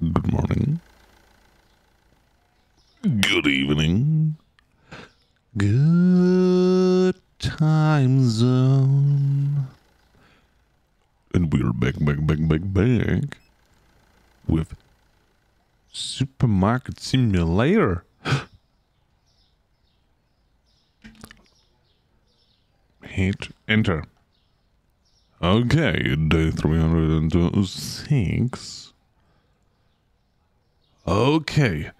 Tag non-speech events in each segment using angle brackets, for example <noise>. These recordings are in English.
Good morning. Good evening. Good time zone. And we're back, back, back, back, back with Supermarket Simulator. <gasps> Hit enter. Okay, day 306. Okay,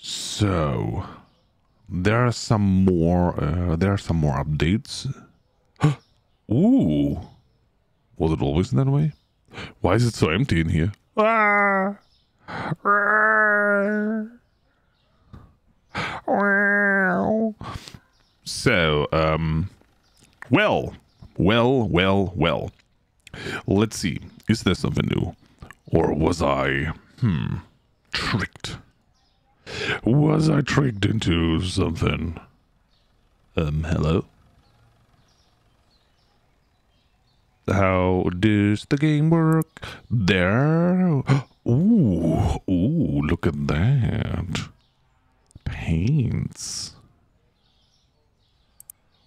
so there are some more. Uh, there are some more updates. <gasps> Ooh, was it always in that way? Why is it so empty in here? Ah. So, um, well, well, well, well. Let's see. Is there something new? Or was I, hmm, tricked? Was I tricked into something? Um, hello? How does the game work? There. <gasps> Ooh, ooh, look at that. Paints.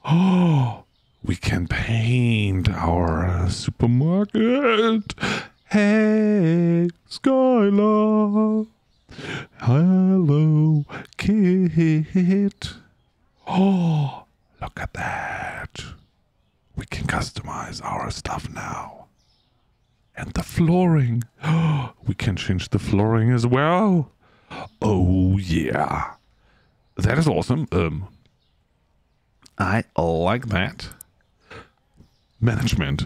Oh, <gasps> we can paint our supermarket. Hey, Skylar. Hello, Kit. Oh, look at that. We can customize our stuff now. And the flooring. <gasps> we can change the flooring as well. Oh, yeah. That is awesome. Um, I like that. Management.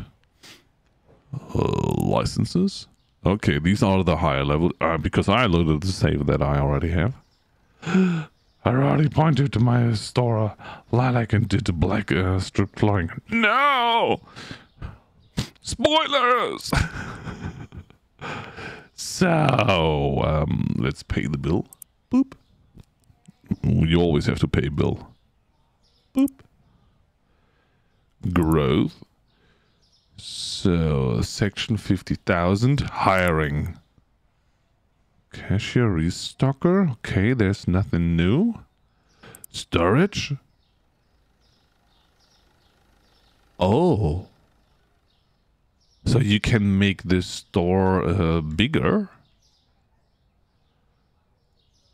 Uh, licenses. Okay, these are the higher level. Uh, because I loaded the save that I already have. <gasps> I already pointed to my store lilac and did the black uh, strip flying. No! Spoilers! <laughs> so, um, let's pay the bill. Boop. You always have to pay bill. Boop. Growth. So, section 50,000, hiring. Cashier restocker. Okay, there's nothing new. Storage. Oh. So you can make this store uh, bigger.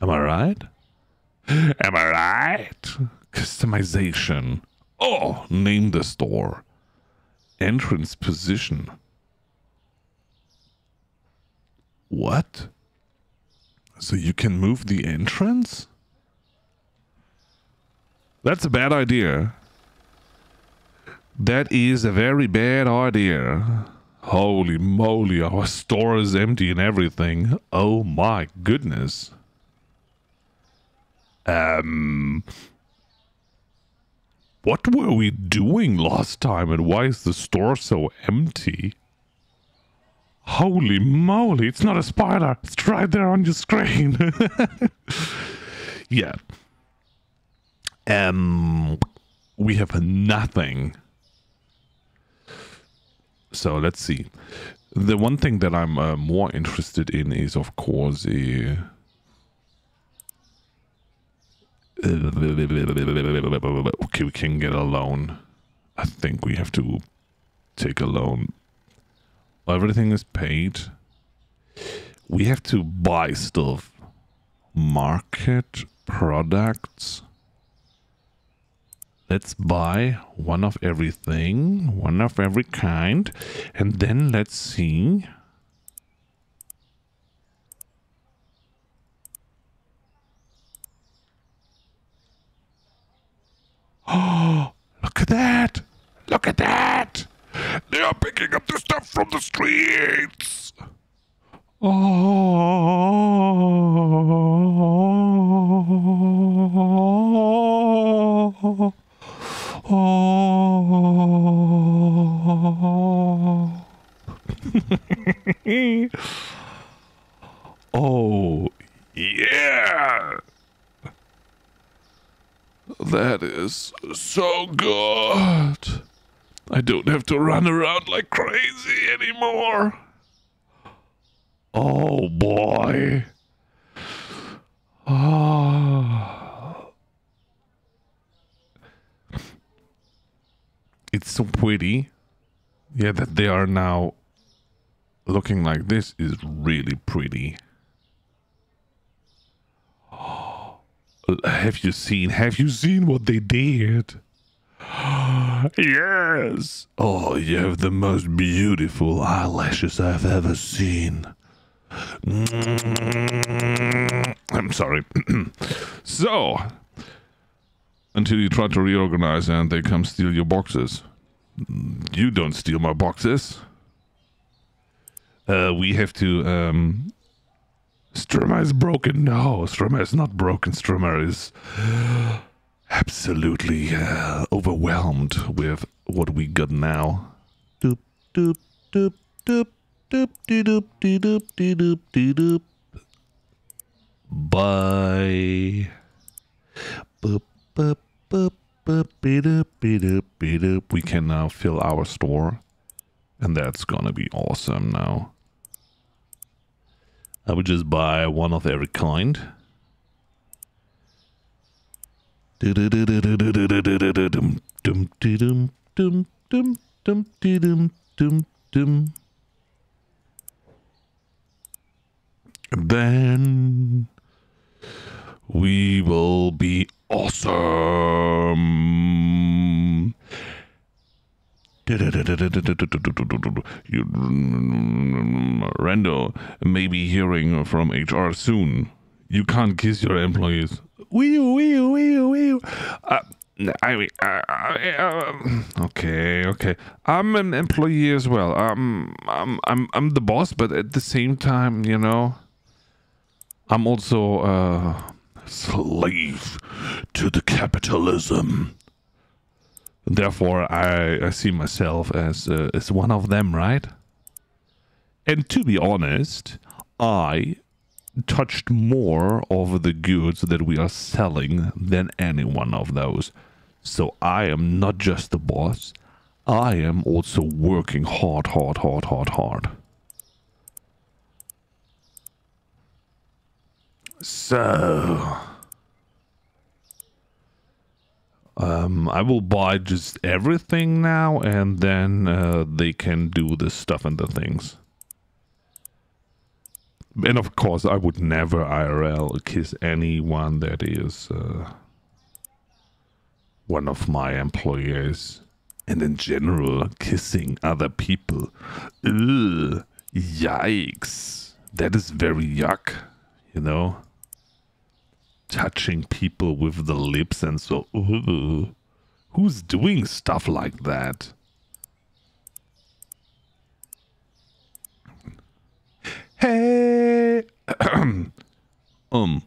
Am I right? <gasps> Am I right? Customization. Oh, name the store. Entrance position. What? So you can move the entrance? That's a bad idea. That is a very bad idea. Holy moly, our store is empty and everything. Oh my goodness. Um. What were we doing last time and why is the store so empty? Holy moly, it's not a spider. It's right there on your screen. <laughs> yeah. Um we have nothing. So let's see. The one thing that I'm uh, more interested in is, of course, a. Okay, we can get a loan. I think we have to take a loan. Everything is paid. We have to buy stuff. Market products. Let's buy one of everything, one of every kind, and then let's see. Oh, <gasps> look at that! Look at that! They are picking up the stuff from the streets! Oh. <laughs> Oh. oh, yeah. That is so good. I don't have to run around like crazy anymore. Oh boy. Oh. It's so pretty. Yeah, that they are now looking like this is really pretty. Have you seen? Have you seen what they did? <gasps> yes. Oh, you have the most beautiful eyelashes I've ever seen. I'm sorry. <clears throat> so, until you try to reorganize and they come steal your boxes. You don't steal my boxes. Uh, we have to. Um, Strummer is broken. No, Strummer is not broken. Strummer is absolutely uh, overwhelmed with what we got now. Doop, doop, doop, doop, doop, dee doop, dee doop, dee doop, dee doop. Bye. Boop, boop, boop, boop, be doop, be. We can now fill our store. And that's gonna be awesome now. I would just buy one of every kind. Then we will be awesome. <laughs> Rando may be hearing from HR soon. You can't kiss your employees. Wee wee wee wee. Uh, I mean, uh, uh, okay, okay. I'm an employee as well. Um, I'm, I'm, I'm the boss, but at the same time, you know, I'm also a slave to the capitalism. Therefore, I, I see myself as uh, as one of them, right? And to be honest, I touched more of the goods that we are selling than any one of those. So I am not just the boss. I am also working hard, hard, hard, hard, hard. So um, I will buy just everything now, and then uh, they can do the stuff and the things. And of course, I would never IRL kiss anyone that is uh, one of my employees. And in general, kissing other people. Ugh, yikes. That is very yuck, you know? Touching people with the lips and so. Ooh, who's doing stuff like that? Hey, <clears throat> um,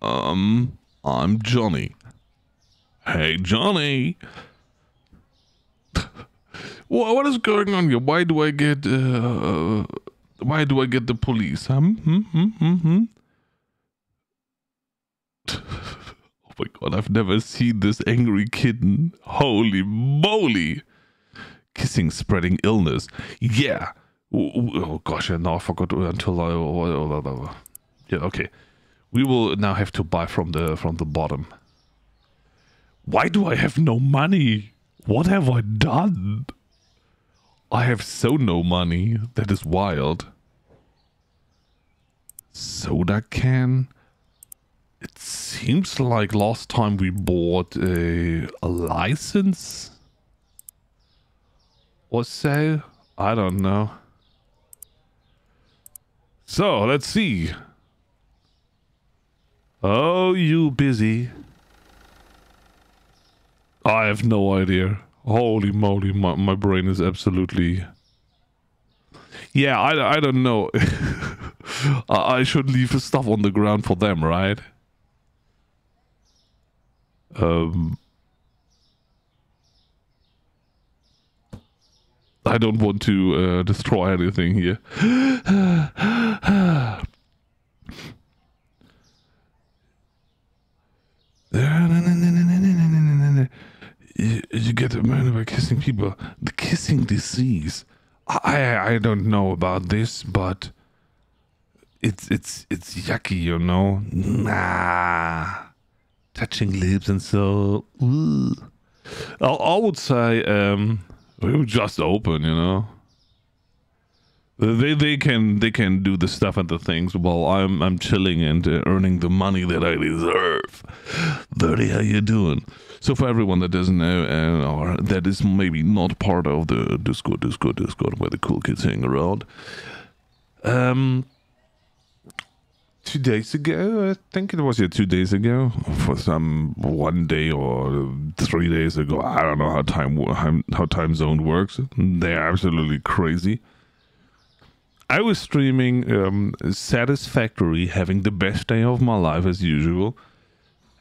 um, I'm Johnny. Hey, Johnny. <laughs> what is going on here? Why do I get, uh, why do I get the police? Hmm, hmm, hmm, hmm, hmm. <laughs> oh my god, I've never seen this angry kitten. Holy moly! Kissing spreading illness. Yeah. Oh gosh, and now I forgot until I. Oh, oh, oh, yeah, okay. We will now have to buy from the from the bottom. Why do I have no money? What have I done? I have so no money. That is wild. Soda can. It seems like last time we bought a, a license or so. I don't know. So, let's see. Oh, you busy? I have no idea. Holy moly, my, my brain is absolutely... Yeah, I, I don't know. <laughs> I should leave stuff on the ground for them, right? Um, I don't want to uh, destroy anything here. you, get murdered by kissing people. The kissing disease. I I don't know about this, but it's it's it's yucky, you know. Nah, touching lips and so. Ooh. I, I would say um, we were just open, you know. They they can they can do the stuff and the things while I'm I'm chilling and uh, earning the money that I deserve. Bertie, how you doing? So for everyone that doesn't know uh, or that is maybe not part of the Discord, Discord, Discord, where the cool kids hang around. Um, two days ago, I think it was yeah, two days ago, for some one day or three days ago. I don't know how time how, time zone works. They're absolutely crazy. I was streaming um, Satisfactory, having the best day of my life as usual,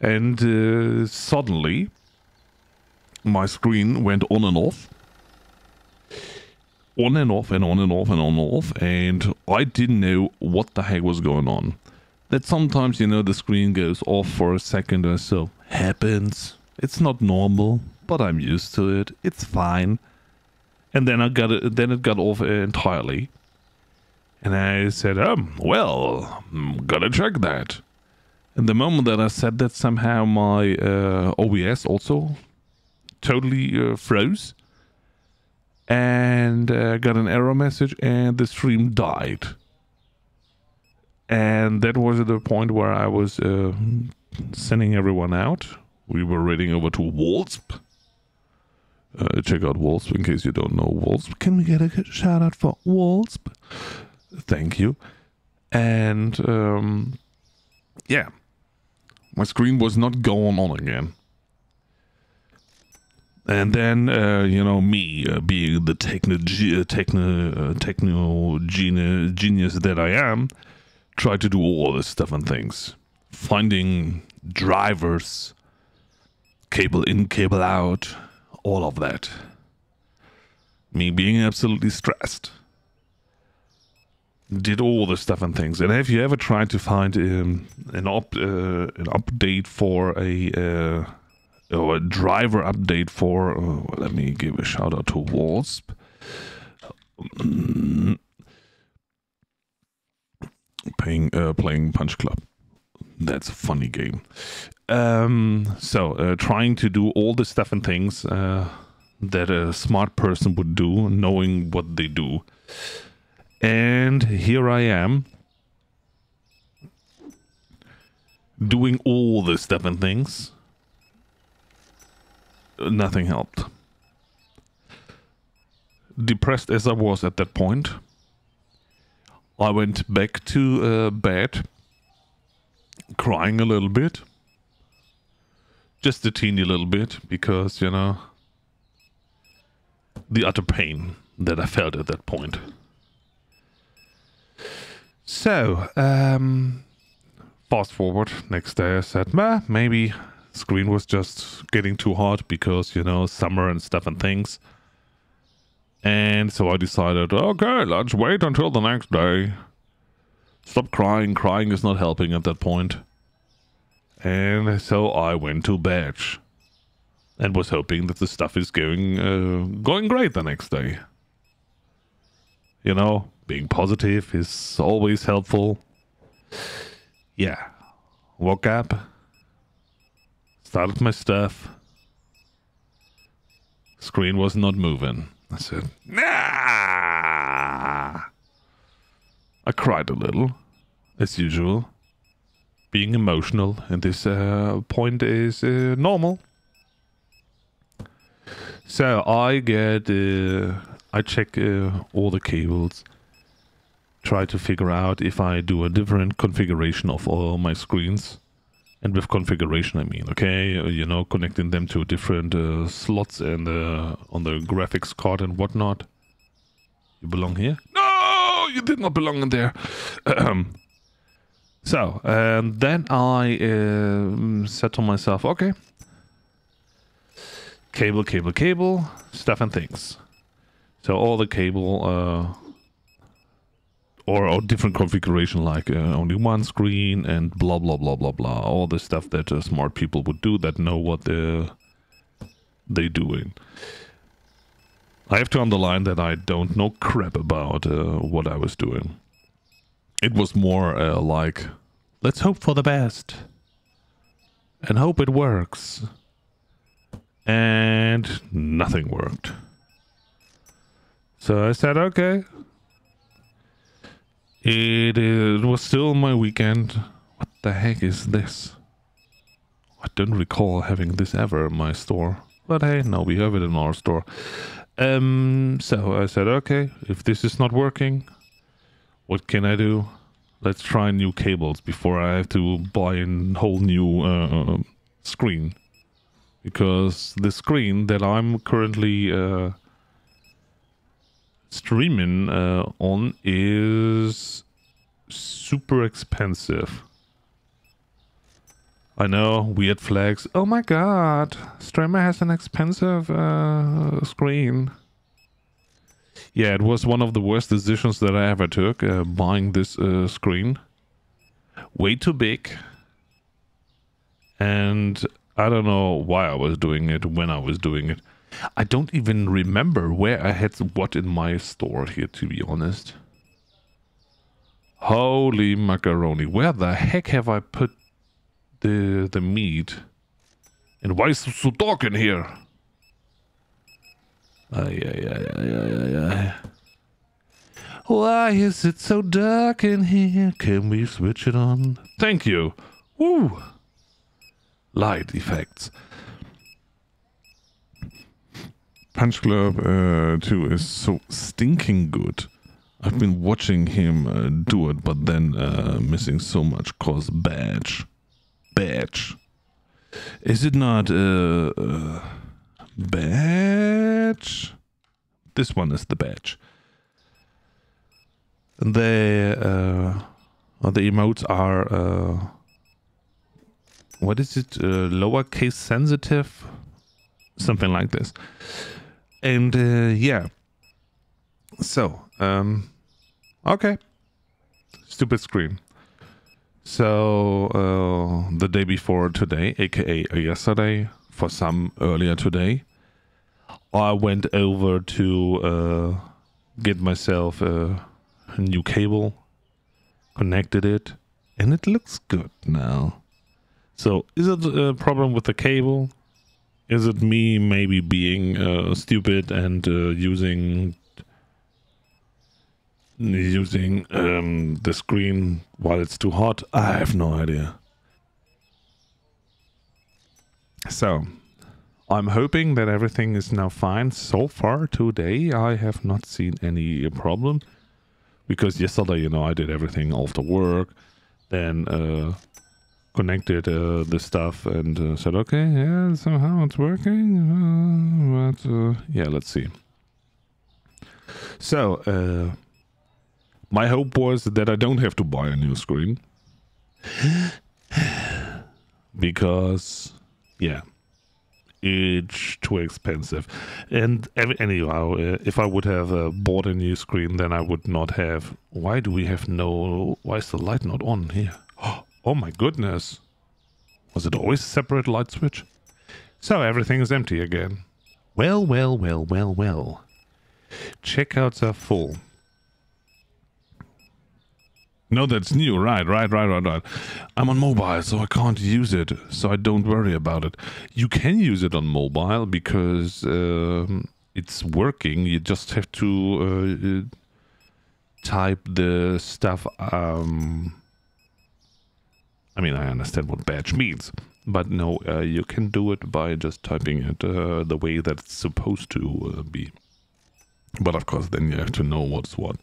and uh, suddenly my screen went on and off. On and off and on and off and on and off, and I didn't know what the heck was going on. That sometimes, you know, the screen goes off for a second or so. Happens. It's not normal, but I'm used to it. It's fine. And then I got it. Then it got off entirely and I said, um, well, I'm gonna check that. And the moment that I said that, somehow my uh, OBS also totally uh, froze and uh, got an error message, and the stream died. And that was the point where I was uh, sending everyone out. We were reading over to Wolsp. Uh, check out Wolsp in case you don't know Wolsp. Can we get a shout out for Wolsp? Thank you. And um, yeah, my screen was not going on again. And then, uh, you know, me uh, being the techno, techno, techno genius that I am, tried to do all this stuff and things. Finding drivers, cable in, cable out, all of that. Me being absolutely stressed did all the stuff and things. And have you ever tried to find um, an op uh, an update for a uh, or a driver update for? Uh, let me give a shout out to Wasp. Playing uh, playing Punch Club. That's a funny game. Um, so uh, trying to do all the stuff and things uh, that a smart person would do, knowing what they do. And here I am doing all the stuff and things. Nothing helped. Depressed as I was at that point, I went back to uh, bed, crying a little bit. Just a teeny little bit, because, you know, the utter pain that I felt at that point. So, um, fast forward, next day I said, Meh, maybe screen was just getting too hot because, you know, summer and stuff and things. And so I decided, okay, let's wait until the next day. Stop crying. Crying is not helping at that point. And so I went to bed and was hoping that the stuff is going uh, going great the next day. You know, being positive is always helpful. Yeah. Woke up, started my stuff. Screen was not moving. I said, nah. I cried a little, as usual. Being emotional at this uh, point is uh, normal. So I get, uh, I check uh, all the cables try to figure out if I do a different configuration of all my screens. And with configuration, I mean, okay, you know, connecting them to different uh, slots and uh, on the graphics card and whatnot. You belong here? No, you did not belong in there. <clears throat> so, and then I uh, said to myself, okay, cable, cable, cable, stuff and things. So all the cable uh, or, or different configuration like uh, only one screen and blah blah blah blah blah all the stuff that uh, smart people would do that know what they're they doing i have to underline that i don't know crap about uh, what i was doing it was more uh, like, let's hope for the best and hope it works. And nothing worked. So I said, okay. It, it was still my weekend. What the heck is this? I don't recall having this ever in my store. But hey, now we have it in our store. Um, so I said, okay, if this is not working, what can I do? Let's try new cables before I have to buy a whole new uh, screen. Because the screen that I'm currently uh, streaming uh, on is super expensive. I know, weird flags. Oh my god, Streamer has an expensive uh, screen. Yeah, it was one of the worst decisions that I ever took, uh, buying this uh, screen. Way too big. And I don't know why I was doing it, when I was doing it. I don't even remember where I had what in my store here, to be honest. Holy macaroni. Where the heck have I put the the meat? And why is it so dark in here? Ay, ay, ay, ay, ay, ay. Why is it so dark in here? Can we switch it on? Thank you. Woo! Light effects. Punch Club uh, 2 is so stinking good. I've been watching him uh, do it, but then uh, missing so much cause badge. Badge. Is it not uh, uh, badge? This one is the badge. They, uh, the emotes are, uh, what is it, uh, lowercase sensitive? Something like this. And uh, yeah. So, um, okay. Stupid screen. So, uh, the day before today, aka yesterday, for some earlier today, I went over to uh, get myself a new cable, connected it, and it looks good now. So, is it a problem with the cable? Is it me maybe being uh, stupid and uh, using using um, the screen while it's too hot? I have no idea. So, I'm hoping that everything is now fine. So far today, I have not seen any problem. Because yesterday, you know, I did everything after work. Then uh, connected uh, the stuff and uh, said, okay, yeah, somehow it's working. Uh, but uh, yeah, let's see. So, uh, my hope was that I don't have to buy a new screen. <sighs> because, yeah, it's too expensive. And anyhow, if I would have uh, bought a new screen, then I would not have. Why do we have no. Why is the light not on here? <gasps> Oh my goodness. Was it always a separate light switch? So everything is empty again. Well, well, well, well, well. Checkouts are full. No, that's new. Right, right, right, right, right. I'm on mobile, so I can't use it. So I don't worry about it. You can use it on mobile because um, it's working. You just have to uh, type the stuff um, I mean, I understand what batch means, but no, uh, you can do it by just typing it uh, the way that it's supposed to uh, be. But of course, then you have to know what's what.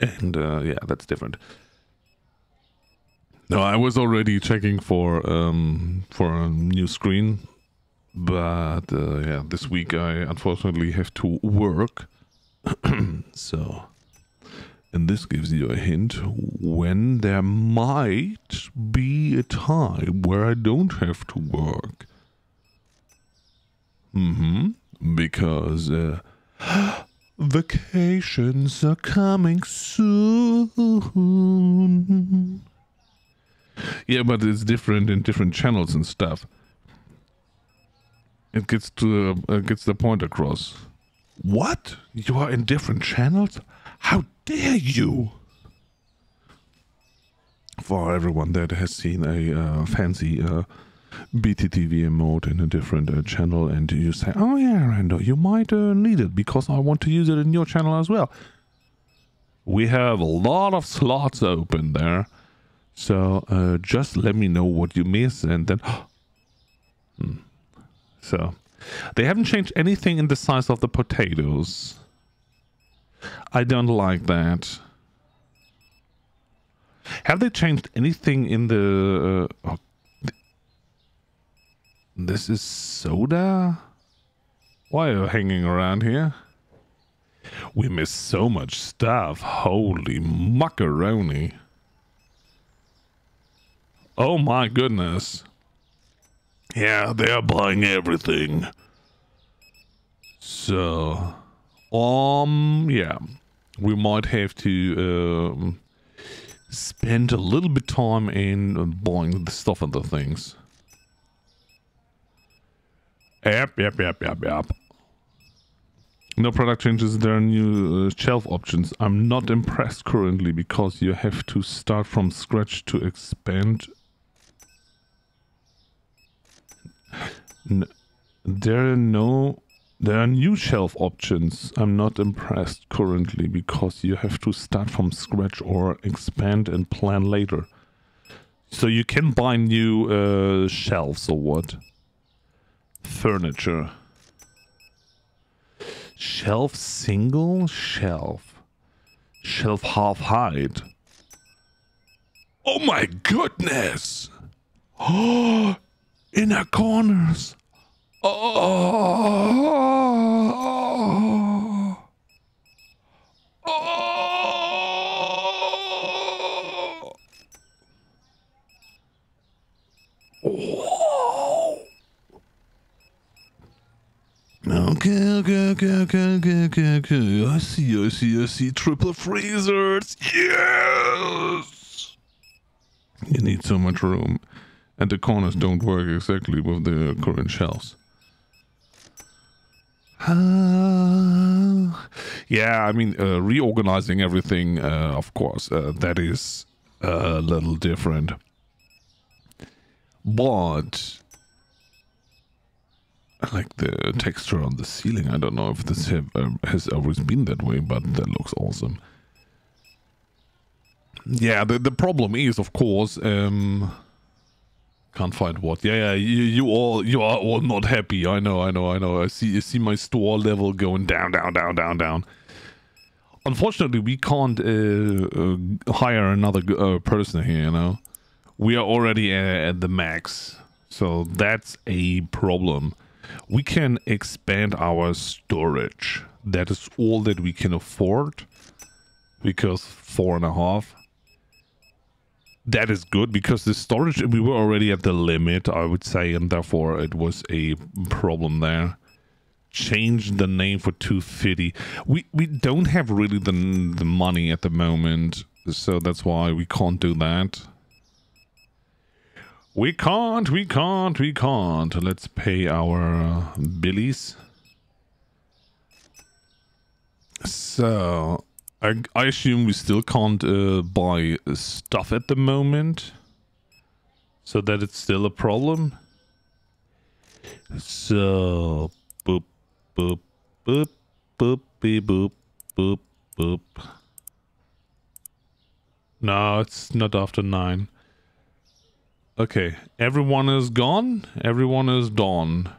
And uh, yeah, that's different. No, I was already checking for um, for a new screen, but uh, yeah, this week I unfortunately have to work. <clears throat> so and this gives you a hint when there might be a time where I don't have to work. Mm-hmm. Because uh, <gasps> vacations are coming soon. Yeah, but it's different in different channels and stuff. It gets to uh, gets the point across. What? You are in different channels? How dare you? for everyone that has seen a uh, fancy uh, BTTV emote in a different uh, channel and you say, oh yeah, Rando, you might uh, need it because I want to use it in your channel as well. We have a lot of slots open there. So uh, just let me know what you miss and then... <gasps> hmm. So they haven't changed anything in the size of the potatoes. I don't like that. Have they changed anything in the... Uh, oh, th this is soda? Why are you hanging around here? We miss so much stuff. Holy macaroni. Oh my goodness. Yeah, they are buying everything. So, um, yeah, we might have to um, spend a little bit time in buying the stuff and the things. Yep, yep, yep, yep, yep. No product changes, there are new uh, shelf options. I'm not impressed currently because you have to start from scratch to expand. N there are no there are new shelf options. I'm not impressed currently because you have to start from scratch or expand and plan later. So you can buy new uh, shelves or what? Furniture. Shelf single shelf. Shelf half height. Oh my goodness! <gasps> Oh, inner corners. Okay, okay, okay, okay, okay, okay, okay. I see, I see, I see. Triple freezers. Yes. You need so much room, and the corners don't work exactly with the current shelves. Yeah, I mean, uh, reorganizing everything, uh, of course, uh, that is a little different. But I like the texture on the ceiling. I don't know if this have, um, has always been that way, but that looks awesome. Yeah, the, the problem is, of course, um, can't find what. Yeah, yeah. You, you all you are all not happy. I know. I know. I know. I see. I see my store level going down, down, down, down, down. Unfortunately, we can't uh, uh, hire another uh, person here. You know, we are already at the max, so that's a problem. We can expand our storage. That is all that we can afford because four and a half that is good because the storage we were already at the limit i would say and therefore it was a problem there. Change the name for 250 we we don't have really the, the money at the moment so that's why we can't do that. We can't we can't we can't. Let's pay our uh, billies. So I, I assume we still can't uh, buy stuff at the moment. So that it's still a problem. So, boop, boop, boop, boop, beep, boop, boop, boop. No, it's not after nine. Okay, everyone is gone. Everyone is done.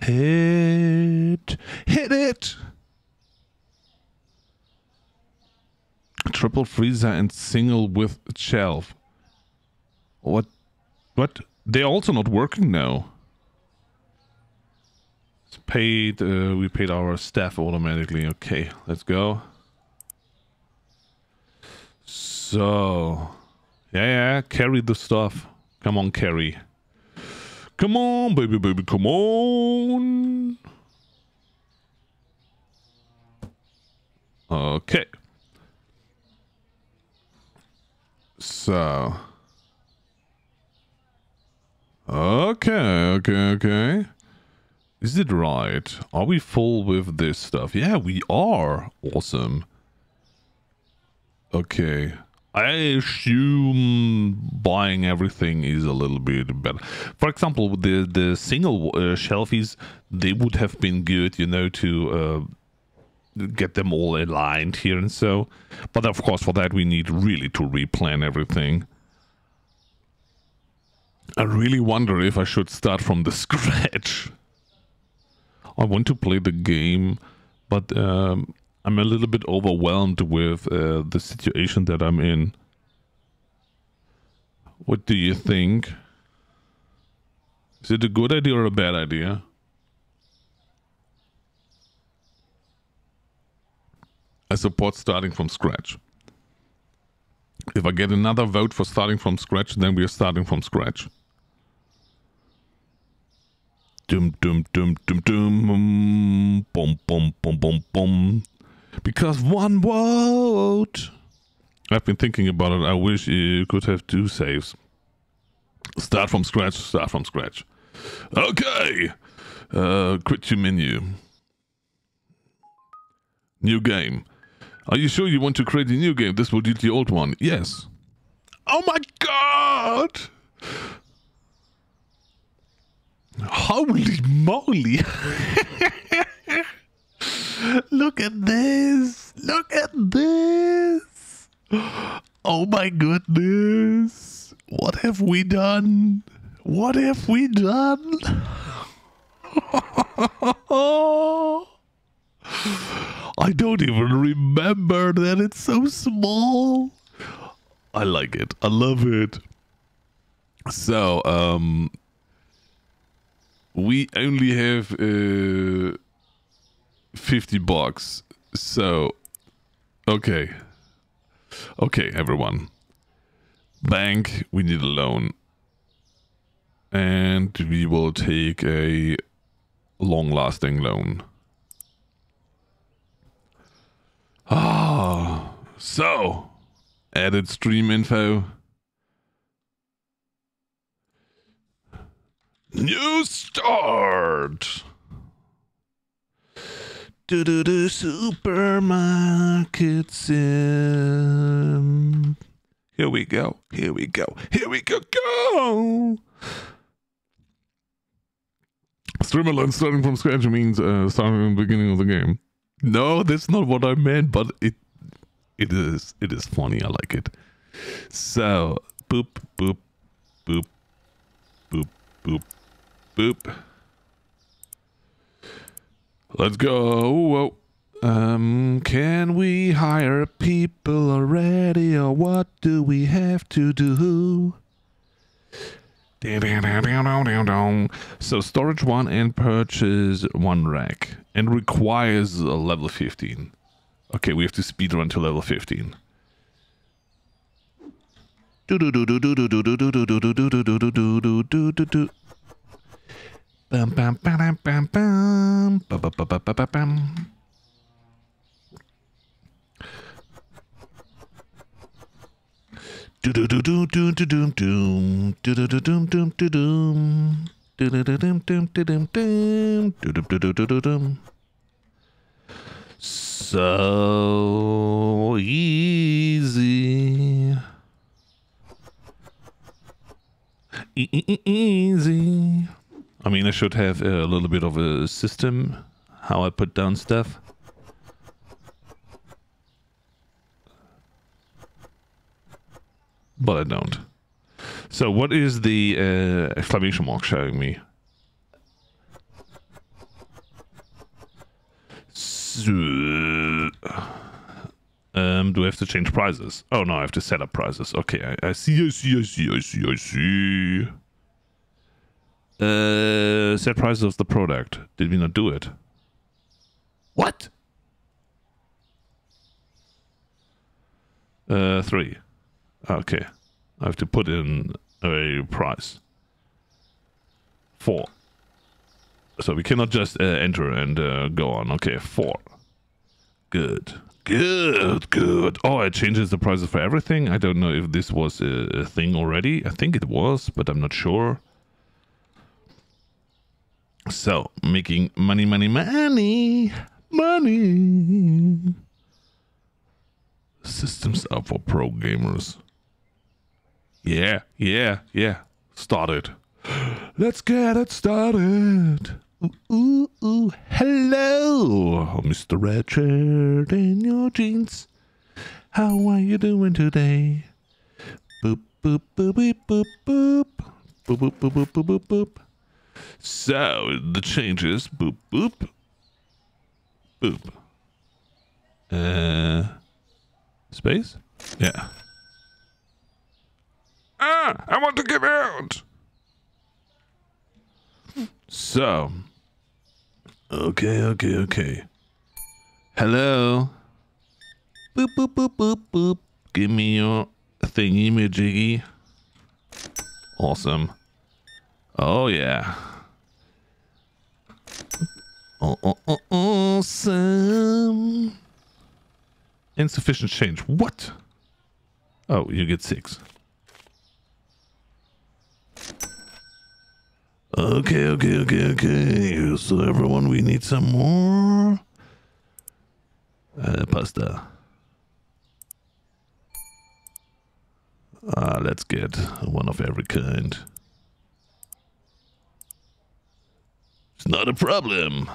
Hit, hit it. Triple freezer and single with shelf. What? What? They're also not working now. It's paid. Uh, we paid our staff automatically. Okay, let's go. So, yeah, yeah, carry the stuff. Come on, carry. Come on, baby, baby, come on. Okay. So. Okay, okay, okay. Is it right? Are we full with this stuff? Yeah, we are. Awesome. Okay. I assume buying everything is a little bit better. For example, the the single uh, shelfies they would have been good, you know, to uh, get them all aligned here and so. But of course, for that we need really to replan everything. I really wonder if I should start from the <laughs> scratch. I want to play the game, but um, I'm a little bit overwhelmed with uh, the situation that I'm in. What do you think? Is it a good idea or a bad idea? I support starting from scratch. If I get another vote for starting from scratch, then we are starting from scratch. Dum dum dum dum dum. Boom boom boom boom boom. Because one vote. I've been thinking about it. I wish you could have two saves. Start from scratch, start from scratch. Okay. Uh, quit your menu. New game. Are you sure you want to create a new game? This will delete the old one. Yes. Oh my god! Holy moly! <laughs> Look at this! Look at this! Oh my goodness! What have we done? What have we done? <laughs> I don't even remember that it's so small. I like it. I love it. So, um, we only have uh, 50 bucks. So, okay. Okay, everyone. Bank, we need a loan. And we will take a long lasting loan. Ah, so added stream info. New start. Do do do supermarket sim. Here we go. Here we go. Here we go. Go. Stream alone starting from scratch means uh, starting from the beginning of the game. No, that's not what I meant, but it it is it is funny. I like it. So boop boop boop boop boop boop. Let's go. Whoa. Um, can we hire people already, or what do we have to do? So storage one and purchase one rack and requires a level 15. Okay, we have to speed run to level 15. Bam bam bam bam bam bam bam bam bam bam Do So easy. Easy. I mean, I should have a little bit of a system how I put down stuff. But I don't. So what is the uh, exclamation mark showing me? So, um, do I have to change prices? Oh no, I have to set up prices. Okay, I, I see, I see, I see, I see, I see. Uh, set prices of the product. Did we not do it? What? Uh, three. Okay. I have to put in a price. Four. So we cannot just uh, enter and uh, go on. Okay, four. Good. Good, good. Oh, it changes the prices for everything. I don't know if this was a, a thing already. I think it was, but I'm not sure. So, making money, money, money, money. Systems are for pro gamers. Yeah, yeah, yeah. Started. Let's get it started. Ooh, ooh, ooh. Hello, Mr. Redshirt in your jeans. How are you doing today? Boop, boop, boop, boop, boop, boop. Boop, boop, boop, boop, boop, boop, boop. So, the changes. Boop, boop. Boop. Uh, space? Yeah. Ah, I want to get out. So, okay, okay, okay. Hello. Boop, boop, boop, boop, boop. Give me your thingy, me jiggy. Awesome. Oh, yeah. Oh, oh, oh, awesome. Insufficient change. What? Oh, you get six. Okay, okay, okay, okay. So everyone, we need some more uh, pasta. Uh, let's get one of every kind. It's not a problem.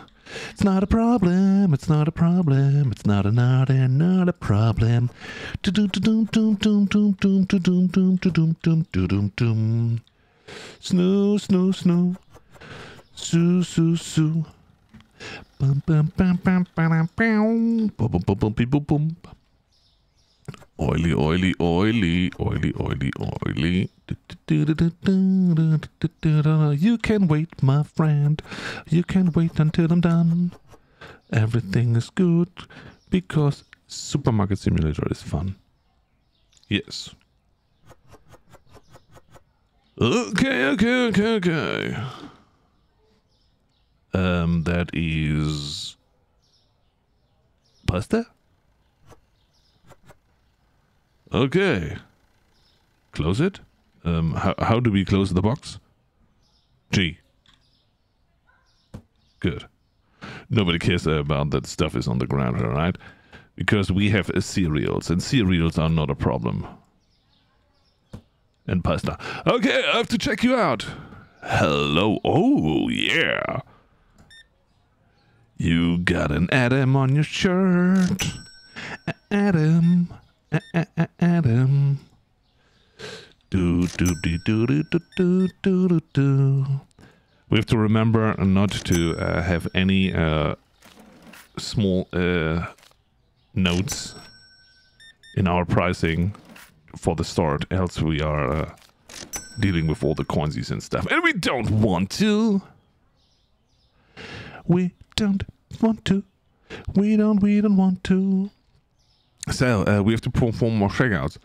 It's not a problem. It's not a problem. It's not a not a not a problem. Snoo snoo snoo. Soo soo soo. Bum bum bum bum bum bum bum bum bum bum bum bum. Oily, oily, oily, oily, oily, oily. You can wait, my friend. You can wait until I'm done. Everything is good because Supermarket Simulator is fun. Yes. Okay, okay, okay, okay. Um, that is pasta. Okay. Close it. Um, how how do we close the box? G. Good. Nobody cares about that stuff is on the ground, all right? Because we have cereals, and cereals are not a problem. And pasta. Okay, I have to check you out. Hello. Oh, yeah. You got an Adam on your shirt. Adam. Adam. Do do do do do do do do do. We have to remember not to uh, have any uh, small uh, notes in our pricing for the start, else we are uh, dealing with all the coinsies and stuff, and we don't want to. We don't want to. We don't. We don't want to. So uh, we have to perform more checkouts.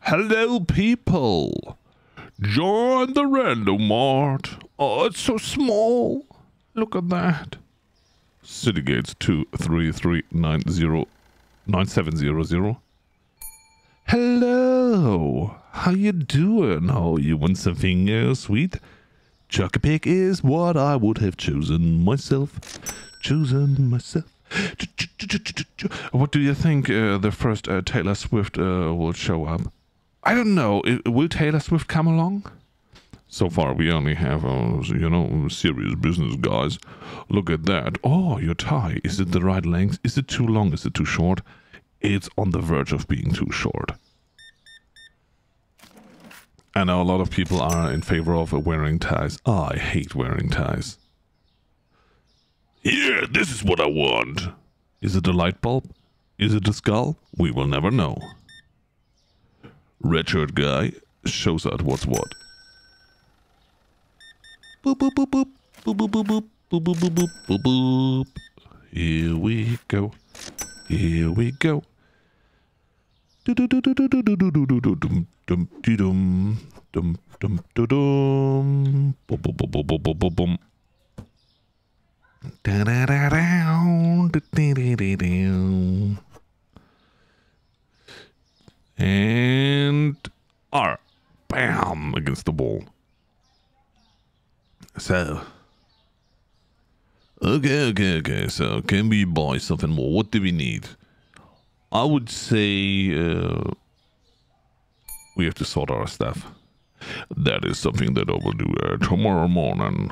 Hello, people. Join the Random Mart. Oh, it's so small. Look at that. City gates two three three nine zero nine seven zero zero. Hello. How you doing? Oh, you want something uh, sweet? Chocolate is what I would have chosen myself. Chosen myself. What do you think uh, the first uh, Taylor Swift uh, will show up? I don't know. Will Taylor Swift come along? So far, we only have, uh, you know, serious business guys. Look at that. Oh, your tie. Is it the right length? Is it too long? Is it too short? It's on the verge of being too short. I know a lot of people are in favor of wearing ties. Oh, I hate wearing ties. Yeah, this is what I want. Is it a light bulb? Is it a skull? We will never know. Red shirt guy shows out what's what. Boop boop boop boop boop boop boop boop boop boop boop boop boop boop. Here we go. Here we go. And R. Bam! Against the ball. So. Okay, okay, okay. So, can we buy something more? What do we need? I would say uh, we have to sort our stuff. That is something that I will do uh, tomorrow morning.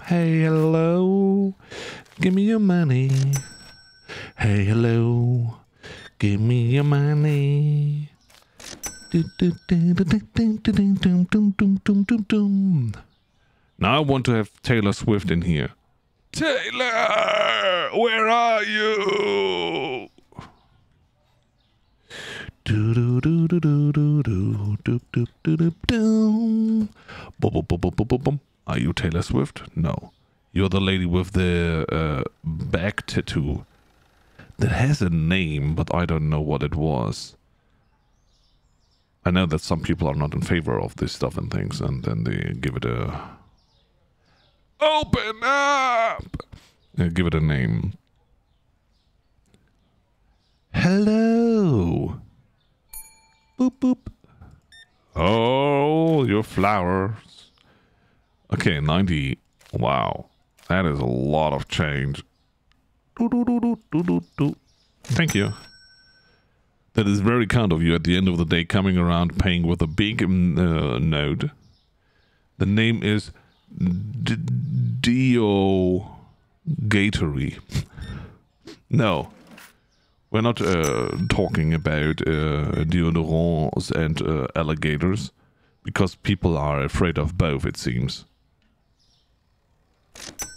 Hey, hello. Give me your money. Hey, hello. Give me your money. Now I want to have Taylor Swift in here. Taylor, where are you? Are you Taylor Swift? No. You're the lady with the uh, back tattoo that has a name, but I don't know what it was. I know that some people are not in favor of this stuff and things, and then they give it a open up. Give it a name. Hello. Boop boop. Oh, your flowers. Okay, ninety. Wow, that is a lot of change. Do, do, do. Thank you. That is very kind of you at the end of the day coming around paying with a big um, uh, note. The name is D- Dio Gatory. no, we're not uh, talking about uh, deodorants and uh, alligators because people are afraid of both, it seems.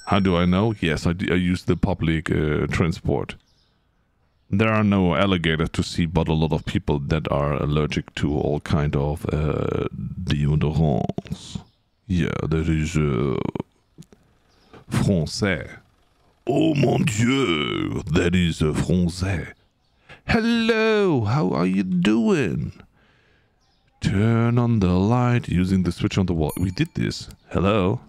How do I know? Yes, I, use the public uh, transport. There are no alligators to see, but a lot of people that are allergic to all kind of uh, deodorants. Yeah, that is uh, français. Oh mon Dieu, that is uh, français. Hello, how are you doing? Turn on the light using the switch on the wall. We did this. Hello.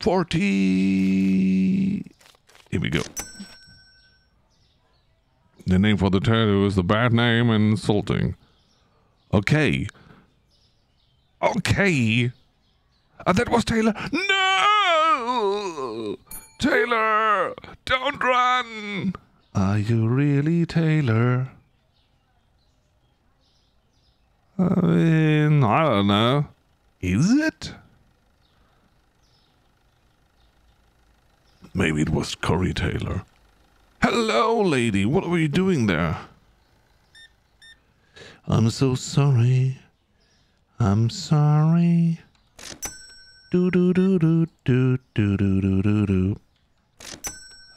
40. Here we go. The name for the tattoo is the bad name and insulting. Okay. Okay. Uh, that was Taylor. No! Taylor! Don't run! Are you really Taylor? I mean, I don't know. Is it? Maybe it was Corey Taylor. Hello, lady. What were you doing there? I'm so sorry. I'm sorry. Do do do do do do do do do do.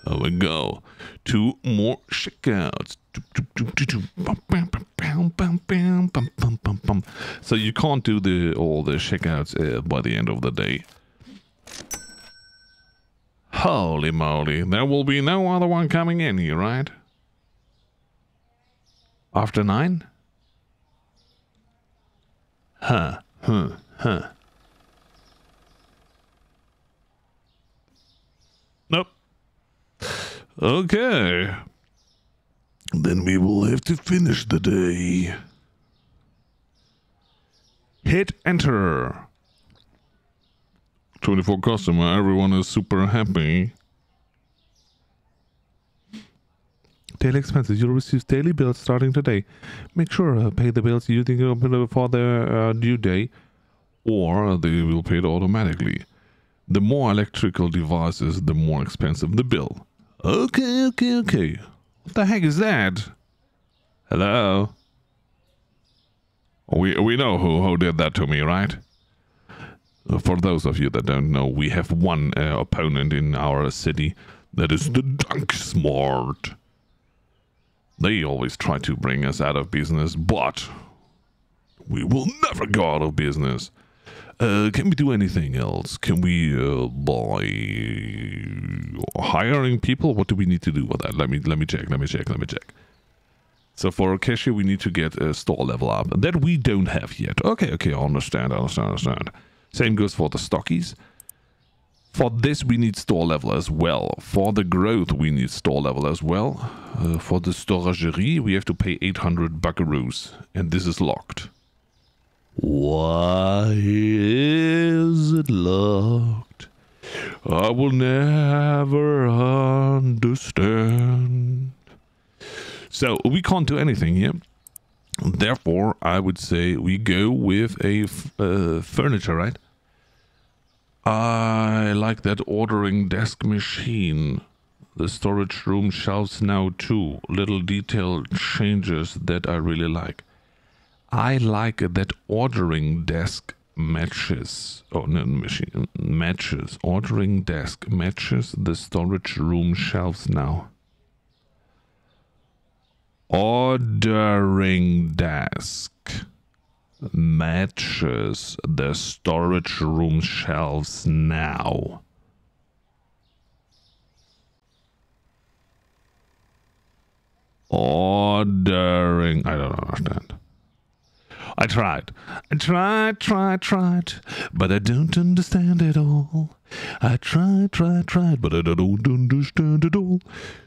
Here we go. Two more checkouts. So you can't do the all the checkouts uh, by the end of the day. Holy moly, there will be no other one coming in here, right? After nine? Huh, huh, huh. Nope. Okay. Then we will have to finish the day. Hit enter. 24 customer, everyone is super happy. Daily expenses. You'll receive daily bills starting today. Make sure uh, pay the bills your bill before the uh, due day, or they will pay it automatically. The more electrical devices, the more expensive the bill. Okay, okay, okay. What the heck is that? Hello? We we know who who did that to me, right? For those of you that don't know, we have one uh, opponent in our city that is the Dunk Smart. They always try to bring us out of business, but we will never go out of business. Uh, can we do anything else? Can we uh, buy hiring people? What do we need to do with that? Let me let me check. Let me check. Let me check. So for cashier, we need to get a store level up that we don't have yet. Okay, okay, I understand. I understand. I understand. Same goes for the stockies. For this, we need store level as well. For the growth, we need store level as well. Uh, for the storagerie, we have to pay 800 buckaroos, and this is locked. Why is it locked. I will never understand. So we can't do anything here. Therefore, I would say we go with a uh, furniture, right? I like that ordering desk machine. The storage room shelves now too. Little detail changes that I really like. I like that ordering desk matches. Oh no, machine matches. Ordering desk matches the storage room shelves now. Ordering desk matches the storage room shelves now. Ordering. I don't understand. I tried. I tried, tried, tried, but I don't understand it all. I tried, tried, tried, but I don't understand it all.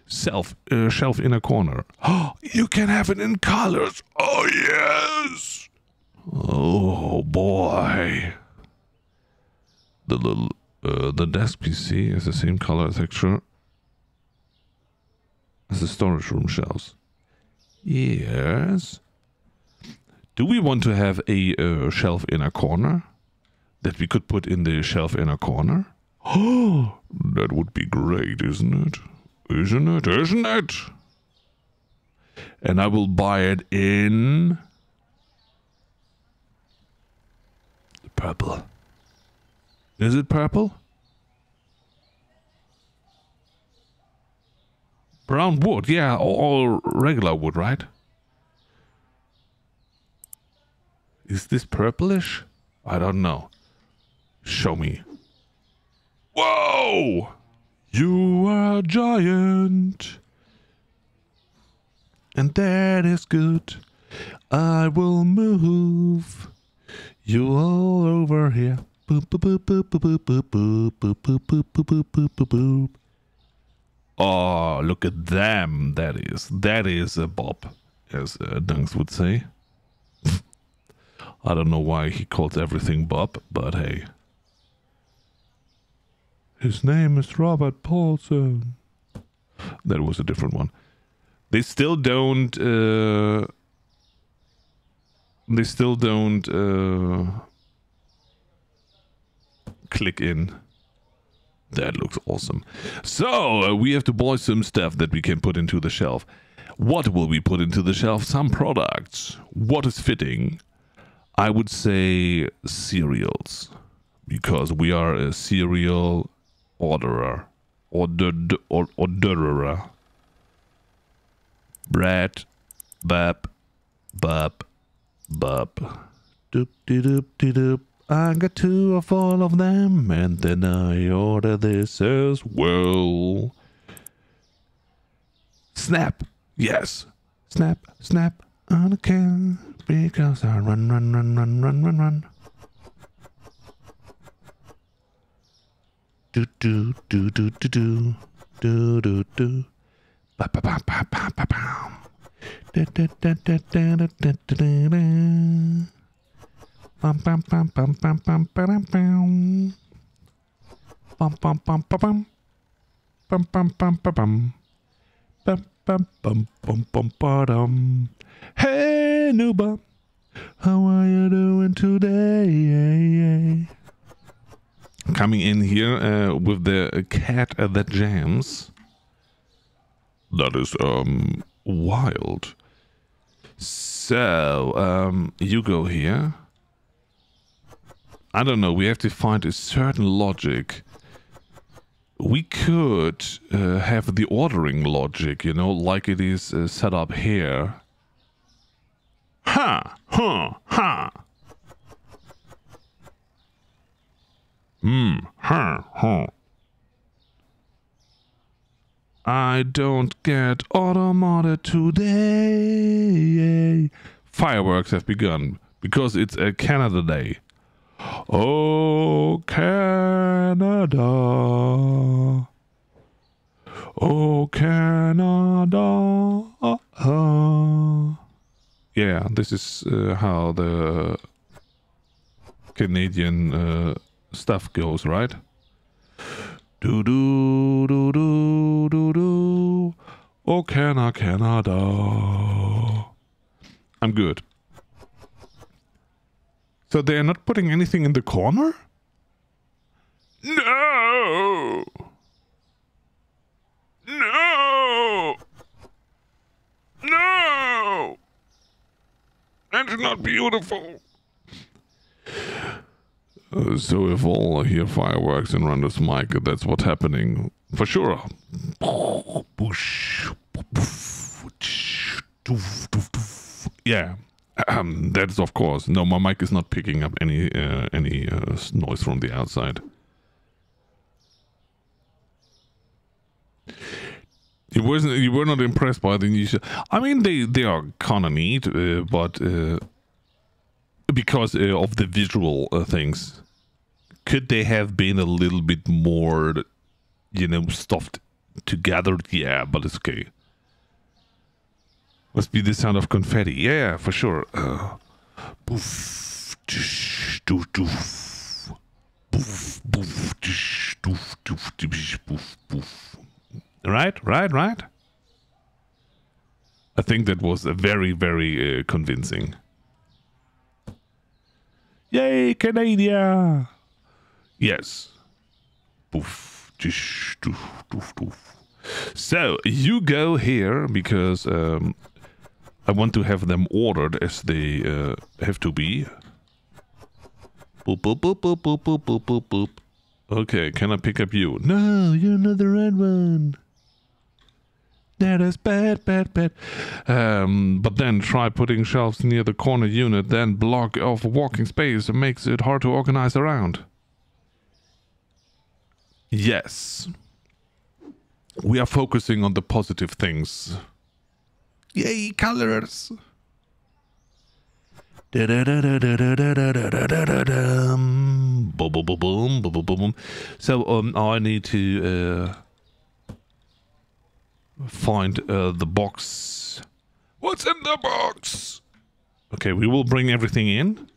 Self, uh, shelf in a corner. Oh, <gasps> you can have it in colors. Oh, yes. Oh, boy. The little, uh, the desk PC is the same color texture as the storage room shelves. Yes. Do we want to have a uh, shelf in a corner that we could put in the shelf in a corner? Oh, <gasps> that would be great, isn't it? Isn't it? Isn't it? And I will buy it in purple. Is it purple? Brown wood, yeah, all regular wood, right? Is this purplish? I don't know. Show me. Whoa! You are a giant. And that is good. I will move you all over here. Boop, boop, boop, boop, boop, boop, boop, boop, boop, boop, boop, boop, boop, boop. Oh, look at them. That is. That is a bob, as uh, Dunks would say. I don't know why he calls everything Bob, but hey. His name is Robert Paulson. That was a different one. They still don't. Uh, they still don't uh, click in. That looks awesome. So uh, we have to buy some stuff that we can put into the shelf. What will we put into the shelf? Some products. What is fitting? I would say cereals because we are a cereal orderer, orderer. Bread, bap, bap, bap. Doop doop de doop. I got two of all of them, and then I order this as well. Snap, yes, snap, snap on a can because I run, run, run, run, run, run, run. Do do do do do do do do do. Ba ba ba ba ba ba ba. Hey, Nuba, how are you doing today? Coming in here uh, with the cat that jams. That is um wild. So um, you go here. I don't know. We have to find a certain logic. We could uh, have the ordering logic, you know, like it is uh, set up here Ha! Huh! Ha! Hmm. Ha! Huh. I don't get automated today. Fireworks have begun because it's a Canada Day. Oh, Canada. Oh, Canada. Uh, yeah, this is uh, how the Canadian uh, stuff goes, right? Do do do do do do. Oh, Canada, Canada. I'm good. So they are not putting anything in the corner? No! No! No! That's not beautiful. So if all hear fireworks and run this mic, that's what's happening for sure. Yeah, um, that's of course. No, my mic is not picking up any uh, any uh, noise from the outside. You wasn't. You were not impressed by the new. I mean, they they are kind of neat, uh, but uh, because uh, of the visual uh, things, could they have been a little bit more, you know, stuffed together? Yeah, but it's okay. Must be the sound of confetti. Yeah, for sure. Uh, boof, tsh, doof, doof. Boof, boof, tsh, doof, doof, tsh, boof, boof. Right, right, right. I think that was a very, very uh, convincing. Yay, Canada! Yes. Poof. So, you go here, because um, I want to have them ordered as they uh, have to be. Boop, boop, boop, boop, boop, boop, boop, boop. Okay, can I pick up you? No, you're not the red one. That is bad, bad, bad. Um, but then try putting shelves near the corner unit, then block off walking space and makes it hard to organize around. Yes. We are focusing on the positive things. Yay, colors! Boom, boom, boom, boom, boom, boom. So um, I need to uh, find uh, the box. What's in the box? Okay, we will bring everything in.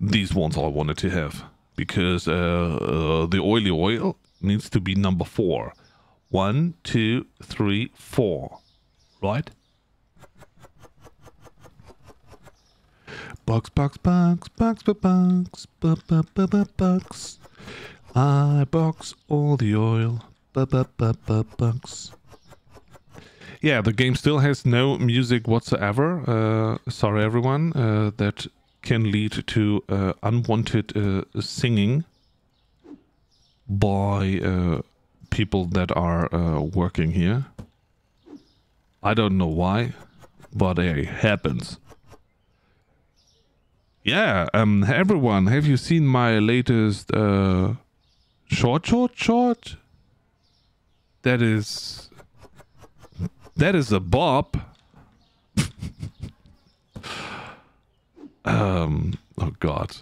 These ones I wanted to have because uh, uh, the oily oil needs to be number four. One, two, three, four. Right? Box, box, box, box, box, box, box, box, box, box. I box all the oil. Box. Yeah, the game still has no music whatsoever. Uh, sorry, everyone. Uh, that can lead to uh, unwanted uh, singing by uh, people that are uh, working here. I don't know why, but it happens. Yeah, um, everyone, have you seen my latest short, short, short? That is, that is a bop. um, oh God,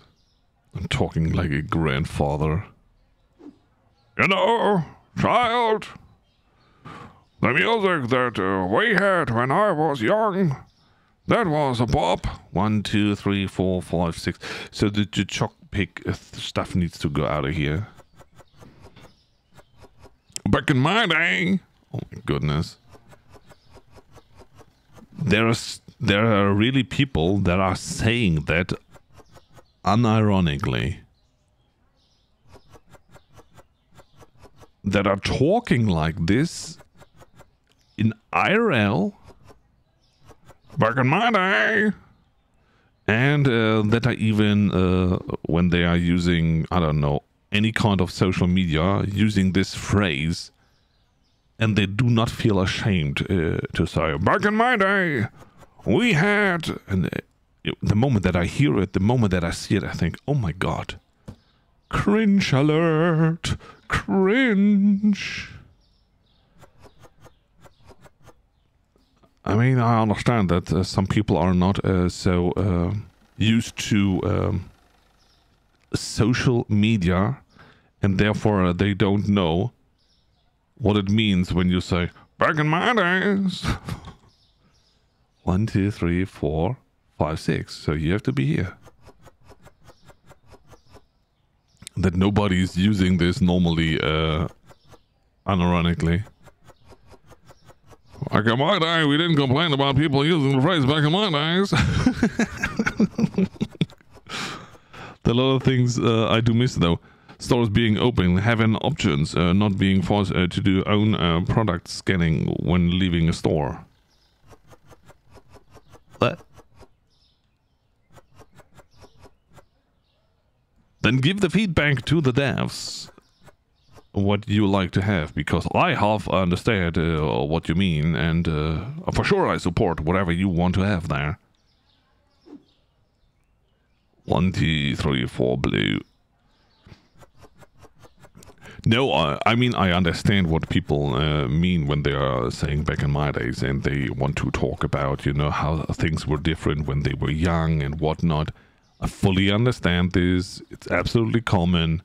I'm talking like a grandfather. You know, child, the music that uh, we had when I was young that was a bop. One, two, three, four, five, six. So the, the chalk pick uh, stuff needs to go out of here. Back in my day. Oh my goodness. There's there are really people that are saying that unironically. That are talking like this in IRL back in my day. And uh, that are even uh, when they are using, I don't know, any kind of social media, using this phrase, and they do not feel ashamed uh, to say, back in my day, we had. And uh, the moment that I hear it, the moment that I see it, I think, oh my God, cringe alert, cringe. I mean, I understand that uh, some people are not uh, so uh, used to um, social media, and therefore they don't know what it means when you say "back in my days." <laughs> One, two, three, four, five, six. So you have to be here. that nobody's using this normally, uh, unironically. Back in my day, we didn't complain about people using the phrase back in my days. <laughs> there are a lot of things uh, I do miss though. Stores being open, having options, uh, not being forced uh, to do own uh, product scanning when leaving a store. What? Then give the feedback to the devs what you like to have because I half understand uh, what you mean and uh, for sure I support whatever you want to have there. One, two, three, four, blue. No, I, I mean I understand what people uh, mean when they are saying back in my days, and they want to talk about you know how things were different when they were young and whatnot. I fully understand this; it's absolutely common.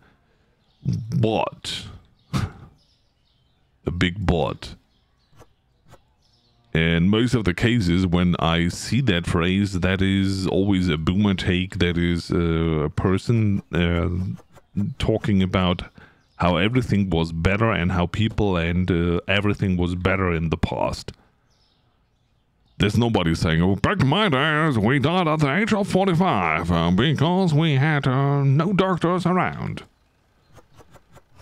But <laughs> a big but. And most of the cases, when I see that phrase, that is always a boomer take. That is uh, a person uh, talking about how everything was better and how people and uh, everything was better in the past. There's nobody saying, oh, back in my days, we died at the age of 45 uh, because we had uh, no doctors around.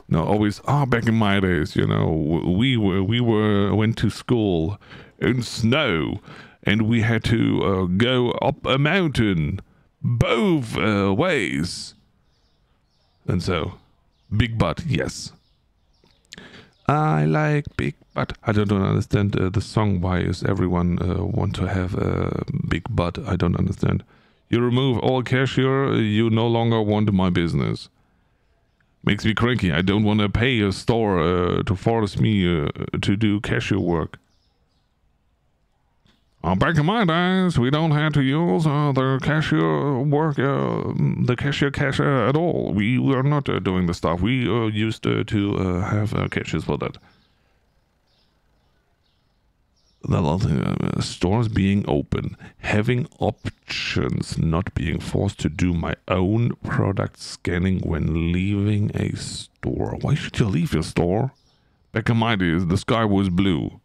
No, always, oh, back in my days, you know, we were, we were, went to school in snow and we had to uh, go up a mountain both uh, ways. And so, big butt, yes. I like big butt. I don't understand uh, the song. Why is everyone uh, want to have a big butt? I don't understand. You remove all cashier, you no longer want my business. Makes me cranky. I don't want to pay a store uh, to force me uh, to do cashier work. Uh, back in my days, we don't have to use uh, the cashier work, uh, the cashier cashier at all. We were not uh, doing the stuff. We uh, used uh, to have cashiers for that. The stores being open, having options, not being forced to do my own product scanning when leaving a store. Why should you leave your store? Back in my days, the sky was blue.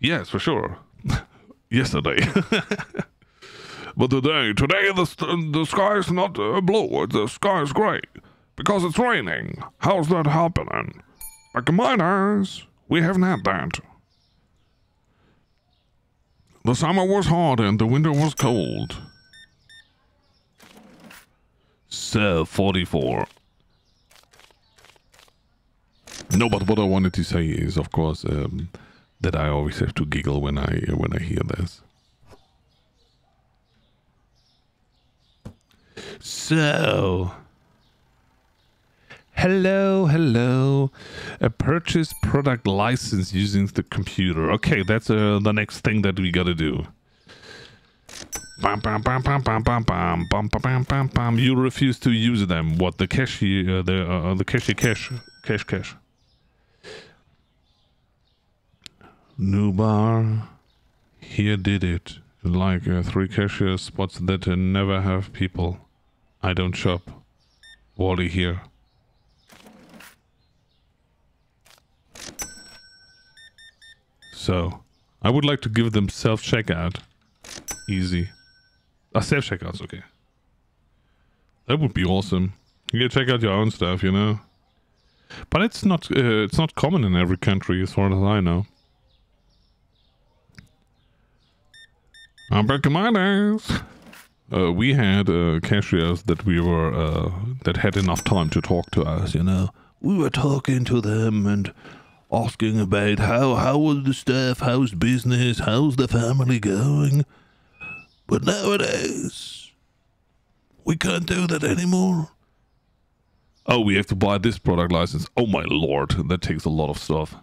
Yes, for sure. <laughs> yesterday. <laughs> but today, today the the sky is not uh, blue. The sky is gray because it's raining. How's that happening? My days, we haven't had that. The summer was hot and the winter was cold. So, 44. No, but what I wanted to say is, of course, um, that I always have to giggle when I when I hear this. So, hello, hello, a purchase product license using the computer. Okay, that's uh, the next thing that we gotta do. Bam, bam, bam, bam, bam, bam, bam, bam, bam, bam, bam. You refuse to use them. What the cash? Uh, the uh, the cash, cash, cash, cash. New bar. Here did it. Like uh, three cashier spots that uh, never have people. I don't shop. Wally here. So, I would like to give them self-checkout. Easy. A uh, self-checkout's okay. That would be awesome. You can check out your own stuff, you know. But it's not uh, it's not common in every country as far as I know. Days. Uh, we had uh, cashiers that we were uh, that had enough time to talk to us. You know, we were talking to them and asking about how how was the staff, how's business, how's the family going. But nowadays, we can't do that anymore. Oh, we have to buy this product license. Oh my lord, that takes a lot of stuff.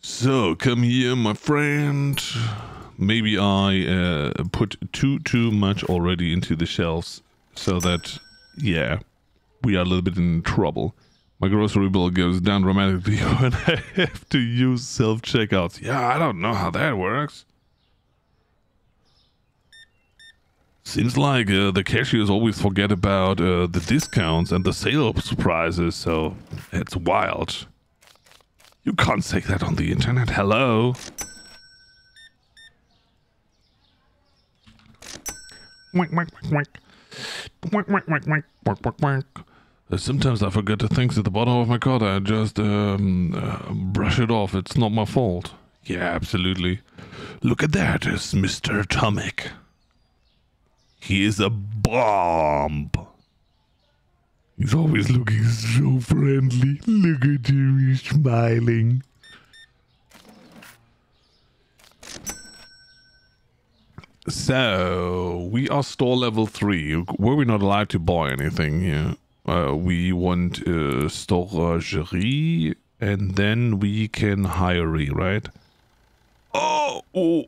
So, come here, my friend. Maybe I uh, put too too much already into the shelves, so that, yeah, we are a little bit in trouble. My grocery bill goes down dramatically <laughs> when I have to use self-checkouts. Yeah, I don't know how that works. Seems like uh, the cashiers always forget about uh, the discounts and the sales prices, so it's wild. You can't say that on the internet. Hello? Sometimes I forget the things at the bottom of my card. I just um, uh, brush it off. It's not my fault. Yeah, absolutely. Look at that. It's Mr. Atomic. He is a bomb. He's always looking so friendly. Look at him, he's smiling. So, we are store level 3. Were we not allowed to buy anything here? Uh, we want uh, storagerie and then we can hire, right? Oh, oh,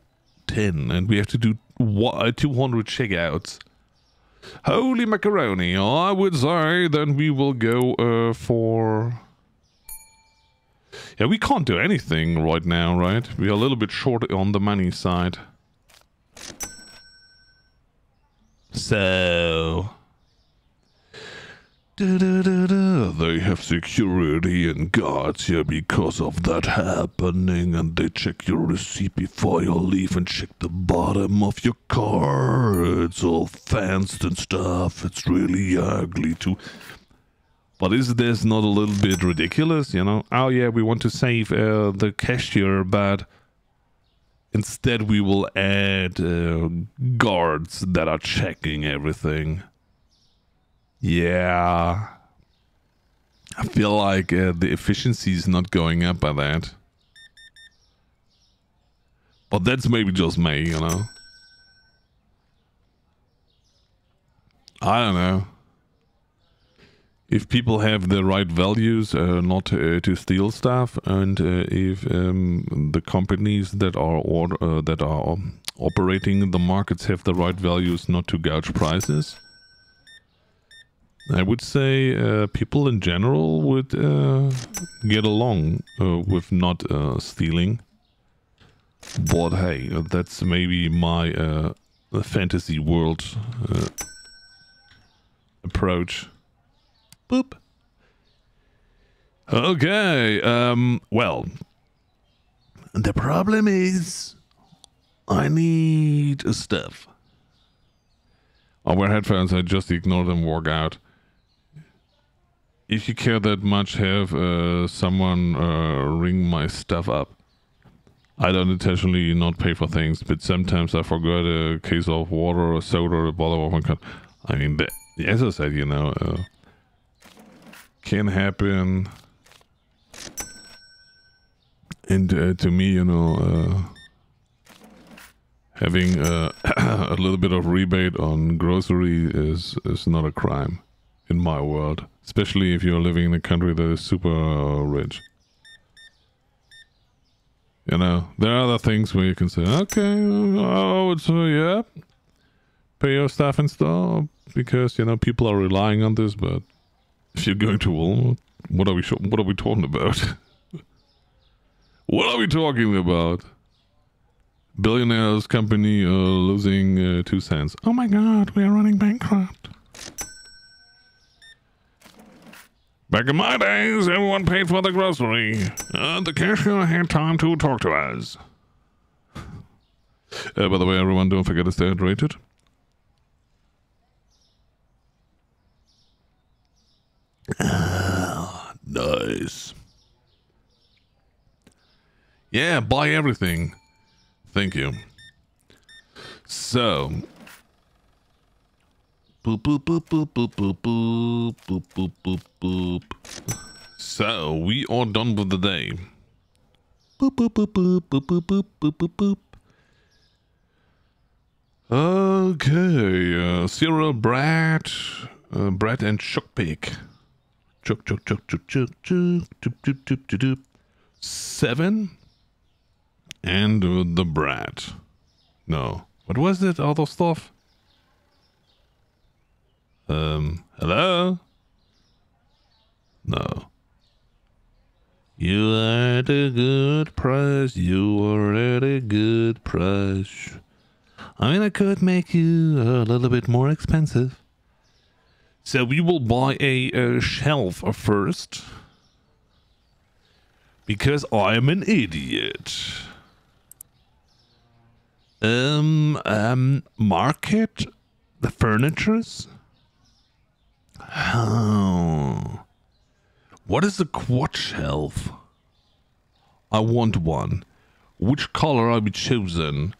10. And we have to do uh, 200 checkouts. Holy macaroni. I would say then we will go uh, for... Yeah, we can't do anything right now, right? We are a little bit short on the money side. So... They have security and guards here because of that happening, and they check your receipt before you leave and check the bottom of your car. It's all fenced and stuff. It's really ugly too. But is this not a little bit ridiculous? You know? Oh yeah, we want to save uh, the cashier, but instead we will add uh, guards that are checking everything. Yeah. I feel like uh, the efficiency is not going up by that. But that's maybe just me, you know. I don't know. If people have the right values, uh, not uh, to steal stuff, and uh, if um, the companies that are or, uh, that are operating the markets have the right values, not to gouge prices, I would say uh, people in general would uh, get along uh, with not uh, stealing. But hey, that's maybe my uh, fantasy world uh, approach. Boop. Okay, um, well, the problem is I need stuff. I wear headphones, I just ignore them, walk out if you care that much, have uh, someone uh, ring my stuff up. I don't intentionally not pay for things, but sometimes I forgot a case of water or soda or a bottle of one I mean, that, as I said, you know, uh, can happen. And uh, to me, you know, uh, having uh, <coughs> a little bit of rebate on grocery is is not a crime in my world especially if you're living in a country that is super rich. You know, there are other things where you can say, okay, oh, it's, uh, yeah, pay your staff and stuff because, you know, people are relying on this, but if you're going to Walmart, what are we, what are we talking about? <laughs> what are we talking about? Billionaires company uh, losing uh, two cents. Oh my god, we are running bankrupt. Back in my days, everyone paid for the grocery. Uh, the cashier had time to talk to us. Uh, by the way, everyone, don't forget to stay hydrated. Ah, nice. Yeah, buy everything. Thank you. So, Boop, boop, boop, boop, boop, boop, boop, boop, boop, boop, boop. So, we are done with the day. Boop, boop, boop, boop, boop, boop, boop, boop, boop, boop. Okay, uh, Cyril, Brad, uh, Brad and Chuck Pig. Chuck, chuck, chuck, chuck, chuck, chuck, chuck, chuck, chuck, chuck, chuck. Seven. And uh, the Brad. No. What was it? Other stuff? Um, hello? No. You are at a good price. You are at a good price. I mean, I could make you a little bit more expensive. So we will buy a, a shelf first. Because I am an idiot. Um, um, market the furnitures? Oh. What is a quad shelf? I want one. Which color I be choosing?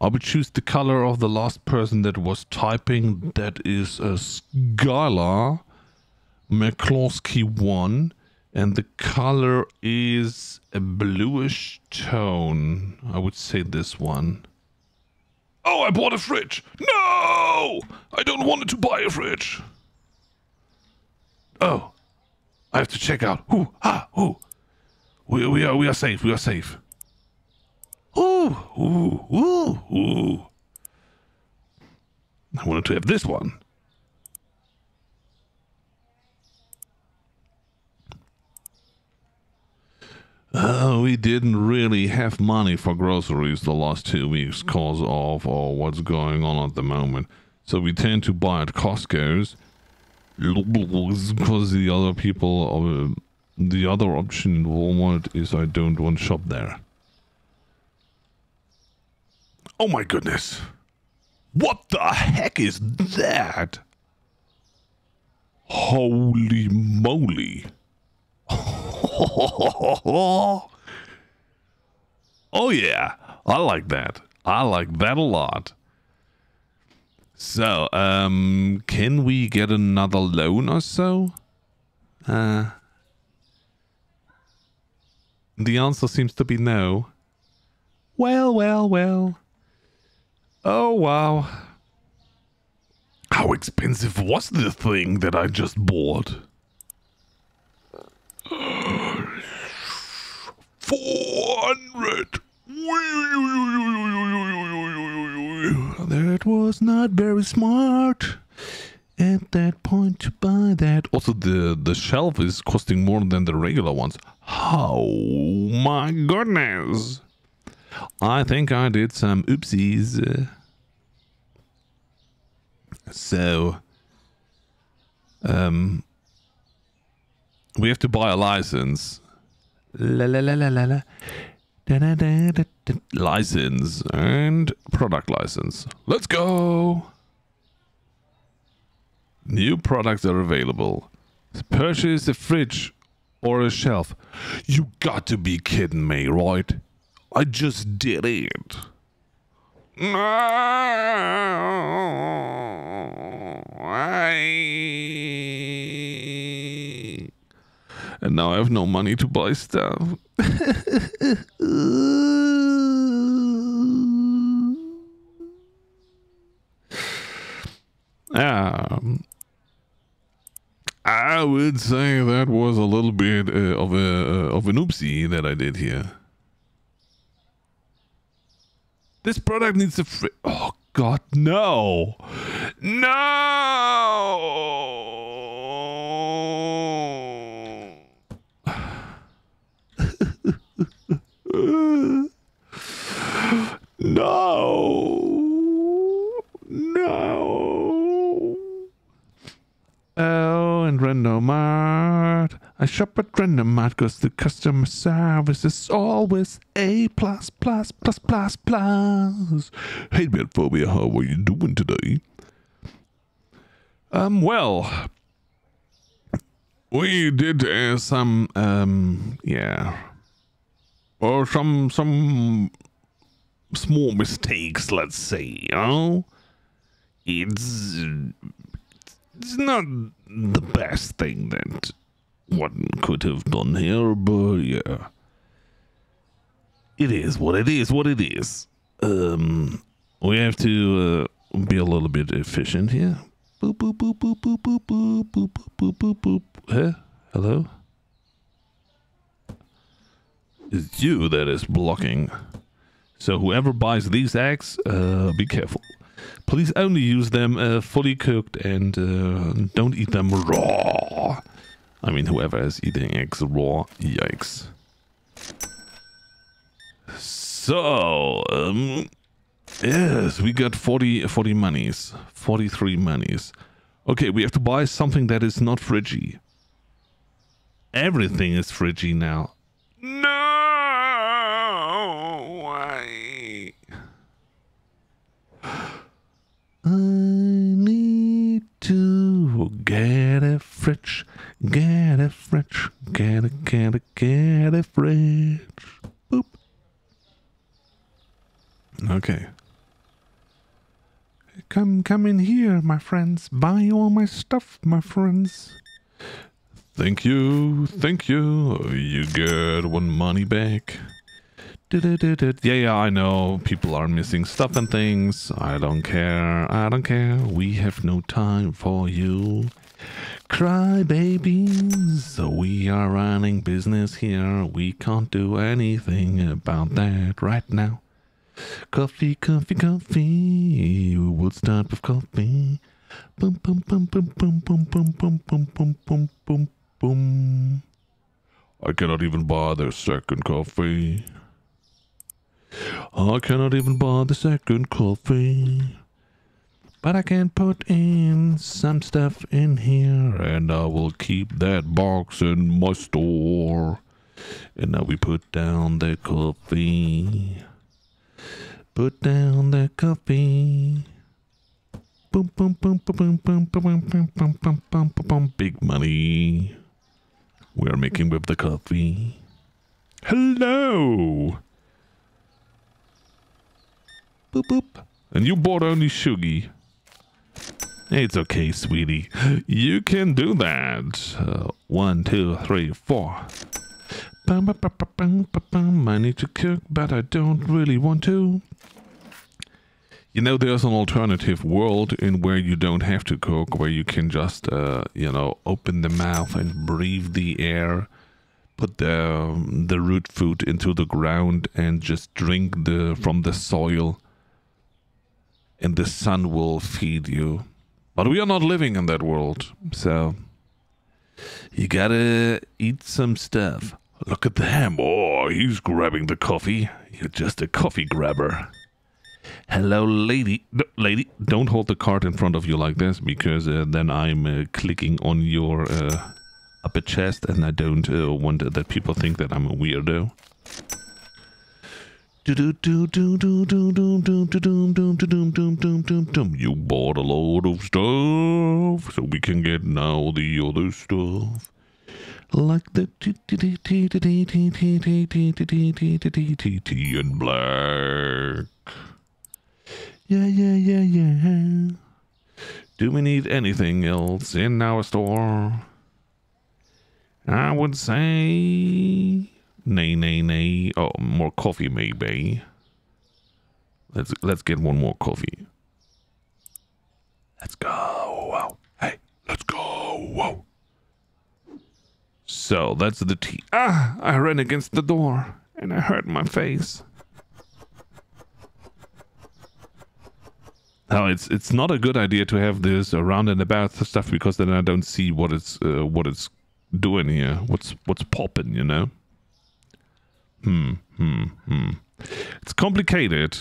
I would choose the color of the last person that was typing. That is a Skylar McCloskey 1. And the color is a bluish tone. I would say this one. Oh, I bought a fridge. No! I don't want to buy a fridge. Oh, I have to check out. Ooh, ah, ooh. We, we are we are safe. We are safe. Ooh, ooh, ooh, ooh. I wanted to have this one. Uh, we didn't really have money for groceries the last two weeks because of or what's going on at the moment. So we tend to buy at Costco's because the other people, uh, the other option in Walmart is I don't want shop there. Oh my goodness. What the heck is that? Holy moly. <laughs> oh yeah, I like that. I like that a lot. So, um, can we get another loan or so? Uh, the answer seems to be no. Well, well, well. Oh, wow. How expensive was the thing that I just bought? <gasps> 400! That was not very smart at that point to buy that. Also, the, the shelf is costing more than the regular ones. Oh my goodness! I think I did some oopsies. So, um, we have to buy a license. La la la la la la. Da, da, da, da. License and product license. Let's go. New products are available. Purchase a fridge or a shelf. You got to be kidding me, right? I just did it. <laughs> And now I have no money to buy stuff. um, <laughs> I would say that was a little bit uh, of a uh, of an oopsie that I did here. This product needs a free. Oh God, no, no. No, no. Oh, and Randomart. I shop at Randomart because the customer service is always A plus plus plus plus plus. Hey, Bedphobia, how are you doing today? Um, well, we did uh, some, um, yeah, or some some small mistakes, let's say. You know, it's it's not the best thing that one could have done here, but yeah, it is what it is. What it is. Um, we have to uh, be a little bit efficient here. Boop boop boop boop boop boop boop boop boop boop boop. Huh? Hello. It's you that is blocking. So whoever buys these eggs, uh, be careful. Please only use them uh, fully cooked and uh, don't eat them raw. I mean, whoever is eating eggs raw, yikes. So, um, Yes, we got 40, 40 monies. 43 monies. Okay, we have to buy something that is not fridgy. Everything is fridgy now. No! I need to oh, get a fridge, get a fridge, get a, get a, get a fridge. Boop. Okay. Come, come in here, my friends. Buy all my stuff, my friends. Thank you, thank you. You get one money back. Yeah, yeah, I know. People are missing stuff and things. I don't care. I don't care. We have no time for you. Cry babies. We are running business here. We can't do anything about that right now. Coffee, coffee, coffee. We'll start with coffee. Boom, boom, boom, boom, boom, boom, boom, boom, boom, boom, boom, boom, boom. I cannot even buy the second coffee. I cannot even buy the second coffee. But I can put in some stuff in here and I will keep that box in my store. And now we put down the coffee. Put down the coffee. Boom, boom, boom, boom, boom, boom, boom, boom, boom, boom, boom, boom, boom, big money. We are making with the coffee. Hello. Boop, boop. And you bought only Shuggy. It's okay, sweetie. You can do that. Uh, one, two, three, four. Bum, bum, bum, bum, bum, bum. I need to cook, but I don't really want to. You know, there's an alternative world in where you don't have to cook, where you can just, uh, you know, open the mouth and breathe the air, put the the root food into the ground, and just drink the from the soil, and the sun will feed you. But we are not living in that world, so you gotta eat some stuff. Look at them! Oh, he's grabbing the coffee. You're just a coffee grabber. Hello, lady. No, lady, don't hold the cart in front of you like this because uh, then I'm uh, clicking on your uh, upper chest and I don't uh, want that people think that I'm a weirdo. You bought a load of stuff, so we can get now the other stuff. Like the T and black. Yeah, yeah, yeah, yeah. Do we need anything else in our store? I would say nay, nay, nay. Oh, more coffee maybe. Let's let's get one more coffee. Let's go. Hey, let's go. So that's the tea. Ah, I ran against the door and I hurt my face. Now it's it's not a good idea to have this around and about stuff because then I don't see what it's uh, what it's doing here. What's what's popping, you know? Hmm, hmm, hmm. It's complicated.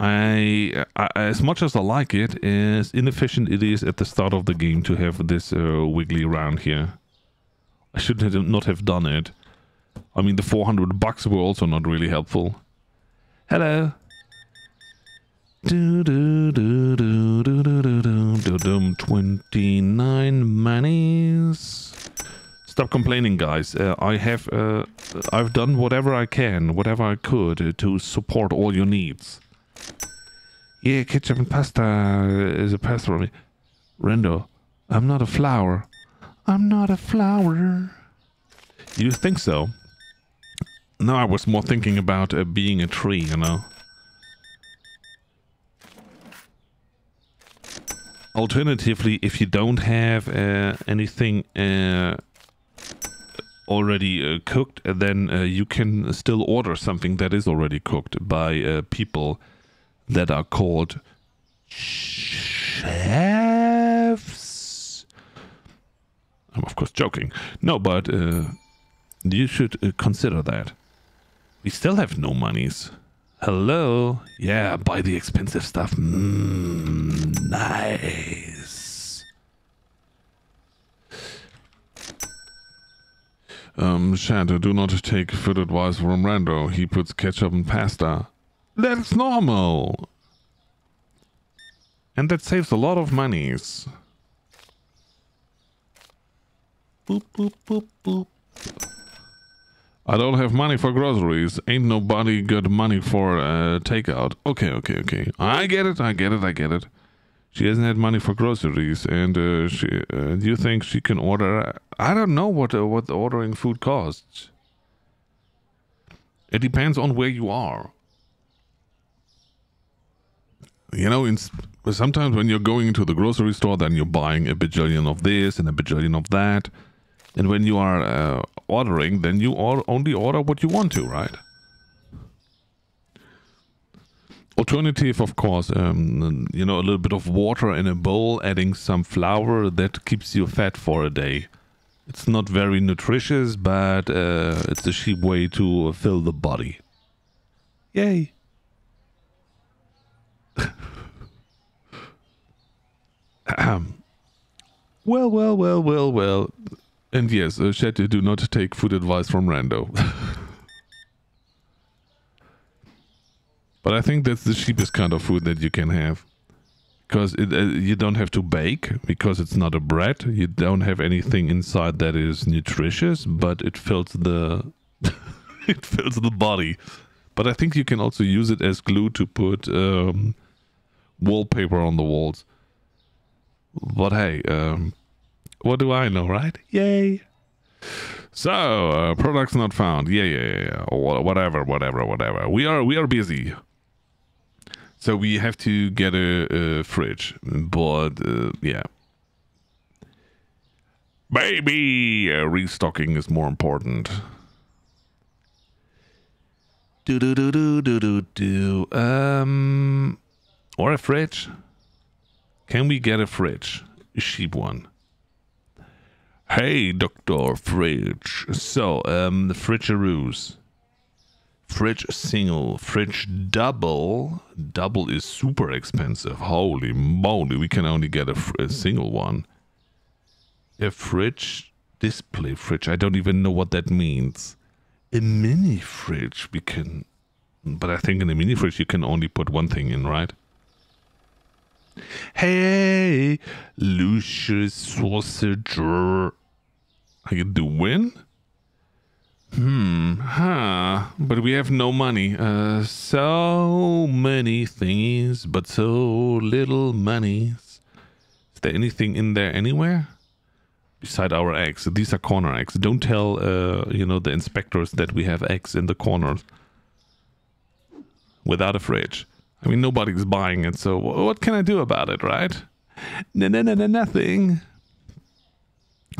I, I, as much as I like it, as inefficient it is at the start of the game to have this uh, wiggly around here. I should have not have done it. I mean, the 400 bucks were also not really helpful. Hello. Do do do do do do do do do do 29 monies. Stop complaining, guys. Uh, I have uh, I've done whatever I can, whatever I could uh, to support all your needs. Yeah, ketchup and pasta is a pasta for me. Rando, I'm not a flower. I'm not a flower. You think so? No, I was more thinking about uh, being a tree, you know. Alternatively, if you don't have uh, anything uh, already uh, cooked, then uh, you can still order something that is already cooked by uh, people that are called chefs. I'm of course joking. No, but uh, you should consider that. We still have no monies. Hello? Yeah, buy the expensive stuff. Mmm, nice. Um, Shadow, do not take food advice from Rando. He puts ketchup in pasta. That's normal. And that saves a lot of monies. Boop, boop, boop, boop. I don't have money for groceries. Ain't nobody got money for uh, takeout. Okay, okay, okay. I get it, I get it, I get it. She hasn't had money for groceries, and uh, she. Uh, do you think she can order? I don't know what uh, what ordering food costs. It depends on where you are. You know, in, sometimes when you're going into the grocery store, then you're buying a bajillion of this and a bajillion of that. And when you are uh, ordering, then you only order what you want to, right? Alternative, of course, um, you know, a little bit of water in a bowl, adding some flour, that keeps you fat for a day. It's not very nutritious, but uh, it's a cheap way to fill the body. Yay! <laughs> well, well, well, well, well. And yes, uh, do not take food advice from Rando. <laughs> but I think that's the cheapest kind of food that you can have. Because it, uh, you don't have to bake, because it's not a bread. You don't have anything inside that is nutritious, but it fills the <laughs> it fills the body. But I think you can also use it as glue to put um, wallpaper on the walls. But hey, um, what do I know, right? Yay. So, uh, products not found. Yeah, yeah, yeah. Whatever, whatever, whatever. We are we are busy. So we have to get a, a fridge, but uh, yeah. Maybe uh, restocking is more important. Do do do do do do do. Um, or a fridge. Can we get a fridge? A cheap one. Hey, Dr. Fridge. So, um, the fridgeroos. Fridge single, fridge double. Double is super expensive. Holy moly, we can only get a, a single one. A fridge display fridge. I don't even know what that means. A mini fridge, we can. But I think in a mini fridge you can only put one thing in, right? Hey, Lucius Sausager. I get to win? Hmm, huh. But we have no money. Uh, so many things, but so little monies. Is there anything in there anywhere? Beside our eggs. These are corner eggs. Don't tell, uh, you know, the inspectors that we have eggs in the corners. Without a fridge. I mean, nobody's buying it, so what can I do about it, right? No, no, no, no, nothing.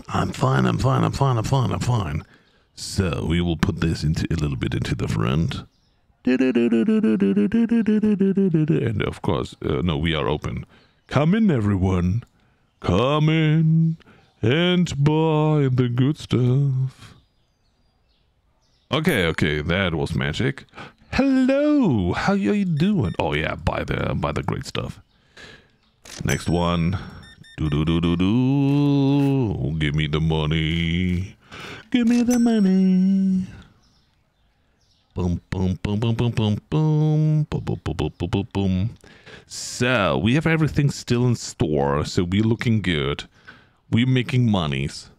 I'm fine, I'm fine, I'm fine, I'm fine, I'm fine. So we will put this into a little bit into the front. And of course, uh, no, we are open. Come in, everyone. Come in and buy the good stuff. Okay, okay, that was magic. Hello, how are you doing? Oh yeah, buy the buy the great stuff. Next one. Do do do do do. Give me the money. Give me the money. Boom boom boom boom boom boom boom boom boom boom boom boom boom boom. So we have everything still in store, so we're looking good. We're making monies.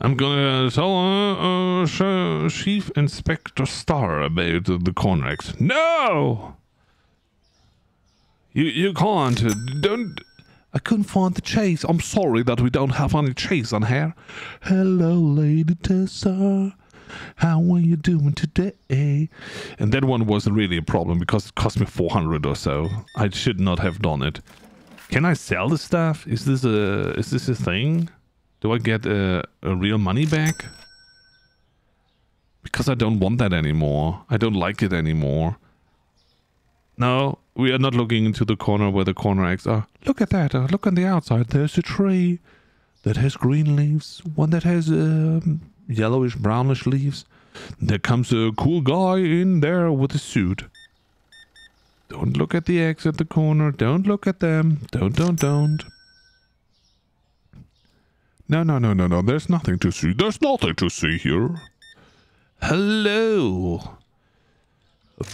I'm gonna tell uh, uh, Chief Inspector Star about the contracts. No! You you can't. Don't. I couldn't find the chase. I'm sorry that we don't have any chase on here. Hello, Lady Tessa. How are you doing today? And that one wasn't really a problem because it cost me 400 or so. I should not have done it. Can I sell the stuff? Is this a is this a thing? Do I get a, a real money back? Because I don't want that anymore. I don't like it anymore. No, we are not looking into the corner where the corner eggs are. Look at that. Uh, look on the outside. There's a tree that has green leaves. One that has um, yellowish, brownish leaves. There comes a cool guy in there with a suit. Don't look at the eggs at the corner. Don't look at them. Don't, don't, don't. No, no, no, no, no. There's nothing to see. There's nothing to see here. Hello.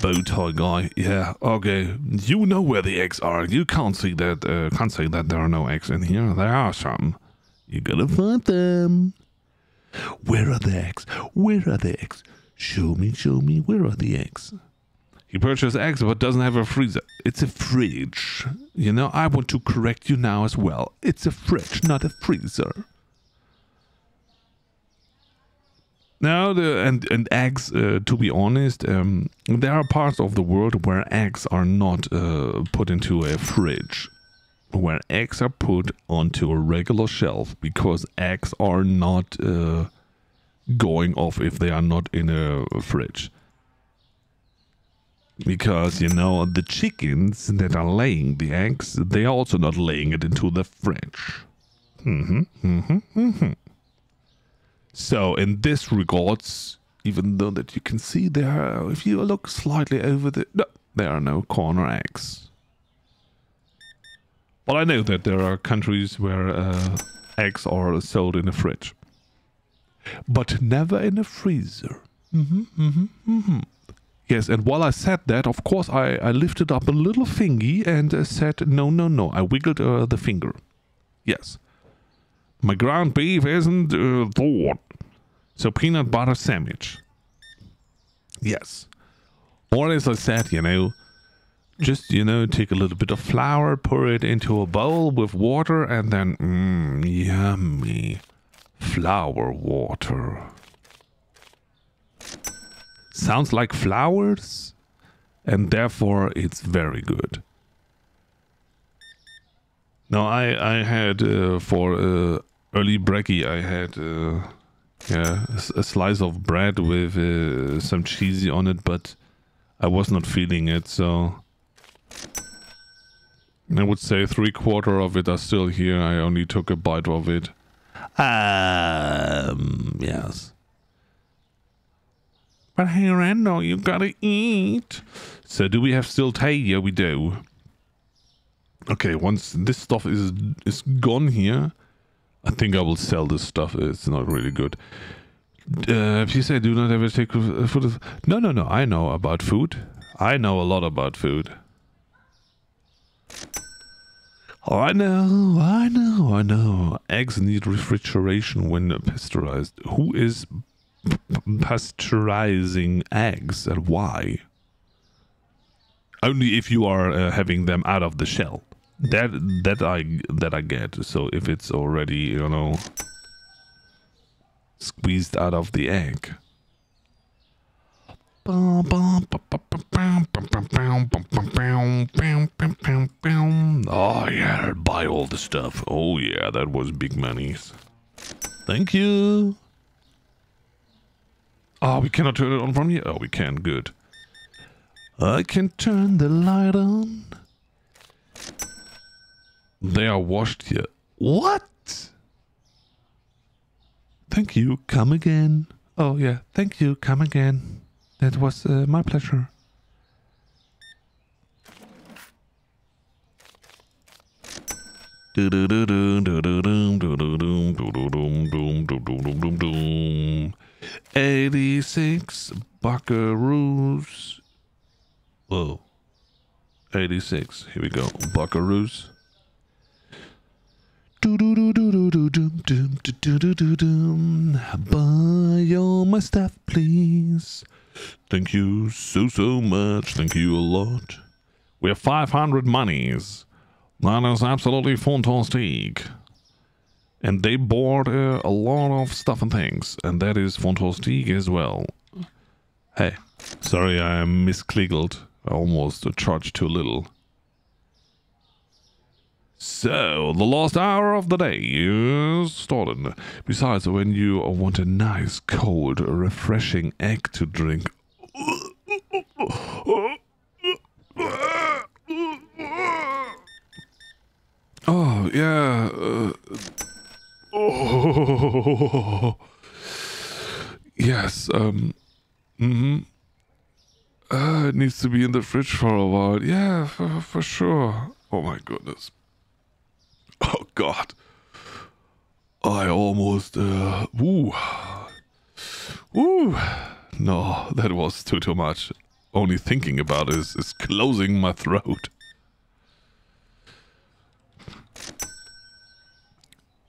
Bow tie guy. Yeah, okay. You know where the eggs are. You can't see that. Uh, can't say that there are no eggs in here. There are some. You gotta find them. Where are the eggs? Where are the eggs? Show me, show me. Where are the eggs? He purchased eggs but doesn't have a freezer. It's a fridge. You know, I want to correct you now as well. It's a fridge, not a freezer. Now, the and and eggs. Uh, to be honest, um, there are parts of the world where eggs are not uh, put into a fridge, where eggs are put onto a regular shelf because eggs are not uh, going off if they are not in a fridge. Because you know the chickens that are laying the eggs, they are also not laying it into the fridge. Mm-hmm. Mm-hmm. Mm-hmm. So in this regards, even though that you can see there, if you look slightly over the, no, there are no corner eggs. But I know that there are countries where uh, eggs are sold in a fridge, but never in a freezer. Mm-hmm, mm-hmm, mm-hmm. Yes, and while I said that, of course, I, I lifted up a little fingy and uh, said, no, no, no. I wiggled uh, the finger. Yes. My ground beef isn't uh, thawed. So peanut butter sandwich. Yes. Or as I said, you know, just, you know, take a little bit of flour, pour it into a bowl with water, and then, mmm, yummy. Flour water. Sounds like flowers, and therefore it's very good. Now, I, I had uh, for uh, early brekkie, I had uh, yeah, a, a, slice of bread with uh, some cheesy on it, but I was not feeling it, so I would say three quarter of it are still here. I only took a bite of it. Um, yes. But hey, Rando, you gotta eat. So do we have still tea? Yeah, we do. Okay, once this stuff is is gone here, I think I will sell this stuff. It's not really good. Uh, if you say do not ever take food, no, no, no. I know about food. I know a lot about food. Oh, I know, I know, I know. Eggs need refrigeration when pasteurized. Who is pasteurizing eggs and why? Only if you are uh, having them out of the shell. That that I that I get. So if it's already you know squeezed out of the egg. Oh yeah, buy all the stuff. Oh yeah, that was big monies. Thank you. Oh, we cannot turn it on from here? Oh, we can. Good. I can turn the light on. They are washed here. What? Thank you. Come again. Oh, yeah. Thank you. Come again. That was uh, my pleasure. Eighty-six buckaroos. Whoa. Eighty-six. Here we go. Buckaroos. Buy all my stuff, please. Thank you so, so much. Thank you a lot. We have 500 monies. That is absolutely fantastic. And they bought uh, a lot of stuff and things. And that is fantastic as well. Hey, sorry I misclickled. I almost charged too little. So, the last hour of the day is stolen. Besides, when you want a nice, cold, refreshing egg to drink. Oh, yeah. Uh, oh. Yes, um, Mm-hmm. Uh, it needs to be in the fridge for a while. Yeah, for, for sure. Oh my goodness. <laughs> Oh God. I almost, uh, woo. Woo. No, that was too, too much. Only thinking about it is, is closing my throat.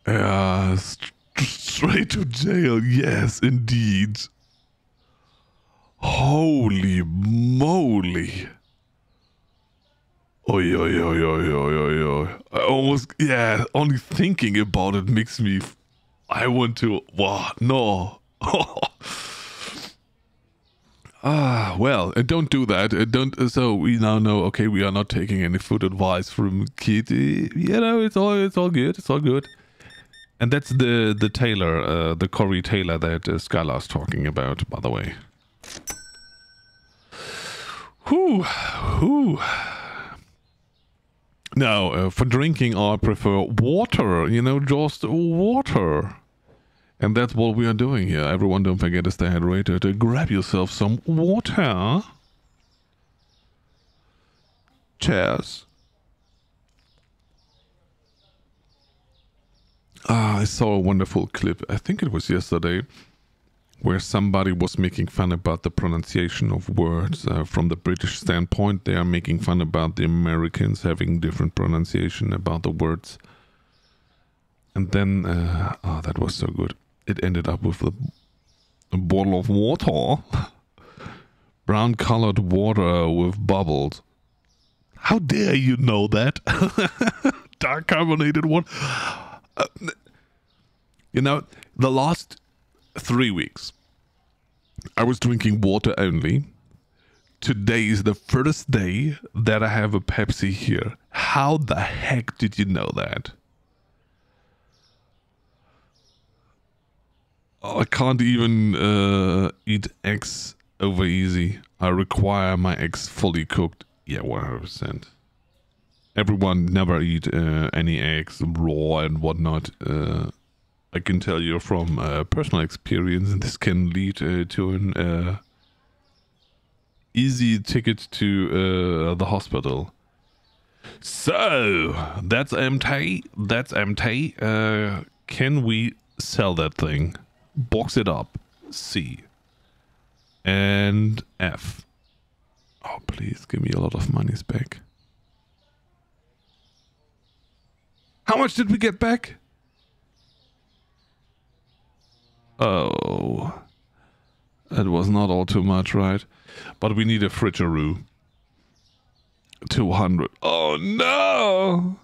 Yeah, st straight to jail. Yes, indeed. Holy moly. Oi, oi, oi, oi, oi, oi, oi. I almost, yeah, only thinking about it makes me, I want to, wow, no. <laughs> ah, well, uh, don't do that. Uh, don't, uh, so we now know, okay, we are not taking any food advice from Kitty. You know, it's all, it's all good, it's all good. And that's the, the Taylor, uh, the Corey Taylor that uh, Skylar's talking about, by the way. Whew, whew. Now, uh, for drinking, I prefer water, you know, just water. And that's what we are doing here. Everyone, don't forget to stay hydrated. To grab yourself some water. Cheers. Ah, I saw a wonderful clip. I think it was yesterday where somebody was making fun about the pronunciation of words. Uh, from the British standpoint, they are making fun about the Americans having different pronunciation about the words. And then, uh, oh, that was so good. It ended up with a, a bottle of water, <laughs> brown colored water with bubbles. How dare you know that? <laughs> Dark carbonated water. Uh, you know, the last three weeks. I was drinking water only. Today is the first day that I have a Pepsi here. How the heck did you know that? I can't even uh, eat eggs over easy. I require my eggs fully cooked. Yeah, 100%. Everyone never eat uh, any eggs raw and whatnot. Uh, I can tell you from uh, personal experience, and this can lead uh, to an uh, easy ticket to uh, the hospital. So that's MT. That's MT. Uh, can we sell that thing? Box it up. C and F. Oh, please give me a lot of monies back. How much did we get back? Oh. That was not all too much, right? But we need a fridgeroo. 200. Oh no!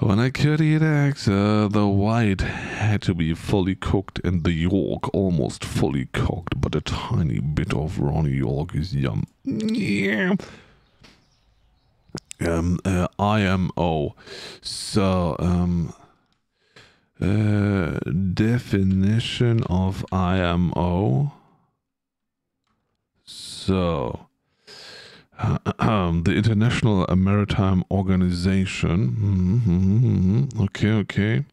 When I could eat eggs, uh, the white had to be fully cooked and the yolk almost fully cooked, but a tiny bit of raw yolk is yum. Yeah. Um, uh, IMO. So, um, uh, definition of IMO. So, <clears throat> um, the International Maritime Organization. Mm-hmm, mm-hmm. Okay, okay.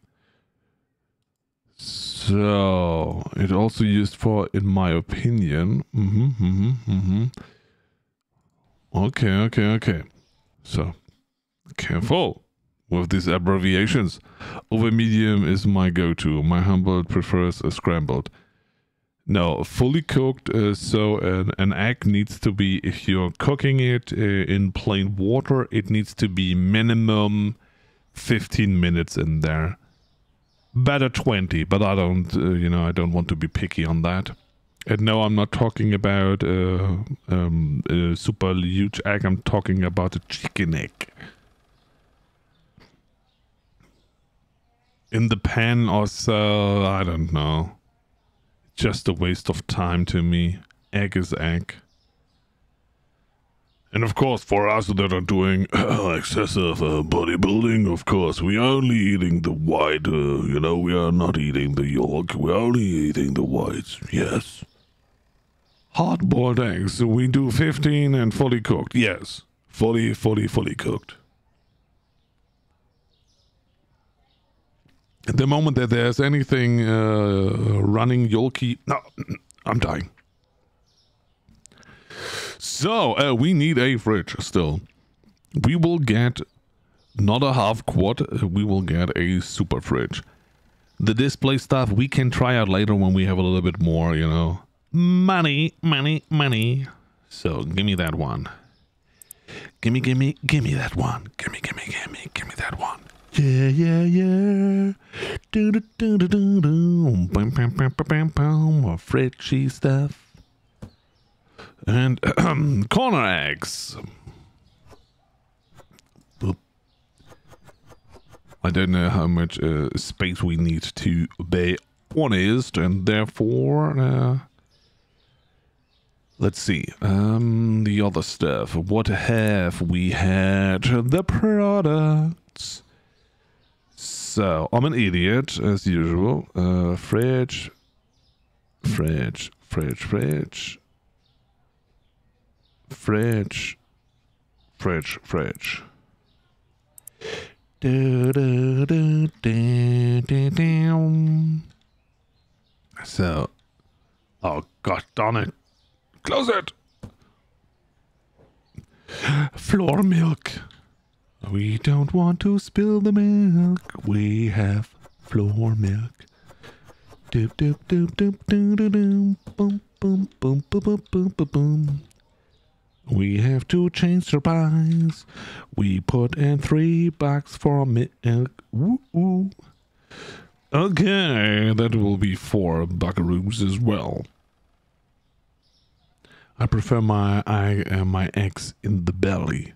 So, it also used for, in my opinion. Mm-hmm, mm-hmm, mm-hmm. Okay, okay, okay. So, careful with these abbreviations. Over medium is my go-to. My humble prefers a scrambled. No, fully cooked. Uh, so an, an, egg needs to be, if you're cooking it uh, in plain water, it needs to be minimum 15 minutes in there. Better 20, but I don't, uh, you know, I don't want to be picky on that. And no, I'm not talking about uh, um, a super huge egg. I'm talking about a chicken egg. In the pen or so. I don't know. Just a waste of time to me. Egg is egg. And of course, for us that are doing uh, <coughs> excessive uh, bodybuilding, of course, we are only eating the white. Uh, you know, we are not eating the yolk. We're only eating the whites. Yes. Hard boiled eggs. We do 15 and fully cooked. Yes. Fully, fully, fully cooked. The moment that there's anything uh, running yolky, no, <clears throat> I'm dying. So uh, we need a fridge still. We will get not a half quad. uh, We will get a super fridge. The display stuff we can try out later when we have a little bit more, you know, money, money, money. So give me that one. Gimme, gimme, gimme that one. Gimme, gimme, gimme, gimme that one. Yeah, yeah, yeah. Do do do do do do. Bam, bam, bam, bam, bam, bam. More fridgy stuff. And <clears throat> corner eggs. I don't know how much uh, space we need to be honest, and therefore, uh, let's see. Um, the other stuff. What have we had? The products. So I'm an idiot as usual. Uh, fridge, fridge, fridge, fridge, fridge, fridge, fridge. Do, do, do, do, do, do. So, oh god darn it! Close it. Floor milk. We don't want to spill the milk. We have floor milk. Doop doop doop doop doo doo doo. Boom boom boom boom boom boom boom boom. We have change the price. We put in three bucks for milk. Woo woo. Okay, that will be four buckaroos as well. I prefer my I, uh, my eggs in the belly.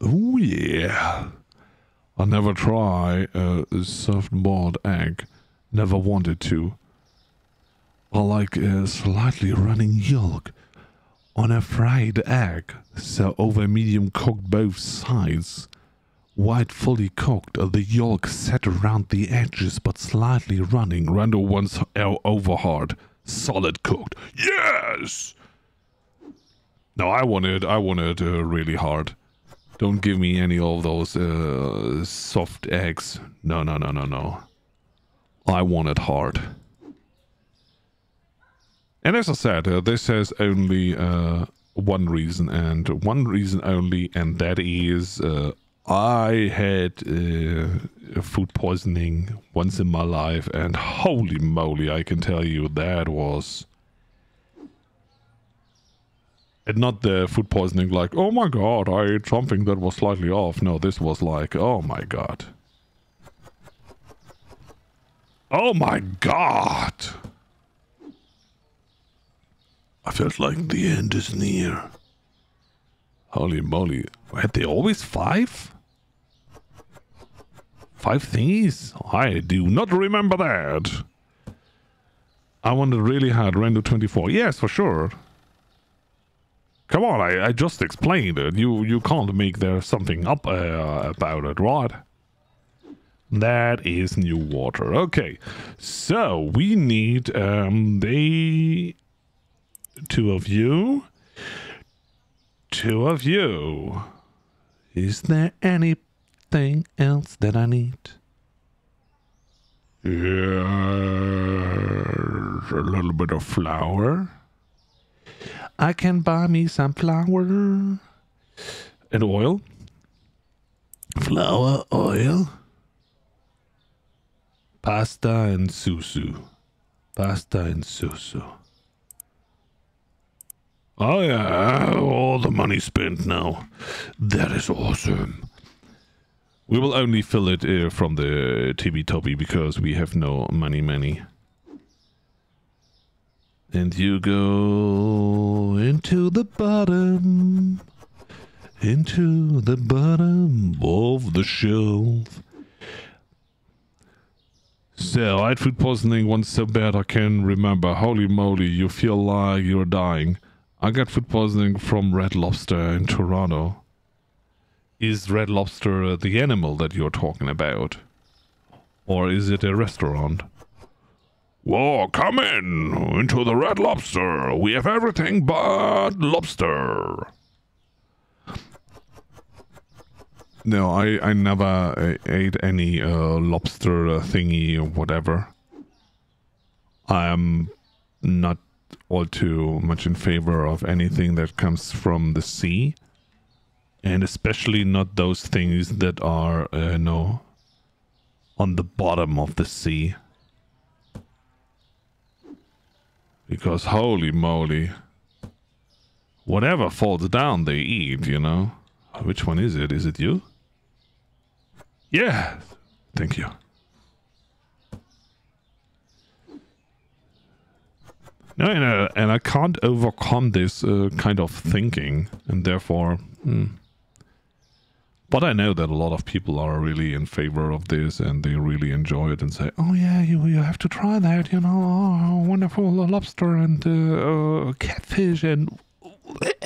Oh yeah. I never try a soft boiled egg. Never wanted to. I like a slightly running yolk on a fried egg, so over medium cooked both sides. White fully cooked, the yolk set around the edges but slightly running. Rando wants over hard. Solid cooked. Yes! No, I want it. I want it uh, really hard. Don't give me any of those uh, soft eggs. No, no, no, no, no. I want it hard. And as I said, uh, this has only uh, one reason and one reason only, and that is uh, I had uh, food poisoning once in my life, and holy moly, I can tell you that was. And not the food poisoning like, oh my god, I ate something that was slightly off. No, this was like, oh my god. Oh my god! I felt like the end is near. Holy moly. Had they always five? Five thingies? I do not remember that. I wanted really hard Rando 24. Yes, for sure. Come on, I, I just explained it. You you can't make there something up uh, about it, right? That is new water. Okay, so we need um the two of you, two of you. Is there anything else that I need? Yeah, a little bit of flour. I can buy me some flour and oil. Flour, oil, pasta, and susu. Pasta and susu. Oh yeah, all the money spent now. That is awesome. We will only fill it uh, from the Tibi Toby because we have no money, money. And you go into the bottom, into the bottom of the shelf. So, I had food poisoning once so bad I can remember. Holy moly, you feel like you're dying. I got food poisoning from Red Lobster in Toronto. Is Red Lobster the animal that you're talking about? Or is it a restaurant? Whoa, come in into the Red Lobster. We have everything but lobster. No, I, I never uh, ate any uh, lobster uh, thingy or whatever. I'm not all too much in favor of anything that comes from the sea, and especially not those things that are, uh, you know, on the bottom of the sea. Because holy moly, whatever falls down, they eat. You know, which one is it? Is it you? Yeah, thank you. No, and, uh, and I can't overcome this uh, kind of thinking, and therefore, hmm. But I know that a lot of people are really in favor of this, and they really enjoy it, and say, "Oh yeah, you you have to try that, you know, oh, wonderful lobster and uh, uh catfish and." <laughs>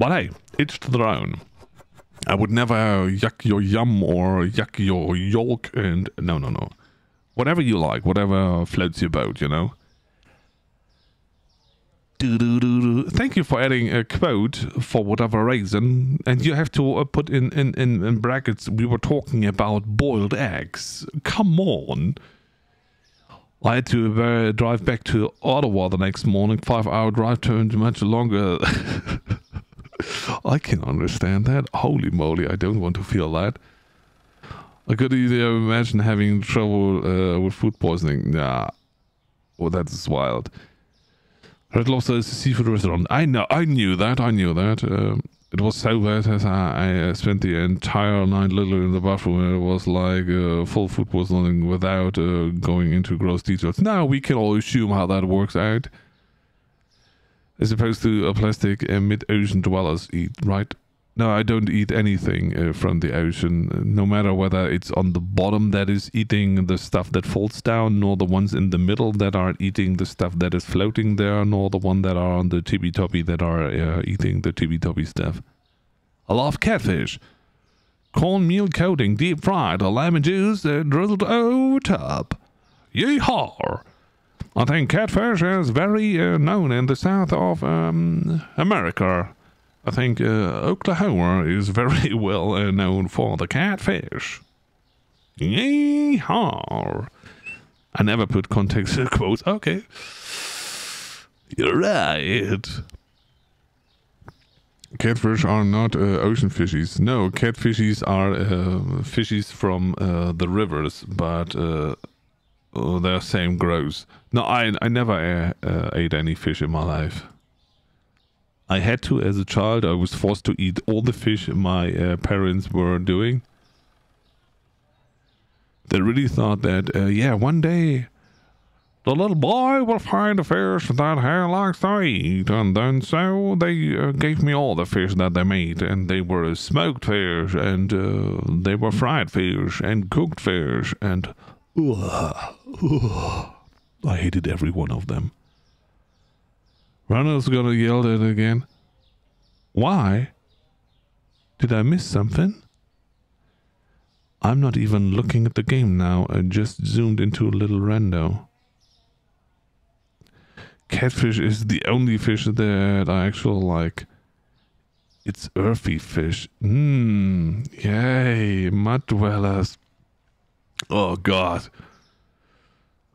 But hey, each to their own. I would never yuck your yum or yuck your yolk and no, no, no. Whatever you like, whatever floats your boat, you know. Thank you for adding a quote for whatever reason, and you have to uh, put in, in, in, in brackets. We were talking about boiled eggs. Come on. I had to uh, drive back to Ottawa the next morning. Five hour drive turned much longer. <laughs> I can understand that. Holy moly, I don't want to feel that. I could either imagine having trouble uh, with food poisoning. Nah. Well, that's wild. Red Lobster is a seafood restaurant. I know, I knew that, I knew that. Um, it was so bad that I, I, spent the entire night literally in the bathroom and it was like uh, full food poisoning without uh, going into gross details. Now we can all assume how that works out as opposed to a plastic uh, mid-ocean dwellers eat, right? No, I don't eat anything uh, from the ocean, no matter whether it's on the bottom that is eating the stuff that falls down, nor the ones in the middle that are eating the stuff that is floating there, nor the one that are on the tippy toppy that are uh, eating the tippy toppy stuff. I love catfish. Cornmeal coating, deep fried, lemon juice uh, drizzled over top. Yeehaw! I think catfish is very uh, known in the south of um, America. I think uh, Oklahoma is very <laughs> well uh, known for the catfish. Yeehaw! I never put context in <laughs> quotes. Okay. You're right. Catfish are not uh, ocean fishies. No, catfishies are uh, fishies from uh, the rivers, but oh, they're same gross. No, I I never ate any fish in my life. I had to as a child. I was forced to eat all the fish my uh, parents were doing. They really thought that, uh, yeah, one day the little boy will find a fish that he likes to eat. And then so they uh, gave me all the fish that they made. And they were smoked fish, and uh, they were fried fish, and cooked fish, and. I hated every one of them. Ronald's gonna yell at it again. Why? Did I miss something? I'm not even looking at the game now. I just zoomed into a little rando. Catfish is the only fish that I actually like. It's earthy fish. Mmm. Yay. Mud dwellers. Oh, God.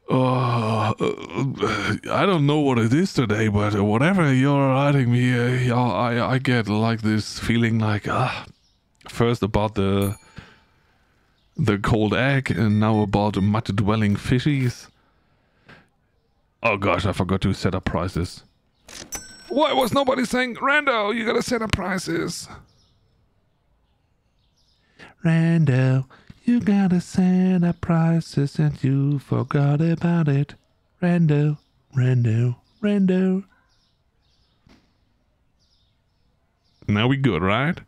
Oh, I don't know what it is today, but whatever you're writing me, uh, I I get like this feeling like ah, first about the the cold egg, and now about mud dwelling fishies. Oh gosh, I forgot to set up prices. Why was nobody saying, Rando, you gotta set up prices? Rando, you gotta set up prices and you forgot about it. Rando, Rando, Rando. Now we good, right?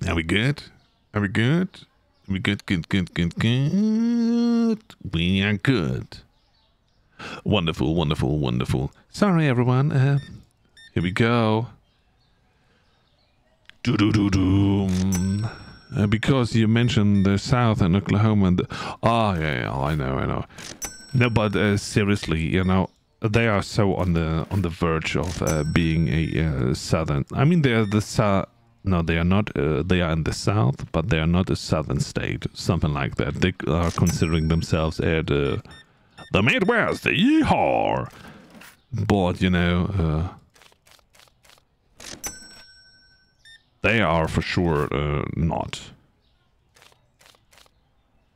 Now we good? Are we good? Are we good, good, good, good, good? We are good. Wonderful, wonderful, wonderful. Sorry, everyone. Uh, here we go. Do do do do. Uh, because you mentioned the South and Oklahoma. And oh, yeah, yeah, I know, I know. No, but uh, seriously, you know, they are so on the on the verge of uh, being a uh, southern. I mean, they're the south. No, they are not. Uh, they are in the south, but they are not a southern state. Something like that. They are considering themselves at uh, The Midwest, yeehaw! But, you know, uh, they are for sure uh, not.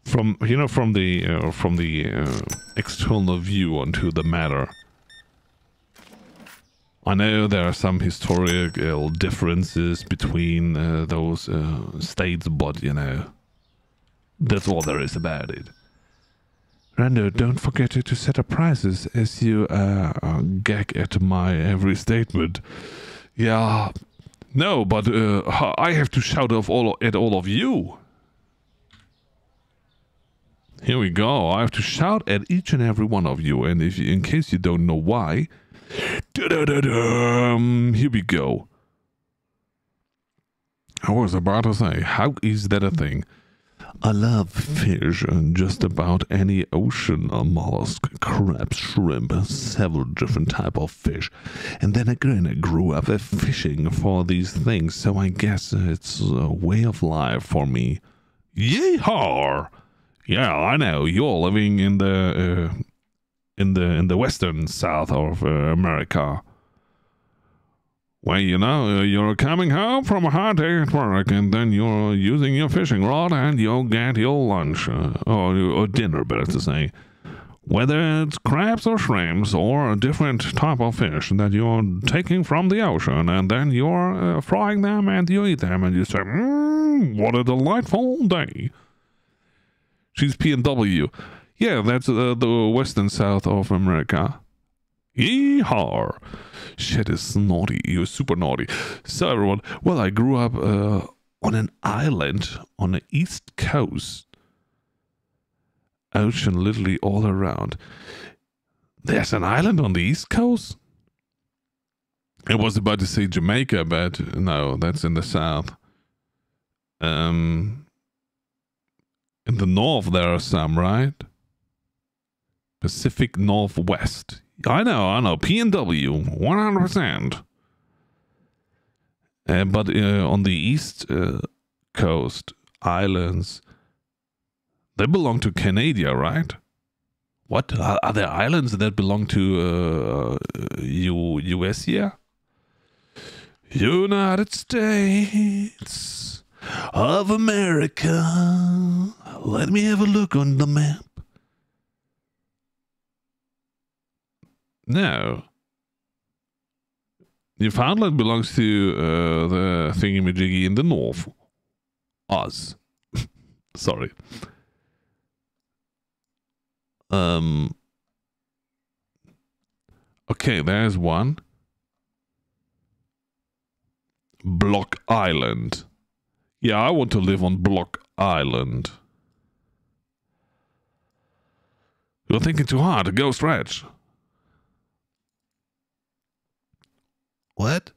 From, you know, from the, uh, from the uh, external view onto the matter, I know there are some historical differences between uh, those uh, states, but you know, that's all there is about it. Rando, don't forget to set up prices as you uh, uh, gag at my every statement. Yeah, no, but uh, I have to shout off all at all of you. Here we go. I have to shout at each and every one of you, and if you, in case you don't know why. Here we go. I was about to say, how is that a thing? I love fish and just about any ocean A mollusk, crab, shrimp, several different type of fish. And then again, I grew up fishing for these things, so I guess it's a way of life for me. Yeehaw! Yeah, I know you're living in the uh, in the in the western south of uh, America. Well, you know, uh, you're coming home from a hard day at work, and then you're using your fishing rod, and you'll get your lunch, uh, or, or dinner, better to say. Whether it's crabs or shrimps, or a different type of fish that you're taking from the ocean, and then you're uh, frying them and you eat them, and you say, mmm, what a delightful day. She's PNW. Yeah, that's uh, the western south of America. Yeehaw! Shit is naughty. You're super naughty. So, everyone, well, I grew up uh, on an island on the east coast. Ocean literally all around. There's an island on the east coast? I was about to say Jamaica, but no, that's in the south. Um, in the north, there are some, right? Pacific Northwest. I know, I know. P and W, one hundred percent. Uh, but uh, on the east uh, coast islands, they belong to Canada, right? What are, are there islands that belong to uh, U U.S. here? United States of America. Let me have a look on the map. No. Newfoundland belongs to uh, the thingamajiggy in the north. Oz. <laughs> Sorry. Um. Okay, there's one. Block Island. Yeah, I want to live on Block Island. You're thinking too hard. Go stretch. What?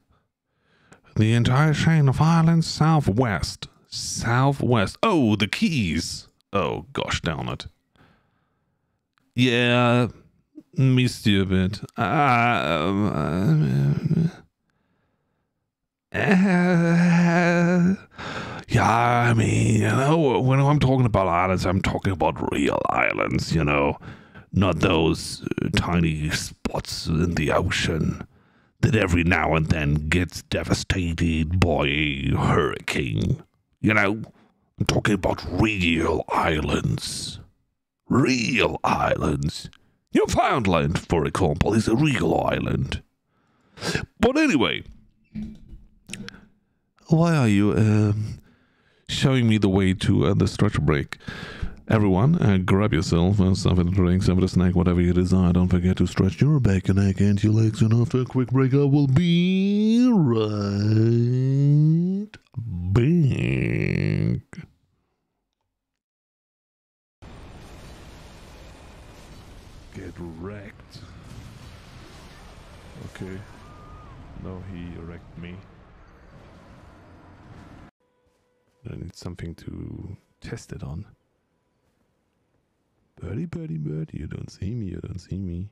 The entire chain of islands southwest. Southwest. Oh, the Keys. Oh, gosh darn it. Yeah, me stupid. Uh, uh, uh, yeah, I mean, you know, when I'm talking about islands, I'm talking about real islands, you know, not those tiny spots in the ocean that every now and then gets devastated by a hurricane. You know, I'm talking about real islands. Real islands. Newfoundland, for example, is a real island. But anyway, why are you uh, showing me the way to uh, the stretch break? Everyone, uh, grab yourself uh, something to drink, something to snack, whatever you desire. Don't forget to stretch your back and neck and your legs. And after a quick break, I will be right back. Get wrecked. Okay. No, he wrecked me. I need something to test it on. Birdie, birdie, birdie, you don't see me, you don't see me.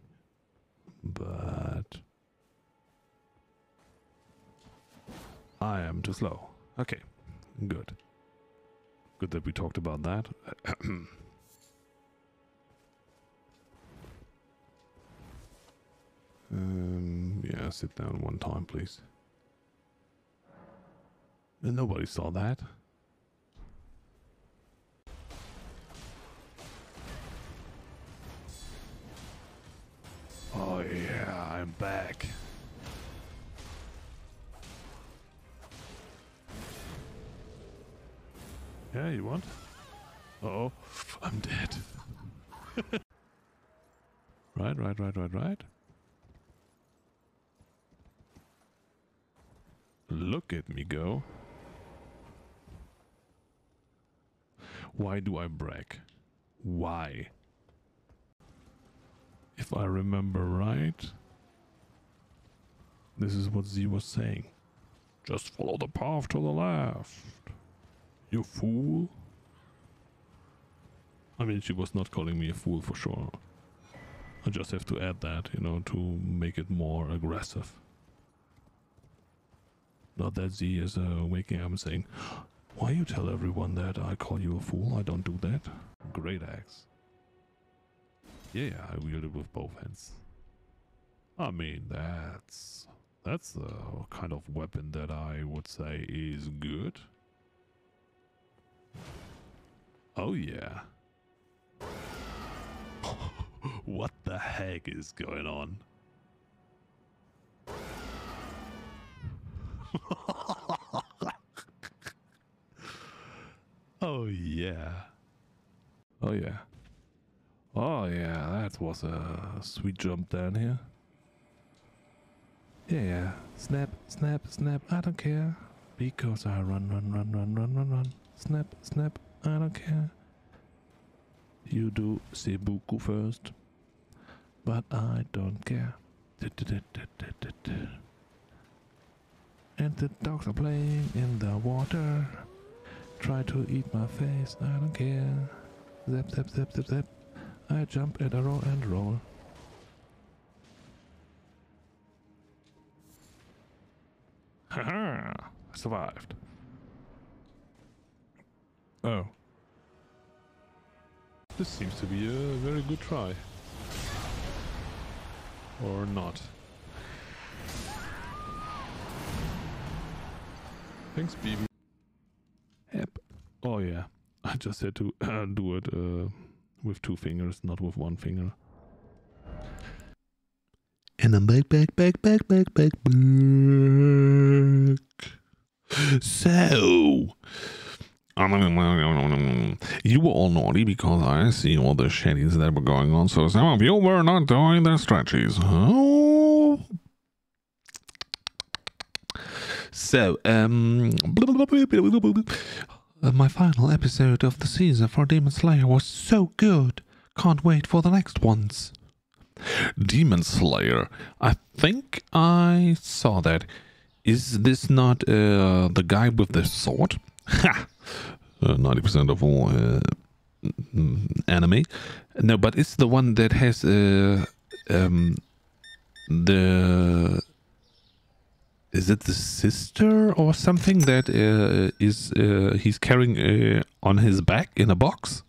But I am too slow. Okay, good. Good that we talked about that. <clears throat> Um, yeah, sit down one time, please. And nobody saw that. Oh yeah, I'm back. Yeah, you want? Uh oh, I'm dead. <laughs> right, right, right, right, right. Look at me go. Why do I brag? Why? If I remember right, this is what Z was saying. Just follow the path to the left. You fool. I mean, she was not calling me a fool for sure. I just have to add that, you know, to make it more aggressive. Not that Z is uh, waking up and saying, Why you tell everyone that I call you a fool? I don't do that. Great axe. Yeah, I wield it with both hands. I mean, that's that's the kind of weapon that I would say is good. Oh yeah. <laughs> what the heck is going on? <laughs> oh yeah. Oh yeah. Oh yeah, that was a sweet jump down here. Yeah, yeah. Snap, snap, snap, I don't care. Because I run, run, run, run, run, run, run. Snap, snap, I don't care. You do Sebuku first. But I don't care. And the dogs are playing in the water. Try to eat my face, I don't care. Zap, zap, zap, zap, zap. I jump and I roll and roll. Haha! I survived. Oh. This seems to be a very good try. Or not. Thanks, BB. Yep. Oh yeah. I just had to uh, do it uh, with two fingers, not with one finger. And I'm back, back, back, back, back, back, back. So, you were all naughty because I see all the shaddies that were going on, so some of you were not doing the stretchies. Oh. So, um, my final episode of the season for Demon Slayer was so good. Can't wait for the next ones. Demon Slayer. I think I saw that. Is this not uh, the guy with the sword? Ha! Uh, 90% of all uh, anime. No, but it's the one that has uh, um, the is it the sister or something that uh, is uh, he's carrying uh, on his back in a box?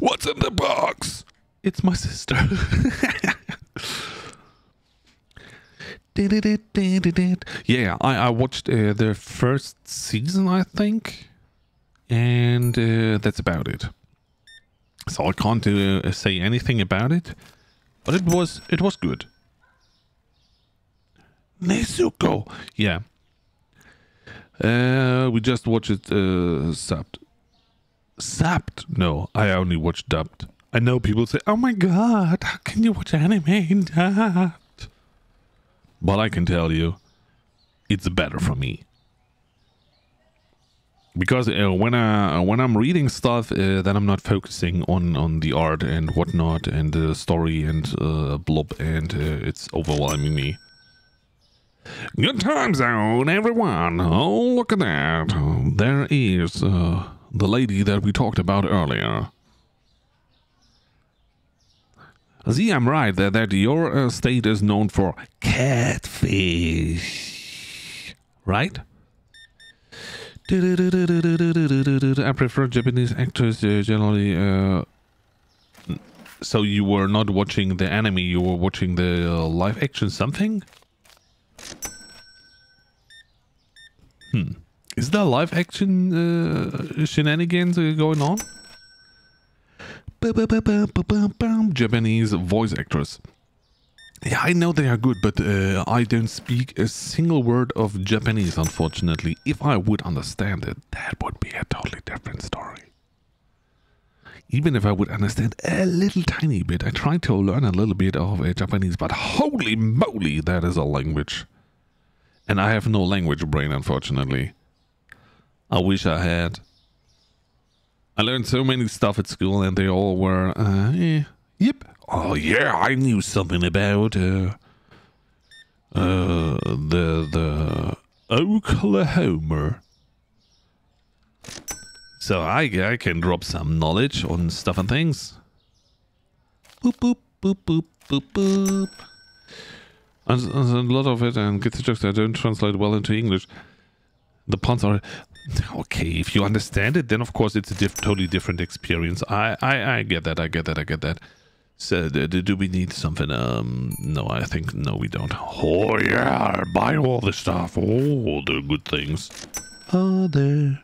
What's in the box? It's my sister. <laughs> yeah, I, I watched uh, the first season, I think, and uh, that's about it. So I can't uh, say anything about it, but it was it was good. Nezuko. Yeah. Uh, we just watched it uh, subbed. Subbed? No, I only watched dubbed. I know people say, "Oh my god, how can you watch anime dubbed?" But I can tell you, it's better for me because uh, when I when I'm reading stuff, uh, then I'm not focusing on on the art and whatnot and the story and uh, blob, and uh, it's overwhelming me. Good time zone, everyone! Oh, look at that! There is uh, the lady that we talked about earlier. See, I'm right that, that your uh, state is known for catfish, right? I prefer Japanese actors uh, generally. Uh, So you were not watching the anime, you were watching the uh, live action something? Hmm. Is there live action uh, shenanigans uh, going on? Japanese voice actors. Yeah, I know they are good, but uh, I don't speak a single word of Japanese, unfortunately. If I would understand it, that would be a totally different story. Even if I would understand a little tiny bit, I tried to learn a little bit of uh, Japanese, but holy moly, that is a language. And I have no language brain, unfortunately. I wish I had. I learned so many stuff at school, and they all were, uh, eh, yep. Oh yeah, I knew something about uh, uh, the the Oklahoma. So I I can drop some knowledge on stuff and things. Boop boop boop boop boop boop. And, and a lot of it, and get the jokes. that don't translate well into English. The puns are <laughs> okay if you understand it then of course it's a diff- totally different experience. I, I i get that i get that i get that. So do, we need something? Um no i think no we don't. Oh yeah buy all the stuff. All the good things. All the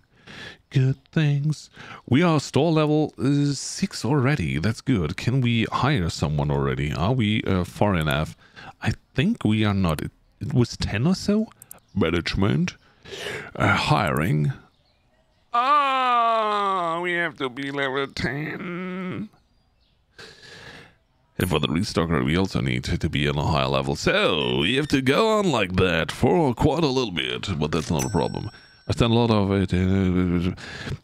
good things. We are store level uh, six already. That's good. Can we hire someone already? Are we uh, far enough i think we are not it, it was 10 or so management uh, hiring. Ah, we have to be level 10. And for the restocker, we also need to be on a higher level. So, we have to go on like that for quite a little bit, but that's not a problem. I've done a lot of it. Uh,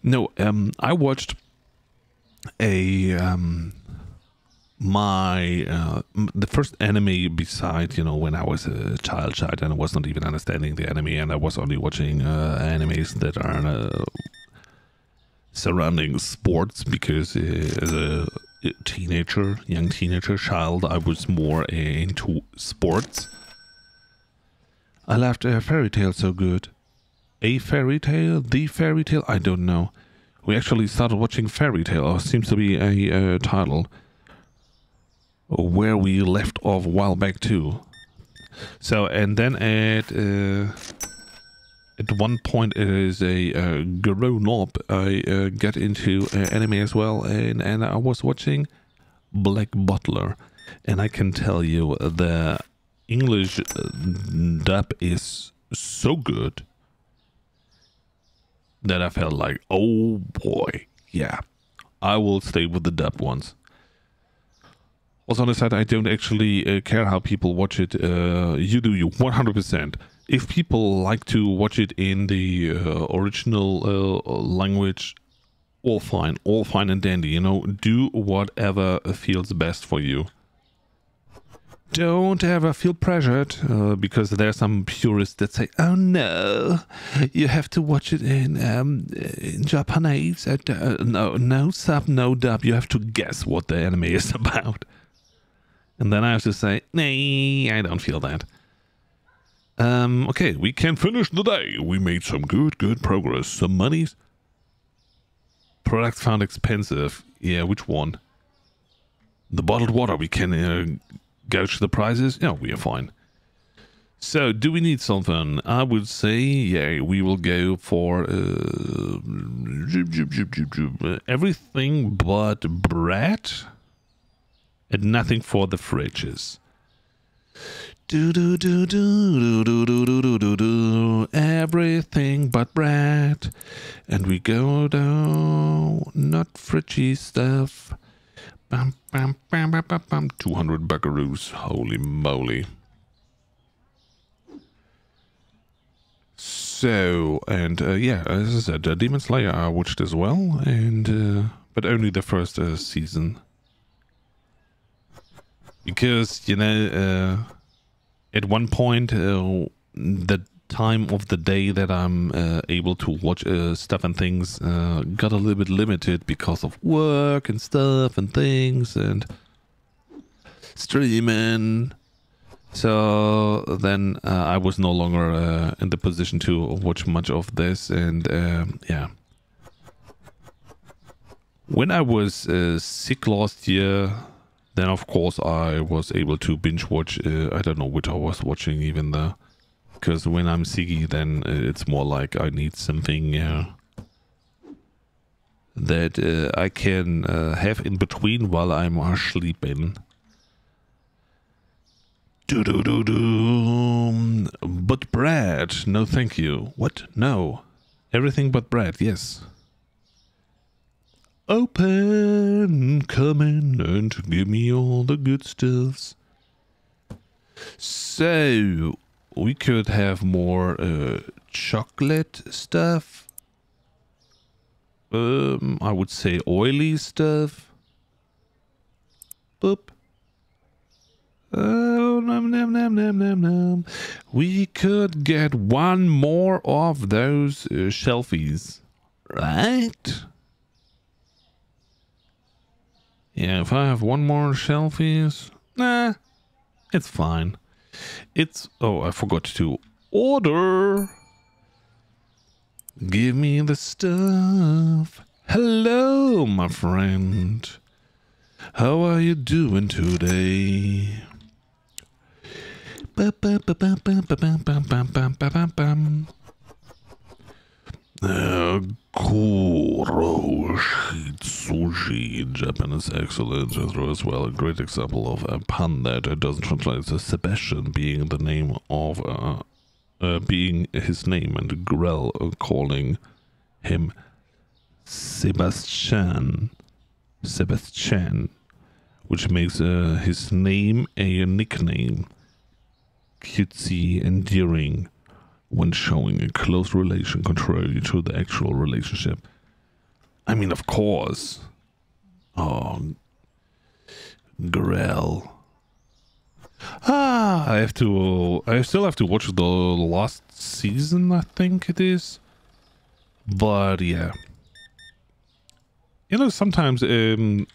no, um, I watched a um, my uh, the first anime beside you know when I was a child child and I was not even understanding the anime and I was only watching uh, animes that are uh, surrounding sports because uh, as a teenager young teenager child I was more into sports. I left a Fairy Tail so good. A fairy tale? The fairy tale? I don't know. We actually started watching Fairy Tail. or seems to be a title where we left off a while back too. So and then at uh, at one point it is a uh, grown up. I uh, get into uh, anime as well, and and I was watching Black Butler, and I can tell you the English uh, dub is so good that I felt like, oh boy, yeah, I will stay with the dub ones. Also, on the side, I don't actually uh, care how people watch it. Uh, you do you, 100%. If people like to watch it in the uh, original uh, language, all fine, all fine and dandy. You know, do whatever feels best for you. Don't ever feel pressured uh, because there are some purists that say, "Oh no, you have to watch it in um, in Japanese." Uh, no, no sub, no dub. You have to guess what the anime is <laughs> about. And then I have to say, nay, I don't feel that. Um, okay, we can finish the day. We made some good, good progress. Some monies. Products found expensive. Yeah, which one? The bottled water. We can uh, gouge the prices. Yeah, we are fine. So, do we need something? I would say, yeah, we will go for uh, everything but bread and nothing for the fridges. Do do do do do do do do do do everything but bread, and we go down not fridgy stuff. Bam bam bam bam bam bam. Two hundred buckaroos. Holy moly! So and uh, yeah, as I said, uh, Demon Slayer I watched as well, and uh, but only the first uh, season because you know uh, at one point uh, the time of the day that I'm uh, able to watch uh, stuff and things uh, got a little bit limited because of work and stuff and things and streaming. So then uh, I was no longer in the position to watch much of this, and um, yeah. When I was sick last year, Then, of course, I was able to binge watch. Uh, I don't know which I was watching even there. Because when I'm Siggy, then uh, it's more like I need something uh, that uh, I can uh, have in between while I'm sleeping. Do do do do. But bread, no, thank you. What? No, everything but bread. Yes. Open, come in and give me all the good stuffs. So we could have more uh, chocolate stuff. Um, I would say oily stuff. Boop. Oh, nom, nom, nom, nom, nom, nom. We could get one more of those uh, shelfies, right? Yeah, if I have one more shelfies, nah, it's fine. It's, oh, I forgot to order. Give me the stuff. Hello, my friend. How are you doing today? Uh, Kuro sushi in Japanese excellent as well. A great example of a pun that doesn't translate to Sebastian being the name of uh, uh, being his name and Grell calling him Sebastian. Sebastian, which makes uh, his name a nickname cutesy, endearing when showing a close relation contrary to the actual relationship. I mean, of course. Oh, Grell. Ah, I have to. I still have to watch the last season. I think it is. But yeah, you know, sometimes um,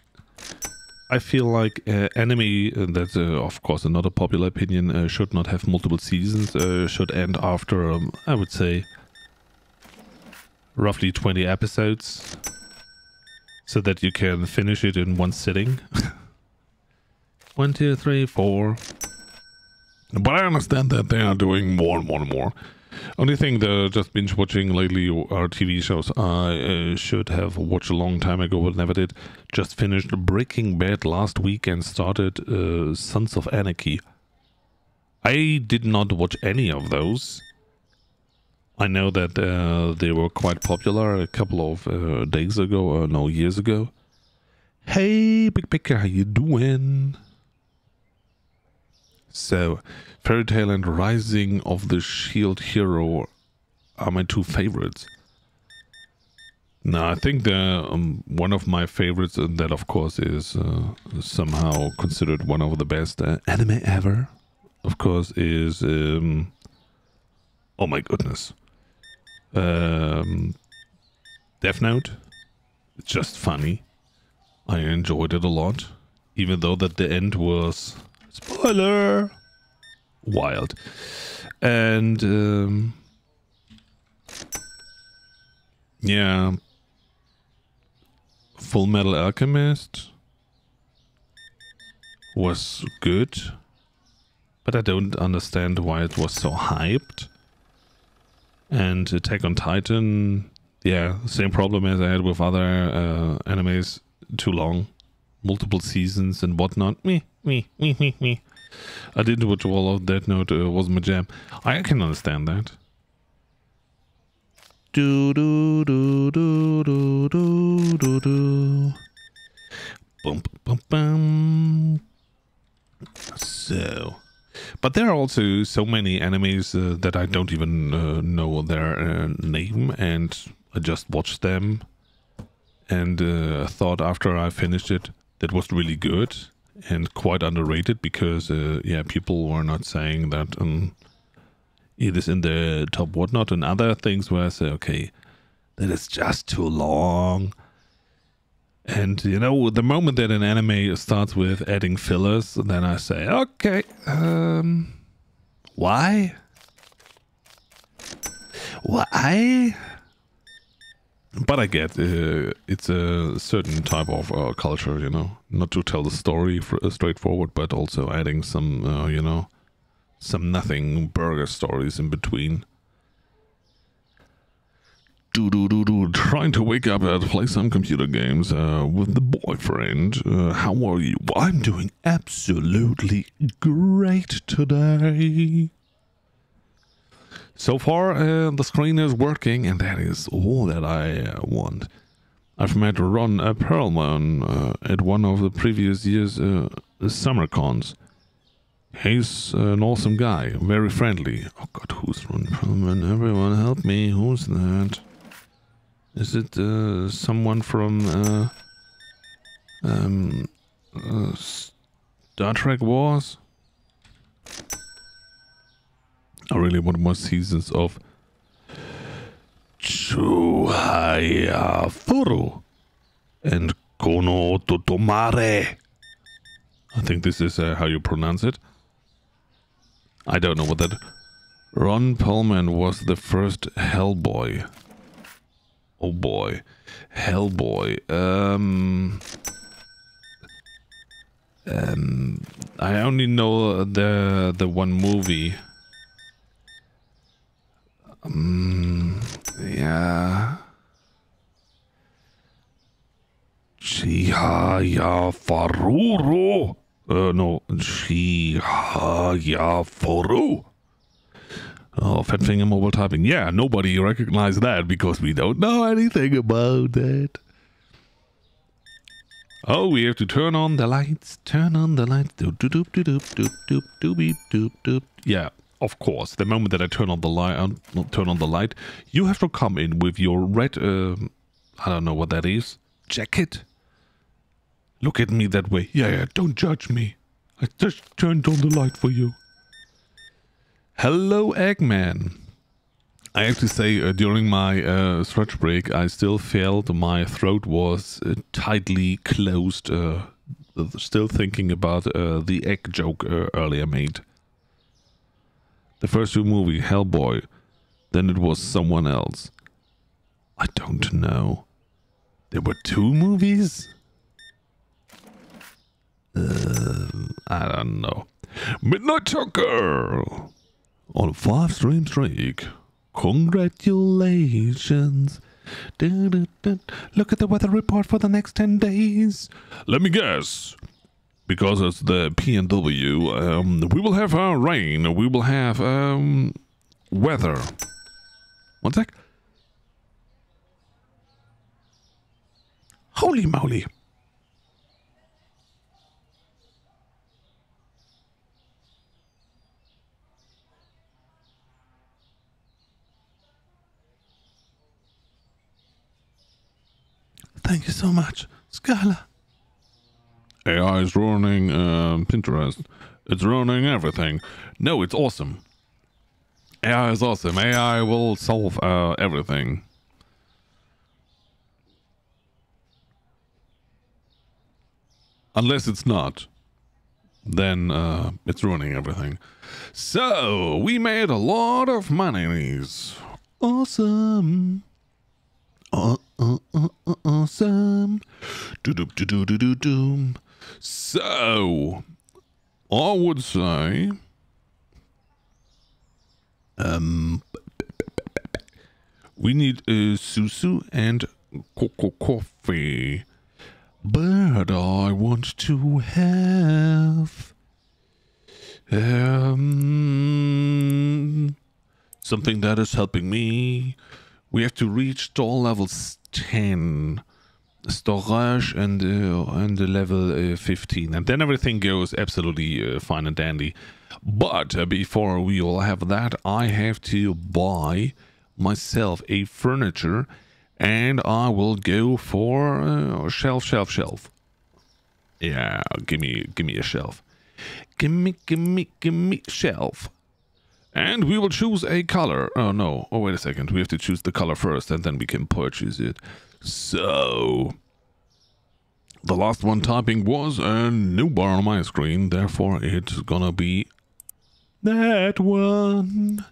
I feel like uh, anime, uh, that's uh, of course another popular opinion, uh, should not have multiple seasons, uh, should end after, um, I would say, roughly 20 episodes, so that you can finish it in one sitting. <laughs> one, two, three, four. But I understand that they are doing more and more and more. Only thing that I've just binge watching lately are TV shows I uh, should have watched a long time ago but never did. Just finished Breaking Bad last week and started uh, Sons of Anarchy. I did not watch any of those. I know that uh, they were quite popular a couple of uh, days ago, or no, years ago. Hey, Big Picker, how you doing? So, Fairy Tail and Rising of the Shield Hero are my two favorites. Now, I think the um, one of my favorites, and that of course is uh, somehow considered one of the best uh, anime ever, of course, is um, oh my goodness, um, Death Note. It's just funny. I enjoyed it a lot, even though that the end was spoiler wild. And um, yeah, Full Metal Alchemist was good, but I don't understand why it was so hyped. And Attack on Titan, yeah, same problem as I had with other uh, animes, too long, multiple seasons and whatnot. Me, me, me, me, me. I didn't watch all of Death Note. Uh, wasn't my jam. I can understand that. Do do do do do do do do. Bum bum bum. So, but there are also so many enemies uh, that I don't even uh, know their uh, name, and I just watched them, and uh, thought after I finished it that was really good and quite underrated because uh, yeah, people were not saying that um, it is in the top whatnot, and other things where I say, okay, that is just too long. And you know, the moment that an anime starts with adding fillers, then I say, okay, um, why? Why? But I get uh, it's a certain type of uh, culture, you know, not to tell the story uh, straightforward, but also adding some, uh, you know, some nothing burger stories in between. Do do do do. Trying to wake up and play some computer games uh, with the boyfriend. How are you? I'm doing absolutely great today. So far, uh, the screen is working, and that is all that I uh, want. I've met Ron uh, Perlman uh, at one of the previous year's uh, summer cons. He's an awesome guy, very friendly. Oh God, who's Ron Perlman? Everyone, help me! Who's that? Is it uh, someone from um, Star Trek Wars? I really want more seasons of Chihayafuru and Kono Oto Tomare. I think this is uh, how you pronounce it. I don't know what that. Ron Perlman was the first Hellboy. Oh boy, Hellboy. Um, um, I only know the the one movie. Um, yeah. Chihaya Faruru. Uh, no, Chihaya Faru. Oh, Fat Finger Mobile Typing. Yeah, nobody recognized that because we don't know anything about that. Oh, we have to turn on the lights. Turn on the lights. Doop doop doop doop doop doop doop doop doop doop. Yeah, of course. The moment that I turn on the light, uh, turn on the light, you have to come in with your red. Uh, I don't know what that is. Jacket. Look at me that way. Yeah, yeah. Don't judge me. I just turned on the light for you. Hello, Eggman. I have to say, uh, during my uh, stretch break, I still felt my throat was uh, tightly closed. Uh, still thinking about uh, the egg joke uh, earlier made. The first two movie, Hellboy, then it was someone else. I don't know. There were two movies? Uh, I don't know. Midnight Tucker! on a five stream streak. Congratulations. Dun, dun, dun. Look at the weather report for the next 10 days. Let me guess. Because it's the PNW, um, we will have uh, rain. We will have um, weather. One sec. Holy moly. Thank you so much, Scala. AI is ruining uh, Pinterest. It's ruining everything. No, it's awesome. AI is awesome. AI will solve uh, everything. Unless it's not, then uh, it's ruining everything. So we made a lot of money. These. Awesome. Uh, uh, uh, uh, awesome. Do do do do do do do. So, I would say, um, we need a susu and cocoa coffee, but I want to have um something that is helping me we have to reach store levels 10 storage and uh, and the level uh, 15 and then everything goes absolutely uh, fine and dandy. But uh, before we all have that i have to buy myself a furniture and i will go for uh, shelf shelf shelf. Yeah give me give me a shelf. Give me give me give me shelf and we will choose a color. Oh no, oh wait a second. We have to choose the color first and then we can purchase it. So, the last one typing was a new bar on my screen, therefore it's gonna be that one.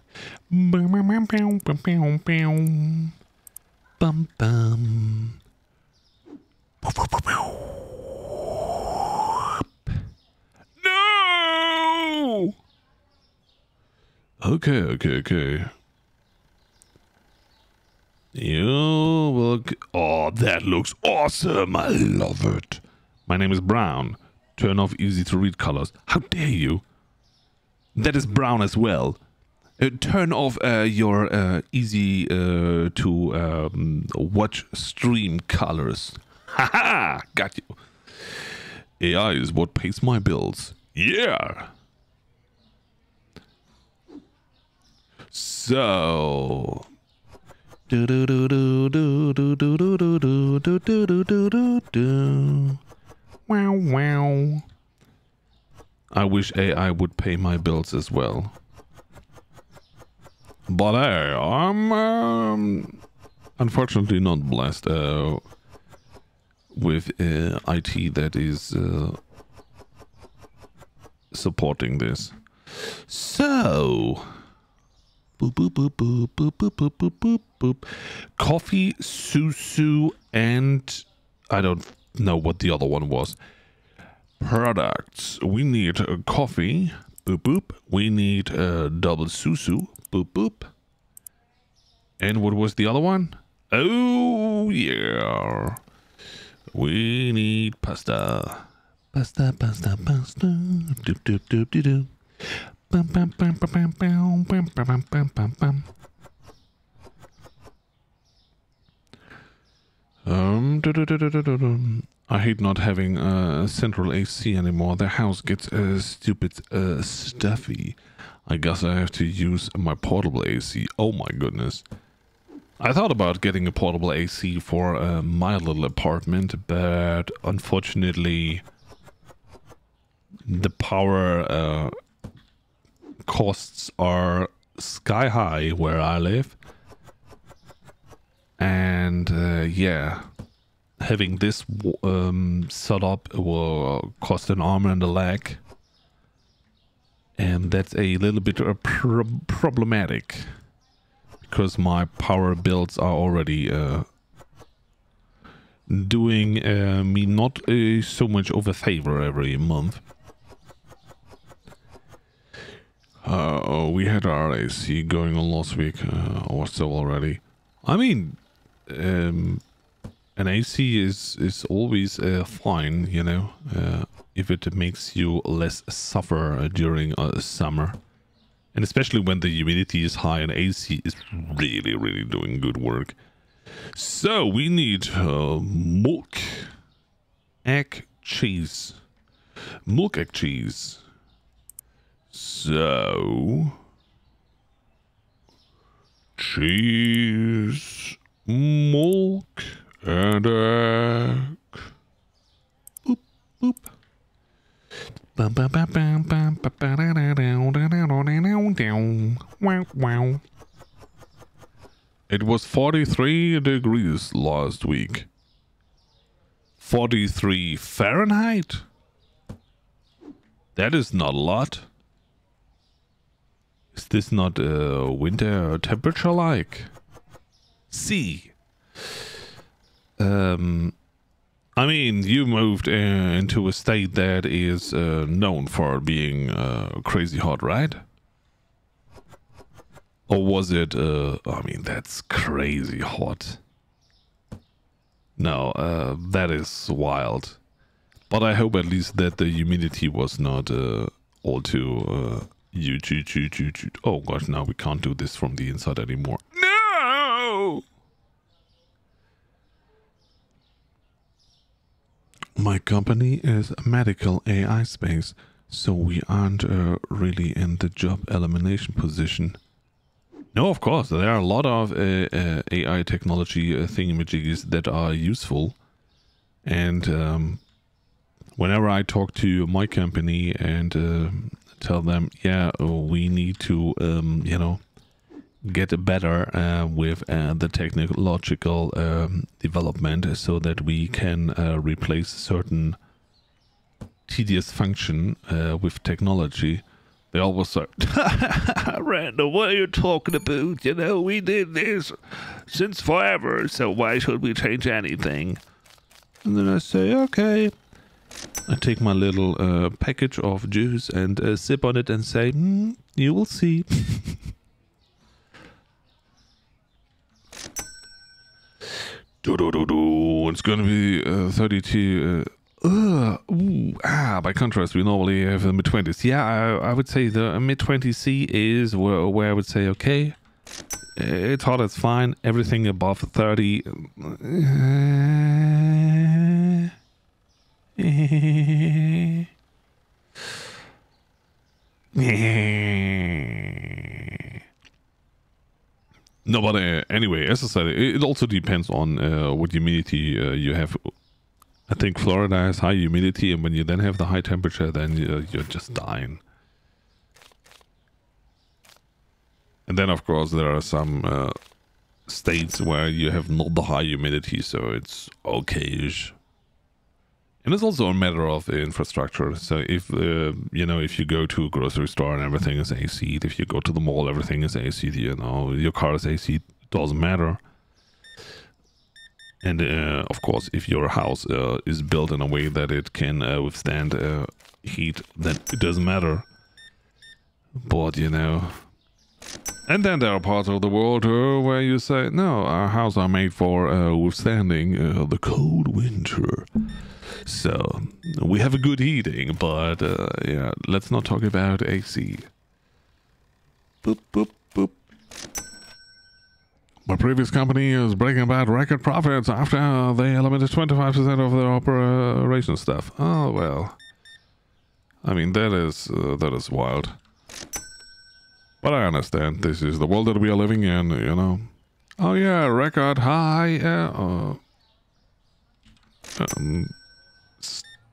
bum bum. No! Okay, okay, okay. You look. Oh, that looks awesome! I love it. My name is Brown. Turn off easy to read colors. How dare you? That is brown as well. Uh, turn off uh, your uh, easy uh, to um, watch stream colors. <laughs> Haha! Got you. AI is what pays my bills. Yeah! So. Do do do do do do do do do do do do do do do. Wow wow. I wish AI would pay my bills as well. But hey, I'm um, unfortunately not blessed uh, with uh, IT that is uh, supporting this. So, boop boop boop boop boop boop boop boop boop boop. Coffee, susu, and I don't know what the other one was. Products. We need uh, coffee. Boop boop. We need a double susu. Boop boop. And what was the other one? Oh yeah. We need pasta. Pasta, pasta, pasta. Doop doop doop doop doop. Um, da, da, da, I hate not having uh, central AC anymore. The house gets uh, stupid uh, stuffy. I guess I have to use my portable AC. Oh my goodness. I thought about getting a portable AC for uh, my little apartment, but unfortunately the power uh, costs are sky high where I live. And uh, yeah, having this um, set up will cost an arm and a leg. And that's a little bit uh, pro problematic because my power bills are already uh, doing uh, me not uh, so much of a favor every month. Uh, we had our AC going on last week uh, or so already. I mean, um, an AC is is always uh, fine, you know, if it makes you less suffer during summer, and especially when the humidity is high. An AC is really, really doing good work. So we need uh, milk, egg, cheese, milk, egg, cheese. So, cheese, milk, and egg. Boop, boop. It was 43 degrees last week. 43 Fahrenheit? That is not a lot. Is this not a winter temperature like? See. Um, I mean, you moved uh, into a state that is uh, known for being uh, crazy hot, right? Or was it, uh, I mean, that's crazy hot. No, uh, that is wild. But I hope at least that the humidity was not uh, all too uh, huge, huge, huge, huge. Oh gosh, now we can't do this from the inside anymore. No! My company is medical AI space, so we aren't uh, really in the job elimination position. No, of course, there are a lot of uh, uh, AI technology uh, thingamajigs that are useful. And um, whenever I talk to my company and uh, tell them, yeah, we need to, um, you know, get better uh, with uh, the technological um, development so that we can uh, replace certain tedious function uh, with technology They always say, <laughs> Randall, what are you talking about? You know, we did this since forever, so why should we change anything? And then I say, okay. I take my little uh, package of juice and uh, sip on it and say, mm, you will see. do do do do. It's gonna be uh, 32. Uh, uh, ooh, ah, by contrast, we normally have the mid 20s. Yeah, I, I would say the mid 20s C is where, where I would say, okay, it's hot, it's fine. Everything above 30. No, but uh, anyway, as I said, it, it also depends on uh, what humidity uh, you have I think Florida has high humidity, and when you then have the high temperature, then you're, you're just dying. And then, of course, there are some uh, states where you have not the high humidity, so it's okayish. And it's also a matter of infrastructure. So if uh, you know, if you go to a grocery store and everything is AC, if you go to the mall, everything is AC. You know, your car is AC. Doesn't matter. And uh, of course, if your house uh, is built in a way that it can uh, withstand uh, heat, then it doesn't matter. But you know. And then there are parts of the world uh, where you say, no, our houses are made for uh, withstanding the cold winter. So we have a good heating, but yeah, let's not talk about AC. Boop, boop, boop. My previous company is breaking bad record profits after they eliminated 25% of their operation staff. Oh, well. I mean, that is, uh, that is wild. But I understand. This is the world that we are living in, you know. Oh, yeah, record high uh, um,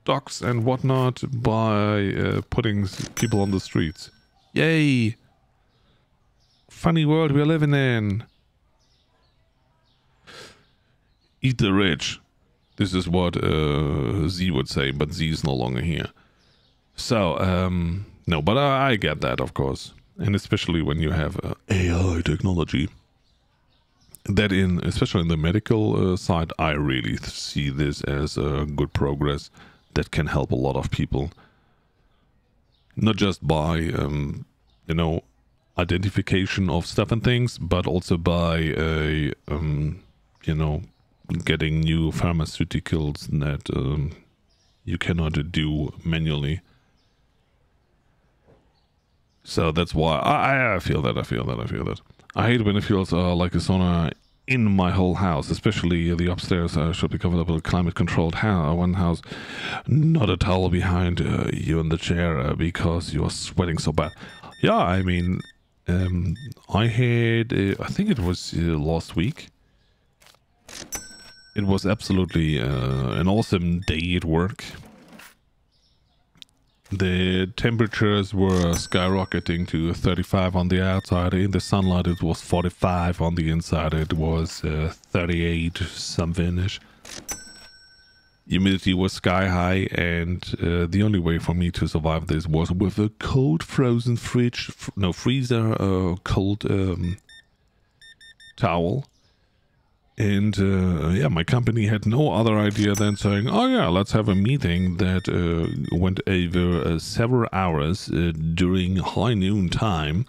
stocks and whatnot by uh, putting people on the streets. Yay! Funny world we're living in. eat the rich. This is what uh, Z would say, but Z is no longer here. So, um, no, but I, I, get that, of course. And especially when you have uh, AI technology. That in, especially in the medical uh, side, I really see this as a good progress that can help a lot of people. Not just by, um, you know, identification of stuff and things, but also by a, um, you know, getting new pharmaceuticals that um, you cannot do manually. So that's why I, I feel that, I feel that, I feel that. I hate when it feels uh, like a sauna in my whole house, especially the upstairs uh, should be covered up with a climate controlled house, one house, not a towel behind uh, you in the chair uh, because you are sweating so bad. Yeah, I mean, um, I had, uh, I think it was uh, last week, it was absolutely uh, an awesome day at work. The temperatures were skyrocketing to 35 on the outside. In the sunlight, it was 45. On the inside, it was uh, 38 something ish. Humidity was sky high, and uh, the only way for me to survive this was with a cold, frozen fridge, no freezer, uh, cold um, towel and uh, yeah, my company had no other idea than saying, "Oh yeah, let's have a meeting that uh, went over uh, several hours uh, during high noon time."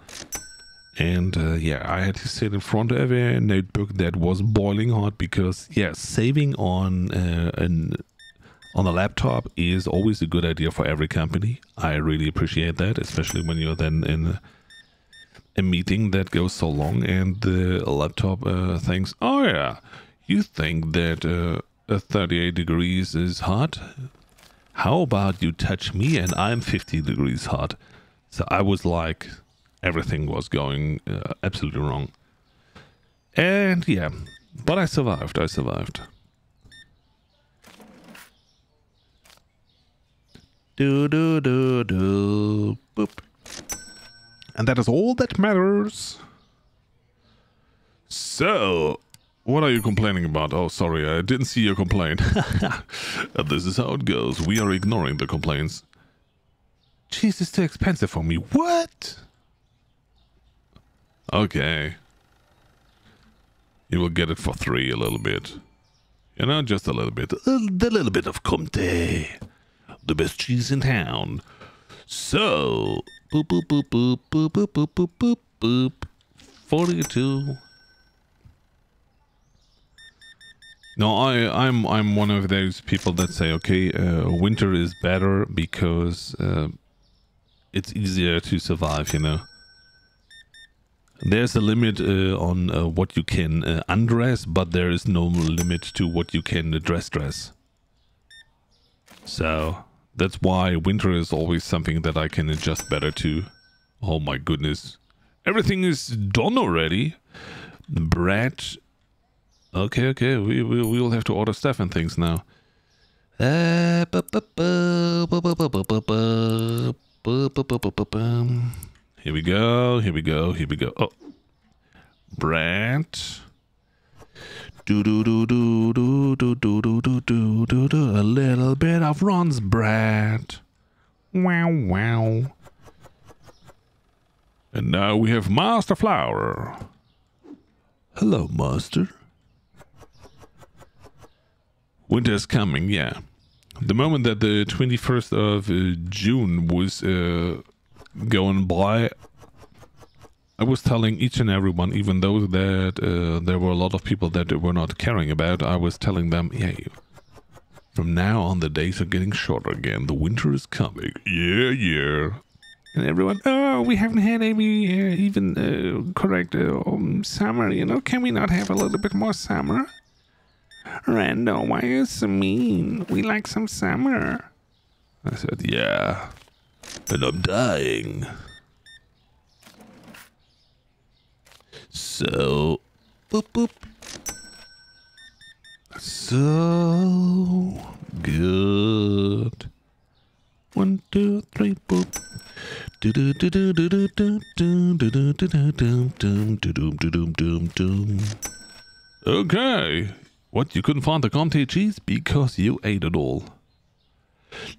And uh, yeah, I had to sit in front of a notebook that was boiling hot because yeah, saving on uh, an on a laptop is always a good idea for every company. I really appreciate that, especially when you're then in a meeting that goes so long and the laptop uh, thinks, oh yeah, you think that uh, 38 degrees is hot? How about you touch me and I'm 50 degrees hot? So I was like, everything was going uh, absolutely wrong. And yeah, but I survived, I survived. Do do do do boop. And that is all that matters. So, what are you complaining about? Oh, sorry, I didn't see your complaint. <laughs> this is how it goes. We are ignoring the complaints. Cheese is too expensive for me. What? Okay. You will get it for three a little bit. You know, just a little bit. Uh, the little bit of Comte. The best cheese in town. So, boop, boop, boop, boop, boop, boop, boop, boop, boop, boop. 42. No, I, I'm I'm one of those people that say, okay, uh, winter is better because uh, it's easier to survive. You know, there's a limit uh, on uh, what you can uh, undress, but there is no limit to what you can dress dress. So that's why winter is always something that I can adjust better to. Oh my goodness, everything is done already. Bread Okay, okay, we, we, we will have to order stuff and things now. Here we go, here we go, here we go. Oh. Brant. Do do do do do do do do do do do do a little bit of Ron's Brant. Wow wow. And now we have Master Flower. Hello, Master. Winter is coming, yeah. The moment that the 21st of uh, June was uh, going by, I was telling each and everyone, even though that uh, there were a lot of people that were not caring about, I was telling them, yeah, from now on the days are getting shorter again. The winter is coming. Yeah, yeah. And everyone, oh, we haven't had any uh, even uh, correct uh, um, summer, you know? Can we not have a little bit more summer? Randall, why are you so mean? We like some summer. I said, yeah. And I'm dying. So, boop, boop. So good. One, two, three, boop. Do do do do do do do do do do do do do do Okay, what, you couldn't find the Comté cheese? Because you ate it all.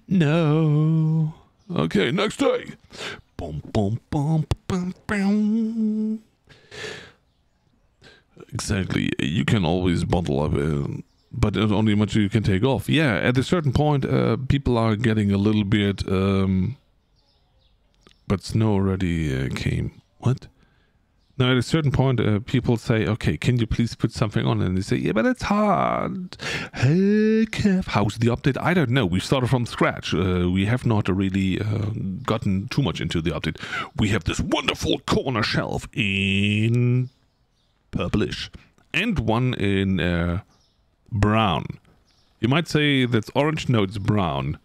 No. Okay, next day. Boom, boom, boom, boom, boom. Exactly. You can always bundle up, uh, but only much you can take off. Yeah, at a certain point, uh, people are getting a little bit. Um, but snow already uh, came. What? Now, at a certain point, uh, people say, okay, can you please put something on? And they say, yeah, but it's hard. Hey, Kev, how's the update? I don't know. We started from scratch. Uh, we have not really uh, gotten too much into the update. We have this wonderful corner shelf in purplish and one in uh, brown. You might say that's orange. No, it's brown.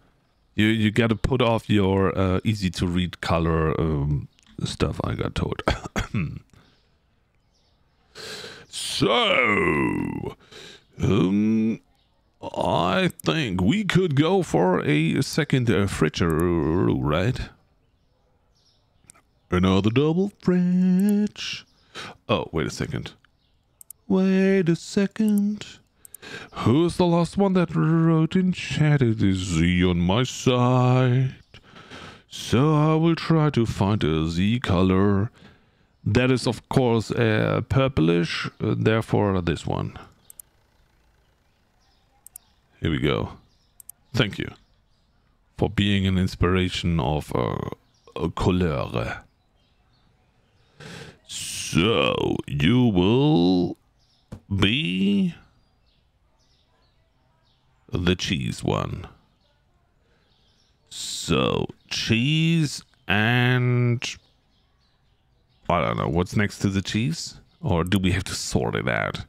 You you got to put off your uh, easy to read color um, stuff. I got told. <coughs> So, um, I think we could go for a second uh, fritcher, right? Another double fridge. Oh, wait a second. Wait a second. Who's the last one that wrote in chat? It is Z on my side. So I will try to find a Z color that is, of course, uh, purplish, uh, therefore this one. Here we go. Thank you for being an inspiration of uh, color. So, you will be the cheese one. So, cheese and I don't know. What's next to the cheese? Or do we have to sort it out?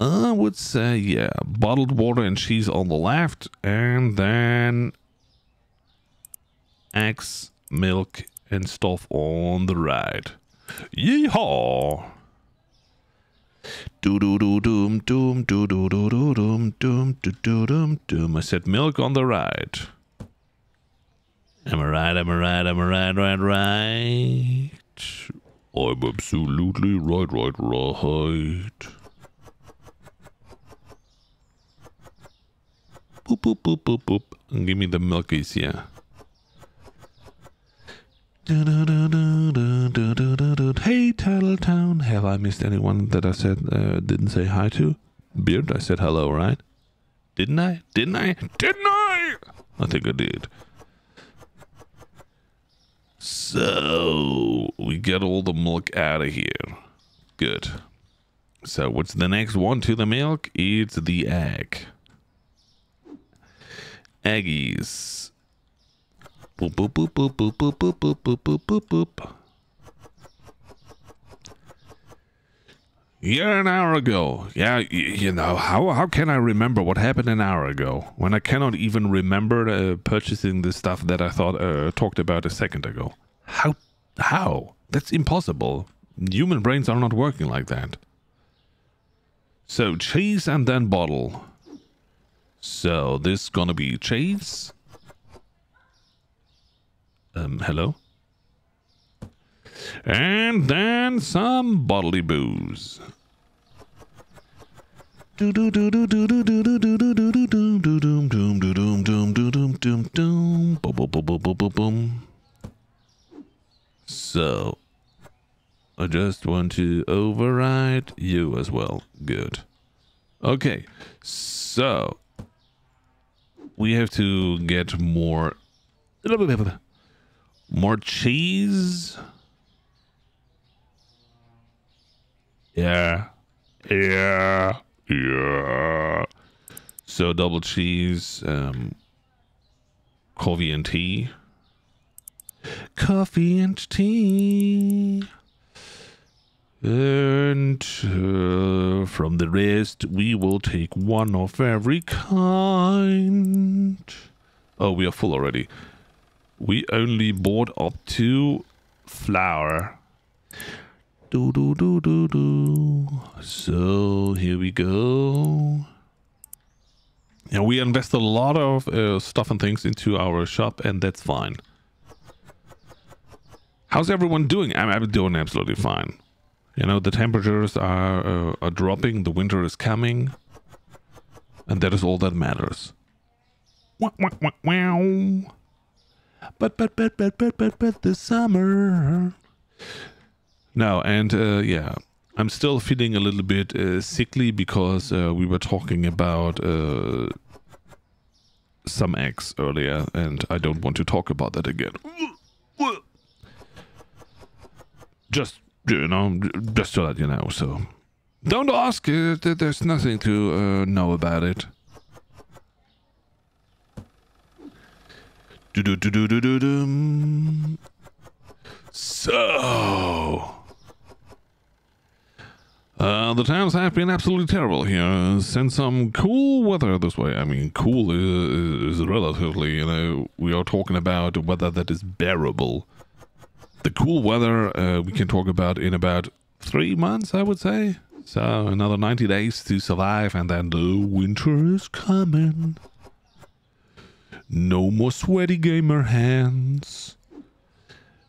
I would say, yeah, bottled water and cheese on the left, and then eggs, milk, and stuff on the right. Yeehaw! Do do do doom doom do do do do doom doom do do doom doom. I said milk on the right. Am I right? Am I right? Am I right? Right? Right? I'm absolutely right, right, right. Boop, boop, boop, boop, boop. Give me the milkies, yeah. Hey, Tattletown. Have I missed anyone that I said uh, didn't say hi to? Beard, I said hello, right? Didn't I? Didn't I? Didn't I? I think I did. So we get all the milk out of here. Good. So what's the next one to the milk? It's the egg. Eggies. Boop boop boop boop boop boop boop boop boop boop boop boop. Yeah, an hour ago. Yeah, you know how how can I remember what happened an hour ago when I cannot even remember uh, purchasing the stuff that I thought uh, talked about a second ago? How how? That's impossible. Human brains are not working like that. So cheese and then bottle. So this gonna be cheese. Um, hello? And then some bodily booze. So, I just want to override you as well. Good. Okay, so we have to get more more cheese. Yeah. Yeah. Yeah. So double cheese, um coffee and tea. Coffee and tea. And uh, from the rest, we will take one of every kind. Oh, we are full already. We only bought up to flour. Do do do do do. So here we go. Yeah, we invest a lot of uh, stuff and things into our shop, and that's fine. How's everyone doing? I'm, I'm doing absolutely fine. You know, the temperatures are uh, are dropping. The winter is coming, and that is all that matters. Wow. But but but but but but but the summer. No, and uh, yeah, I'm still feeling a little bit uh, sickly because uh, we were talking about uh, some eggs earlier, and I don't want to talk about that again. Just you know, just to let you know. So don't ask. Uh, there's nothing to uh, know about it. Do do do do do do dum. So. Uh, the times have been absolutely terrible here. Since some cool weather this way. I mean, cool is, is relatively, you know, we are talking about weather that is bearable. The cool weather uh, we can talk about in about three months, I would say. So another 90 days to survive, and then the winter is coming. No more sweaty gamer hands.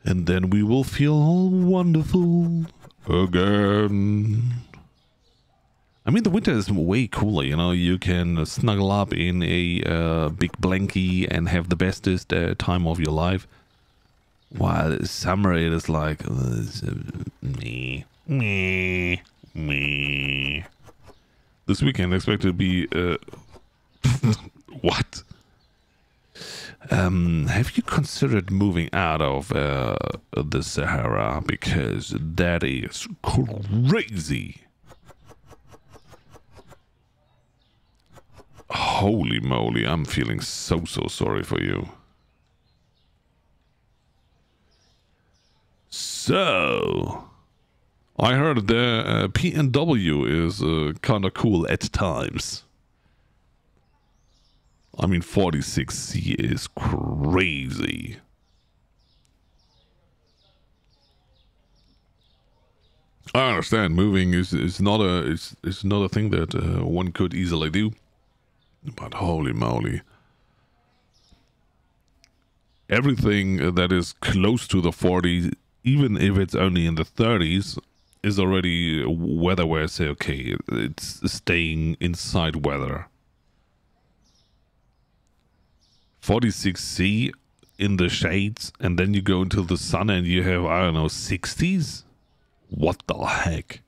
And then we will feel all wonderful again. I mean, the winter is way cooler, you know. You can snuggle up in a uh, big blankie and have the bestest uh, time of your life. While summer, it is like uh, me, me, me. This weekend expected to be uh, <laughs> what? Um, have you considered moving out of uh, the Sahara because that is crazy? Holy moly, I'm feeling so so sorry for you. So, I heard the uh, PNW is uh, kind of cool at times. I mean, 46C is crazy. I understand moving is, is not a is, is not a thing that uh, one could easily do. But holy moly. Everything that is close to the 40s, even if it's only in the 30s, is already weather where I say, okay, it's staying inside weather. 46C in the shades and then you go into the sun and you have, I don't know, 60s? What the heck?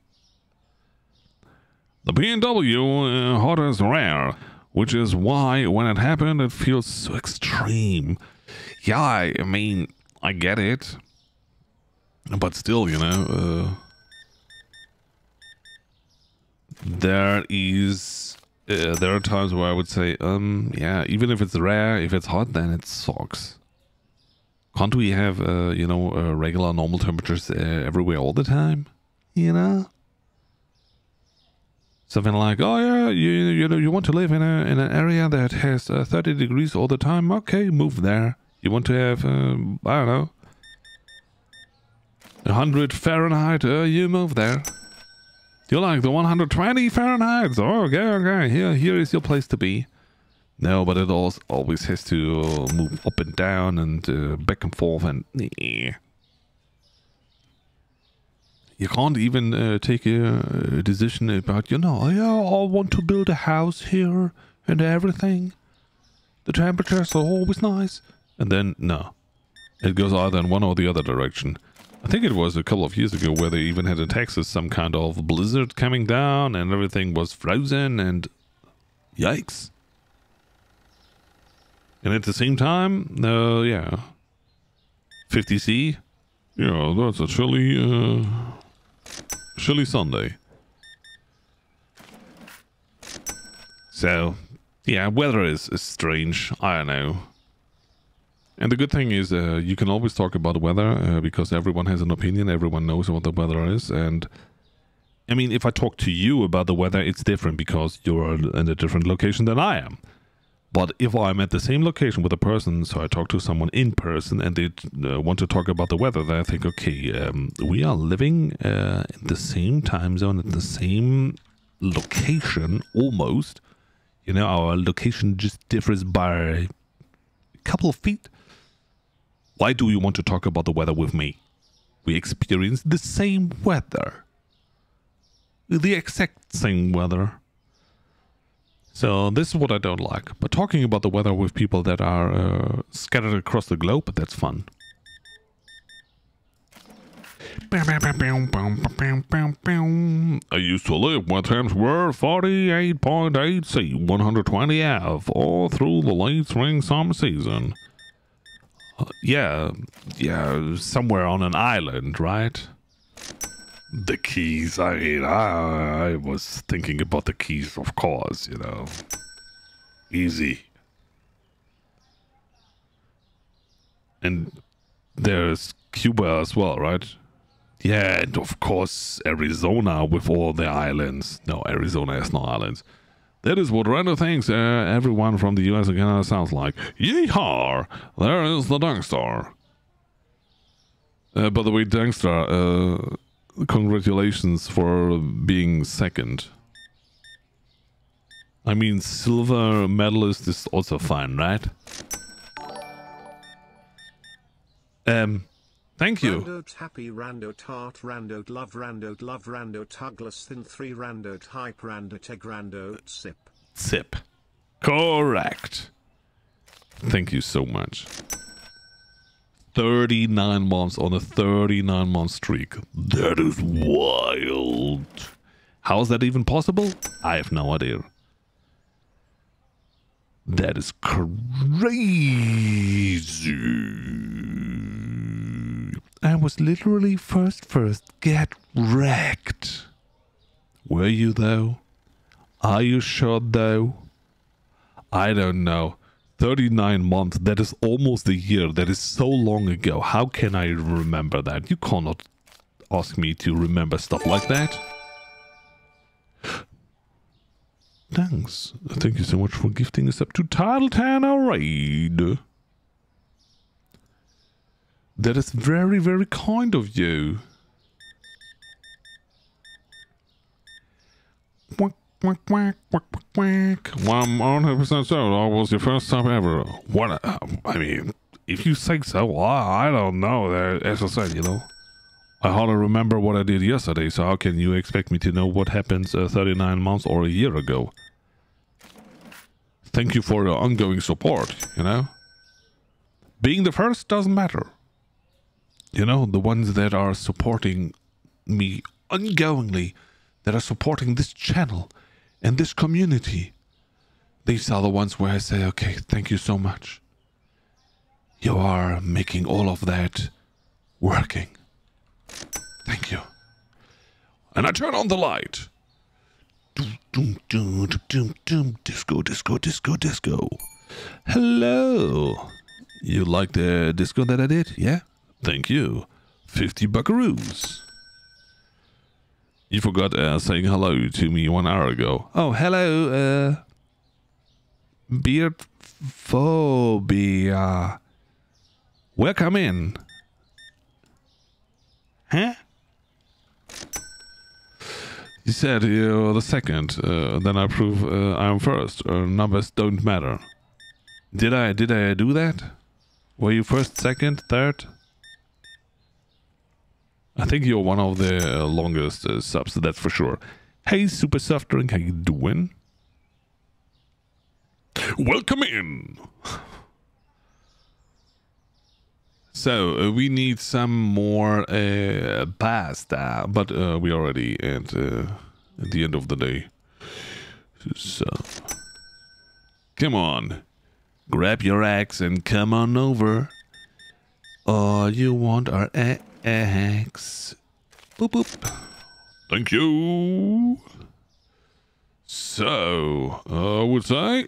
The PNW uh, hot is rare, which is why when it happened, it feels so extreme. Yeah, I, I mean, I get it. But still, you know, uh, there is uh, there are times where I would say, um, yeah, even if it's rare, if it's hot, then it sucks. Can't we have, uh, you know, uh, regular normal temperatures uh, everywhere all the time? You know, something like, oh yeah, you you know, you want to live in a in an area that has uh, 30 degrees all the time? Okay, move there. You want to have, um, I don't know, 100 Fahrenheit? Uh, you move there. You like the 120 Fahrenheit? Oh, okay, okay. Here, here is your place to be. No, but it always, has to move up and down and uh, back and forth and... Eh. You can't even uh, take a, a, decision about, you know, yeah, I want to build a house here and everything. The temperatures are always nice. And then, no. It goes either in one or the other direction. I think it was a couple of years ago where they even had in Texas some kind of blizzard coming down and everything was frozen and yikes. And at the same time, uh, yeah, 50C, yeah, that's a chilly, uh, chilly Sunday. So, yeah, weather is, is strange. I don't know. And the good thing is, uh, you can always talk about the weather uh, because everyone has an opinion. Everyone knows what the weather is. And I mean, if I talk to you about the weather, it's different because you're in a different location than I am. But if I'm at the same location with a person, so I talk to someone in person and they uh, want to talk about the weather, then I think, okay, um, we are living uh, in the same time zone, at the same location almost. You know, our location just differs by a couple of feet. Why do you want to talk about the weather with me? We experience the same weather. The exact same weather. So this is what I don't like. But talking about the weather with people that are uh, scattered across the globe, that's fun. I used to live where temps were 48.8 C, 120 F, all through the late spring summer season. Yeah, yeah, somewhere on an island, right? The keys, I mean, I, I was thinking about the keys, of course, you know. Easy. And there's Cuba as well, right? Yeah, and of course Arizona with all the islands. No, Arizona has no islands. That is what Randall thinks uh, everyone from the US and Canada sounds like. Yeehaw! There is the Dangstar. Uh, by the way, Dangstar, uh, congratulations for being second. I mean, silver medalist is also fine, right? Um, Thank you. Randote happy randote heart randote love randote love Douglas thin 3 randote hype randote egg randote sip. Sip. Correct. Thank you so much. 39 months on a 39 month streak. That is wild. How is that even possible? I have no idea. That is crazy. I was literally first first. Get wrecked. Were you though? Are you sure though? I don't know. 39 months, that is almost a year. That is so long ago. How can I remember that? You cannot ask me to remember stuff like that. Thanks. Thank you so much for gifting us up to Title Tanner Raid. That is very, very kind of you. Quack, quack, quack, quack, quack. Well, I'm 100% sure that was your first time ever. What? Uh, I mean, if you say so, I, I don't know. As I said, you know, I hardly remember what I did yesterday, so how can you expect me to know what happened uh, 39 months or a year ago? Thank you for your ongoing support, you know? being the first doesn't matter. You know, the ones that are supporting me ongoingly, that are supporting this channel and this community, these are the ones where I say, okay, thank you so much. You are making all of that working. Thank you. And I turn on the light. Disco, disco, disco, disco. Hello. You like the disco that I did? Yeah? Thank you. 50 buckaroos. You forgot uh, saying hello to me one hour ago. Oh, hello, uh. Beard phobia. Welcome in. Huh? You said you're the second, uh, then I prove uh, I'm first. Uh, numbers don't matter. Did I did I do that? Were you first, second, third? I think you're one of the uh, longest uh, subs, that's for sure. Hey, Super Soft Drink, how you doing? Welcome in. <laughs> So uh, we need some more uh, pasta, but uh, we already at, uh, at the end of the day. So come on, grab your axe and come on over. All you want are e- eggs. Boop boop. Thank you. So I would say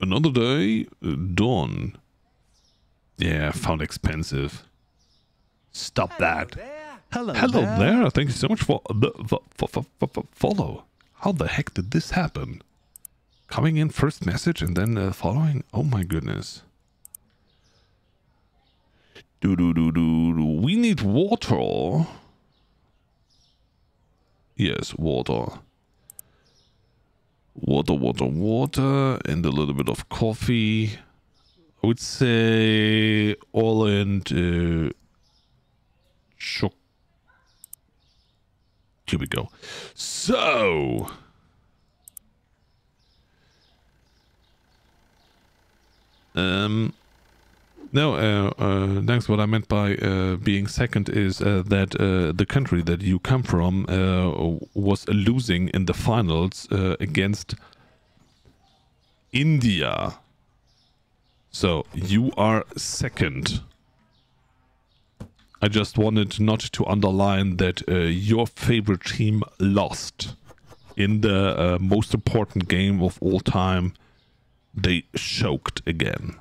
another day uh, done. Yeah, found expensive. Stop that. Hello, Hello there. there. Thank you so much for the for, for, for, for, for follow. How the heck did this happen? Coming in first message and then uh, following. Oh my goodness. Do do do do do. We need water. Yes, water. Water, water, water, and a little bit of coffee. I would say all in uh, choc. Here we go. So. Um. No, uh, uh, thanks. What I meant by uh, being second is uh, that uh, the country that you come from uh, was losing in the finals against India. So you are second. I just wanted not to underline that your favorite team lost in the most important game of all time. They choked again.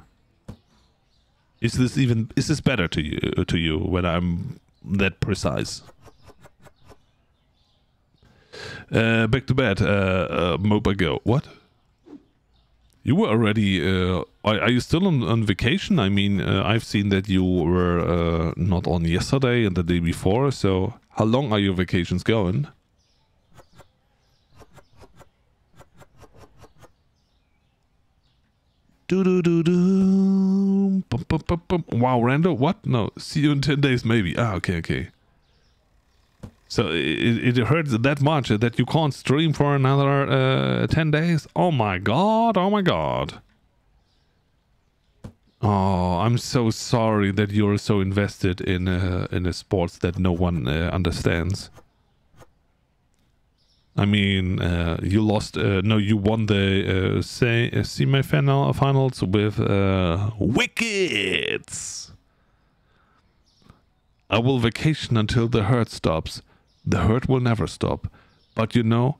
Is this even is this better to you to you when I'm that precise? Uh, back to bed. Uh, uh, go. What? You were already. Uh, are, are you still on, on vacation? I mean, uh, I've seen that you were uh, not on yesterday and the day before. So, how long are your vacations going? Do do do do. Bum, bum, bum, bum. Wow, Rando, what? No, see you in ten days, maybe. Ah, okay, okay. So it, it hurts that much that you can't stream for another uh, 10 days? Oh my god, oh my god. Oh, I'm so sorry that you're so invested in uh, in a sports that no one uh, understands. I mean, uh, you lost. Uh, no, you won the uh, se- uh, semi-final finals with uh, wickets. I will vacation until the hurt stops. The hurt will never stop. But you know,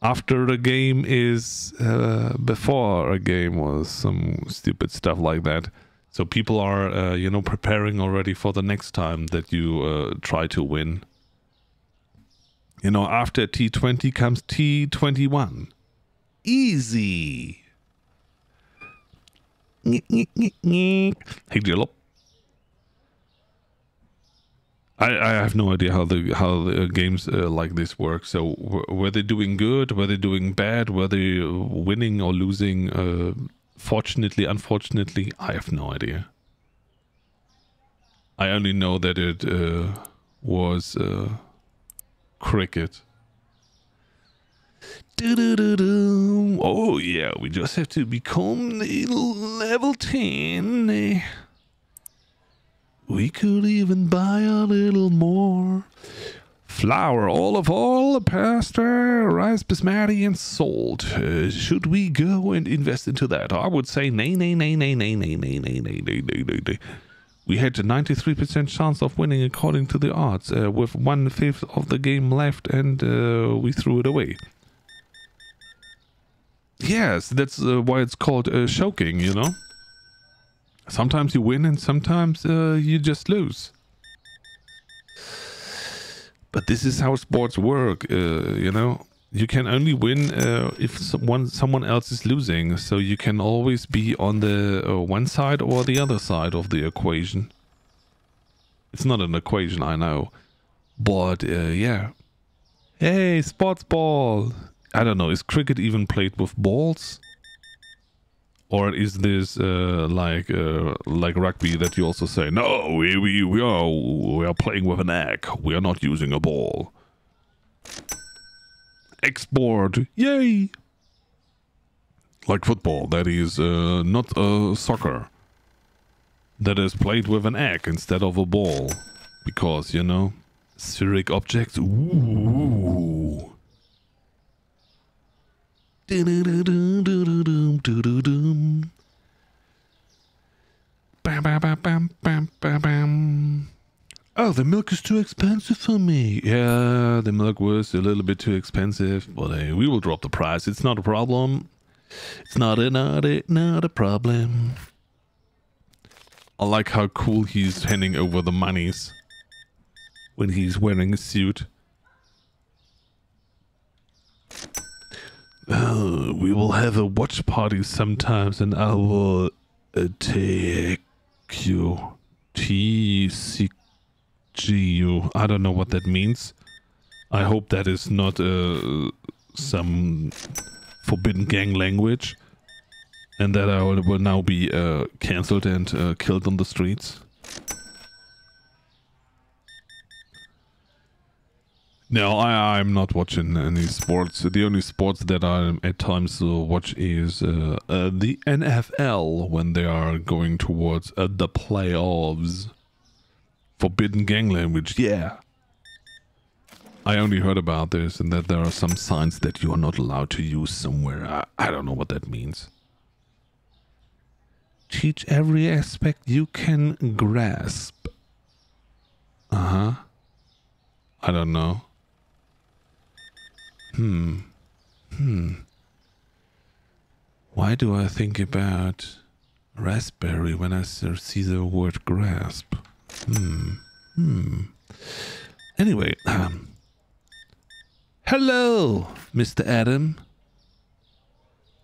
after a game is uh, before a game was some stupid stuff like that. So people are, uh, you know, preparing already for the next time that you uh, try to win. You know, after T20 comes T21. Easy. Hey, Jillop. I, I have no idea how the how the games uh, like this work. So w- were they doing good? Were they doing bad? Were they uh, winning or losing? Uh, fortunately, unfortunately, I have no idea. I only know that it uh, was uh, cricket. Oh yeah, we just have to become level ten. We could even buy a little more. Flour, olive oil, pasta, rice basmati, and salt. Uh, should we go and invest into that? I would say nay, nay, nay, nay, nay, nay, nay, nay, nay, nay, nay, nay, nay. We had a 93% chance of winning according to the odds, uh, with one fifth of the game left, and uh, we threw it away. Yes, that's uh, why it's called uh, choking, you know? Sometimes you win and sometimes uh, you just lose. But this is how sports work, uh, you know? You can only win uh, if someone, someone else is losing, so you can always be on the uh, one side or the other side of the equation. It's not an equation, I know. But uh, yeah. Hey, sports ball! I don't know, is cricket even played with balls? Or is this uh, like uh, like rugby that you also say no we, we, we are we are playing with an egg we are not using a ball export. Yay! Like football that is uh, not a soccer. That is played with an egg instead of a ball. Because you know spheric objects. Ooh Bam, bam, bam, bam, bam, bam, bam. Oh, the milk is too expensive for me. Yeah, the milk was a little bit too expensive, but hey, we will drop the price. It's not a problem. It's not a not a not a problem. I like how cool he's handing over the monies when he's wearing a suit. We will have a watch party sometimes, and I will uh, take you. T C G U. I don't know what that means. I hope that is not uh, some forbidden gang language, and that I will, now be uh, cancelled and uh, killed on the streets. No, I, I'm not watching any sports. The only sports that I at times watch is uh, uh, the NFL when they are going towards uh, the playoffs. Forbidden gang language, yeah. I only heard about this and that there are some signs that you are not allowed to use somewhere. I, I don't know what that means. Teach every aspect you can grasp. Uh huh. I don't know. Hmm. Hmm. Why do I think about raspberry when I see the word grasp? Hmm. Hmm. Anyway, um, <clears throat> hello, Mr. Adam.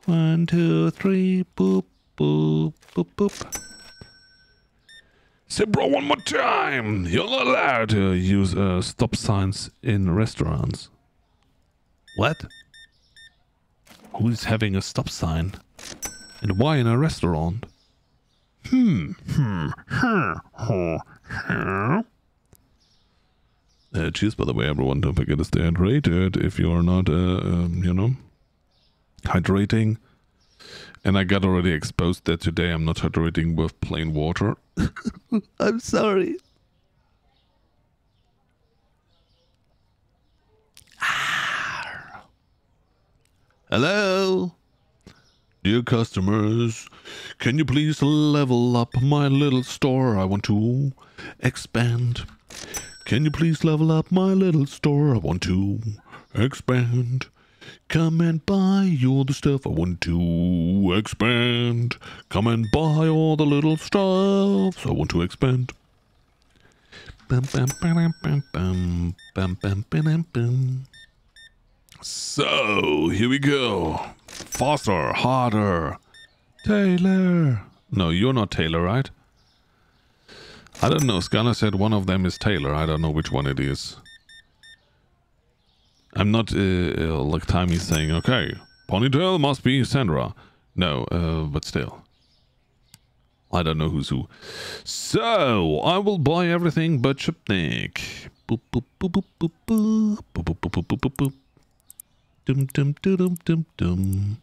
One, two, three, boop, boop, boop, boop. Say, bro, one more time. You're not allowed to use uh, stop signs in restaurants. What? Who's having a stop sign? And why in a restaurant? Hmm. Hmm. Hmm. Hmm. Uh, cheers, by the way, everyone. Don't forget to stay hydrated if you are not, uh, um, you know, hydrating. And I got already exposed that today I'm not hydrating with plain water. <laughs> I'm sorry. Hello? Dear customers, can you please level up my little store? I want to expand. Can you please level up my little store? I want to expand. Come and buy all the stuff I want to expand. Come and buy all the little stuff I want to expand. So, here we go. Faster, harder. Taylor. No, you're not Taylor, right? I don't know. Scanner said one of them is Taylor. I don't know which one it is. I'm not uh, uh like Timey saying, okay, ponytail must be Sandra. No, uh, but still. I don't know who's who. So, I will buy everything but Chipnik. Boop, boop, boop, boop, boop, boop. Boop, boop, boop, boop, boop, boop. Dum dum dum dum dum dum.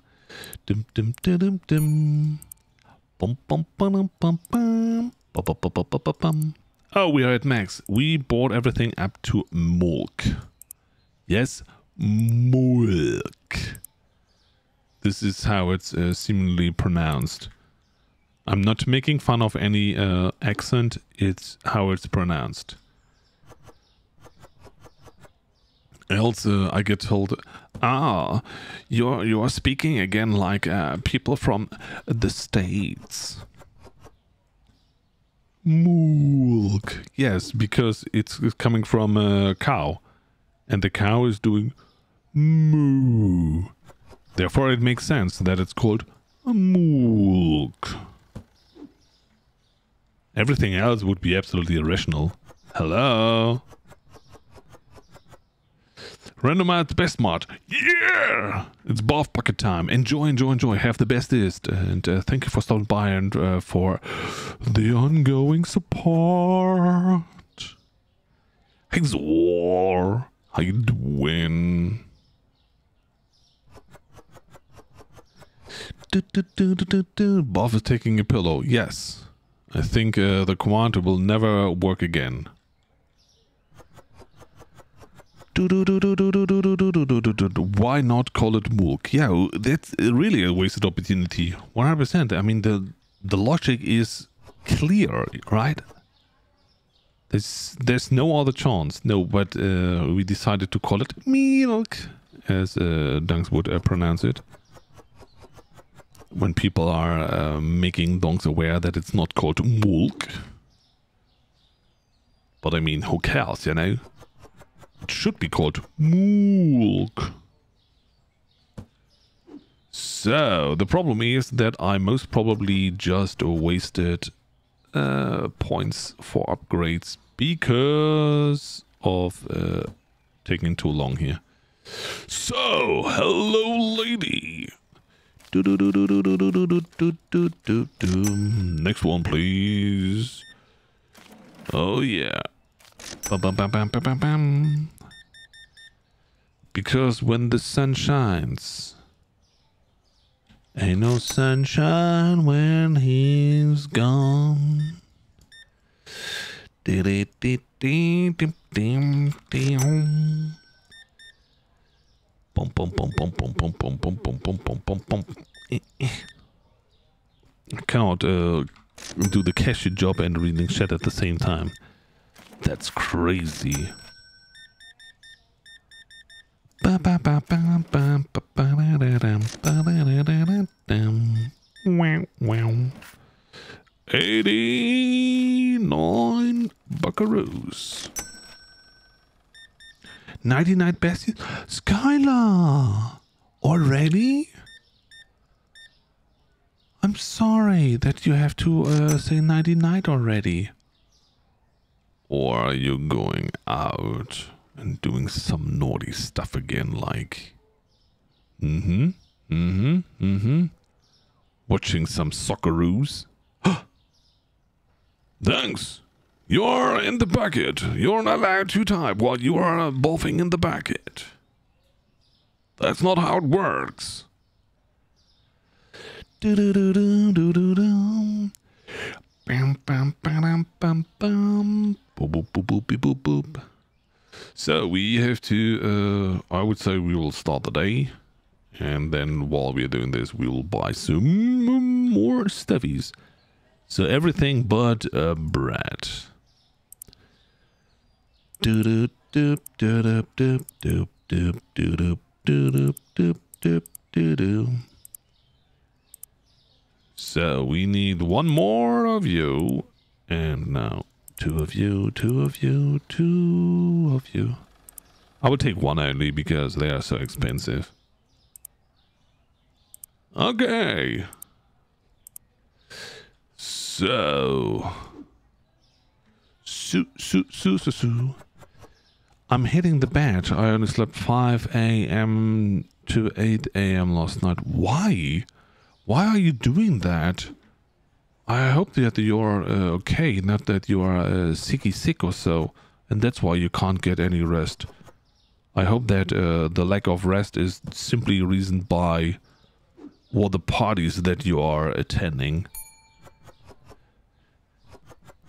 Dum dum dum dum dum. Bum bum bum bum bum. Bum bum bum bum bum bum. Oh, we are at max. We bought everything up to milk. Yes, milk. This is how it's uh, seemingly pronounced. I'm not making fun of any uh, accent, it's how it's pronounced. Else, uh, I get told, ah, you're you're speaking again like uh, people from the states. Milk, yes, because it's coming from a cow, and the cow is doing moo. Therefore, it makes sense that it's called milk. Everything else would be absolutely irrational. Hello? Randomized best mod. Yeah! It's bath bucket time. Enjoy, enjoy, enjoy. Have the bestest. And uh, thank you for stopping by and uh, for the ongoing support. Hey, Zor. How you doing? Do, do, do. Boff is taking a pillow. Yes. I think uh, the command will never work again. Why not call it Mook? Yeah, that's really a wasted opportunity. 100%. I mean, the the logic is clear, right? There's there's no other chance. No, but uh, we decided to call it milk, as uh, Dunks would uh, pronounce it. When people are uh, making Dunks aware that it's not called milk. But I mean, who cares, you know? It should be called Moolk. So, the problem is that I most probably just wasted uh, points for upgrades because of uh, taking too long here. So, hello lady. Next one, please. Oh, yeah. Because when the sun shines, ain't no sunshine when he's gone. I cannot uh, do the cashier job and reading chat at the same time. That's crazy. Eighty-nine buckaroos. Ninety-nine besties. Skylar, already? I'm sorry that you have to uh, say ninety-nine already. Or are you going out and doing some naughty stuff again, like. Mm hmm, mm hmm, mm hmm. Watching some Socceroos? <gasps> Thanks! You're in the bucket. You're not allowed to type while you are bolfing in the bucket. That's not how it works. Do do do do do do do. Bam bam bam bam bam. Boop, boop, boop, boop, boop, boop, boop. So we have to, uh, I would say we will start the day. And then while we're doing this, we will buy some more stuffies. So everything but uh, bread. Do do doop do doop doop doop doop do doop do doop do do. So we need one more of you. And now two of you, two of you, two of you. I would take one only because they are so expensive. Okay. So. Su, su, su, su, su. I'm hitting the bed. I only slept 5 a.m. to 8 a.m. last night. Why? Why are you doing that? I hope that you're uh, okay, not that you are uh, sicky sick or so, and that's why you can't get any rest. I hope that uh, the lack of rest is simply reasoned by all the parties that you are attending.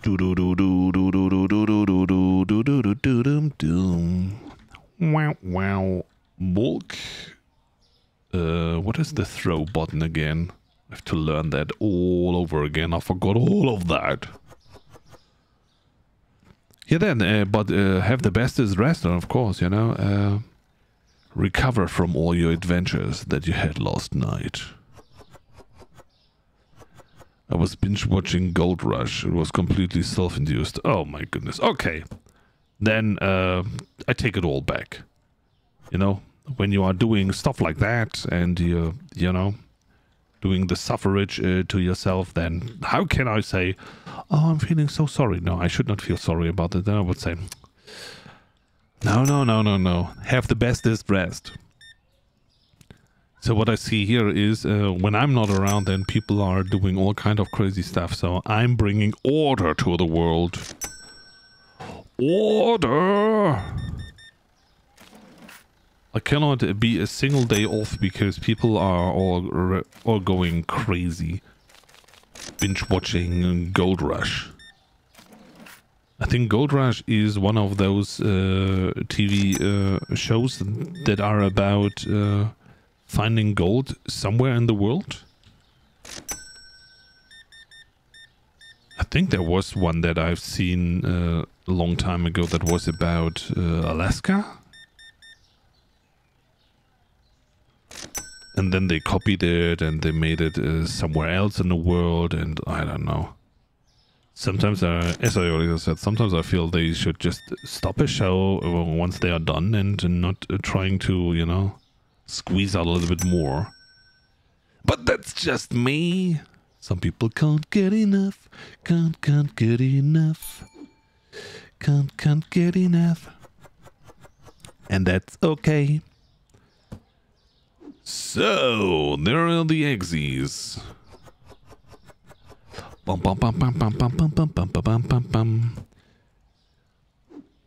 Do do do do do do do do do do do do do do do do do. Wow wow. Bulk. Uh, what is the throw button again? I have to learn that all over again. I forgot all of that. Yeah, then, uh, but uh, have the bestest rest, of course, you know. Uh, recover from all your adventures that you had last night. I was binge watching Gold Rush. It was completely self induced. Oh my goodness. Okay. Then uh, I take it all back. You know, when you are doing stuff like that and you, you know, doing the suffrage uh, to yourself, then how can I say, oh, I'm feeling so sorry? No, I should not feel sorry about it. Then I would say, no, no, no, no, no. Have the bestest rest. So what I see here is uh, when I'm not around, then people are doing all kind of crazy stuff. So I'm bringing order to the world. Order! I cannot be a single day off because people are all all going crazy, binge watching Gold Rush. I think Gold Rush is one of those uh, TV uh, shows that are about uh, finding gold somewhere in the world. I think there was one that I've seen uh, a long time ago that was about uh, Alaska. And then they copied it and they made it uh, somewhere else in the world, and I don't know. Sometimes, as I already said, sometimes I feel they should just stop a show once they are done and not uh, trying to, you know, squeeze out a little bit more. But that's just me. Some people can't get enough, can't, can't get enough, can't, can't get enough. And that's okay. So, there are the eggsies.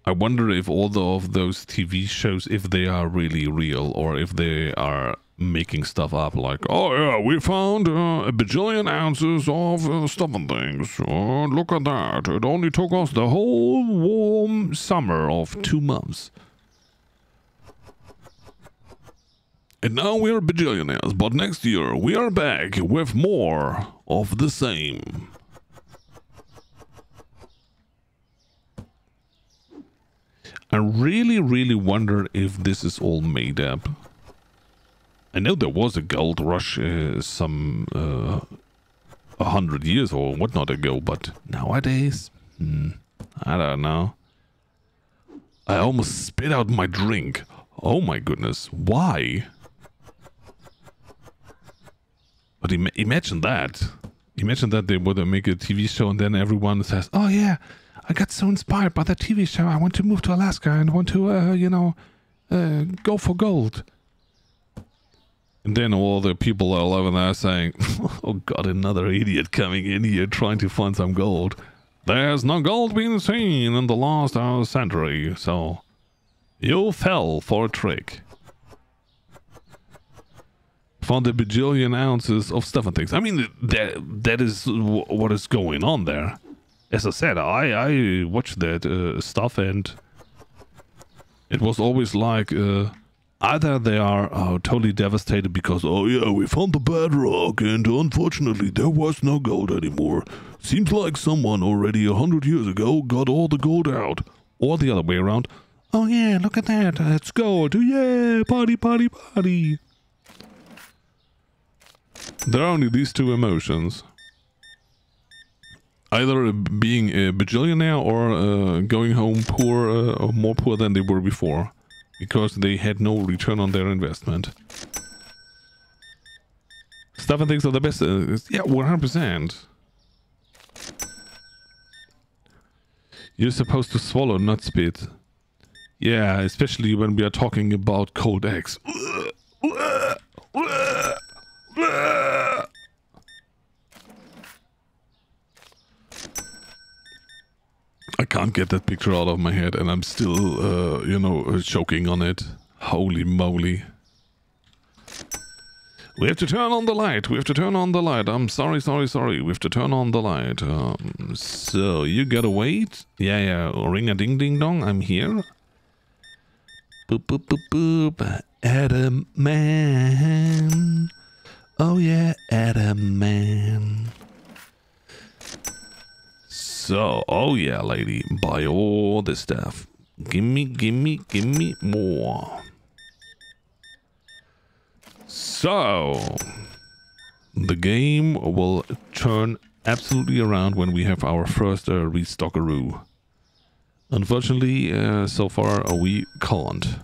I wonder if all of those TV shows, if they are really real or if they are making stuff up like, oh yeah, we found uh, a bajillion ounces of uh, stuff and things. Look at that. It only took us the whole warm summer of two months. And now we are bajillionaires, but next year we are back with more of the same. I really, really wonder if this is all made up. I know there was a gold rush uh, some uh, a hundred years or whatnot ago, but nowadays, hmm, I don't know. I almost spit out my drink. Oh my goodness, why? But Im imagine that. Imagine that they would make a TV show and then everyone says, "Oh yeah, I got so inspired by that TV show. I want to move to Alaska and want to, uh, you know, uh, go for gold." And then all the people are living there saying, <laughs> "Oh God, another idiot coming in here trying to find some gold." There's no gold being seen in the last uh, century, so you fell for a trick. Found a bajillion ounces of stuff and things. I mean, that that is what is going on there. As I said, I I watched that uh, stuff and it was always like uh, either they are uh, totally devastated because oh yeah we found the bedrock and unfortunately there was no gold anymore. Seems like someone already a hundred years ago got all the gold out, or the other way around. Oh yeah, look at that, it's gold. Yeah, party, party, party. There are only these two emotions. Either being a bajillionaire or uh, going home poor, uh, or more poor than they were before, because they had no return on their investment. Stuff and things are the best. Uh, yeah, 100%. You're supposed to swallow, not spit. Yeah, especially when we are talking about cold eggs. <laughs> I can't get that picture out of my head, and I'm still, uh, you know, choking on it. Holy moly. We have to turn on the light. We have to turn on the light. I'm sorry, sorry, sorry. We have to turn on the light. Um, so you gotta wait. Yeah, yeah. Ring a ding ding dong. I'm here. Boop boop boop boop. Adam man. Oh yeah, Adam man. So, oh yeah, lady, buy all the stuff. Gimme, gimme, gimme more. So, the game will turn absolutely around when we have our first uh, restockeroo. Unfortunately, uh, so far uh, we can't.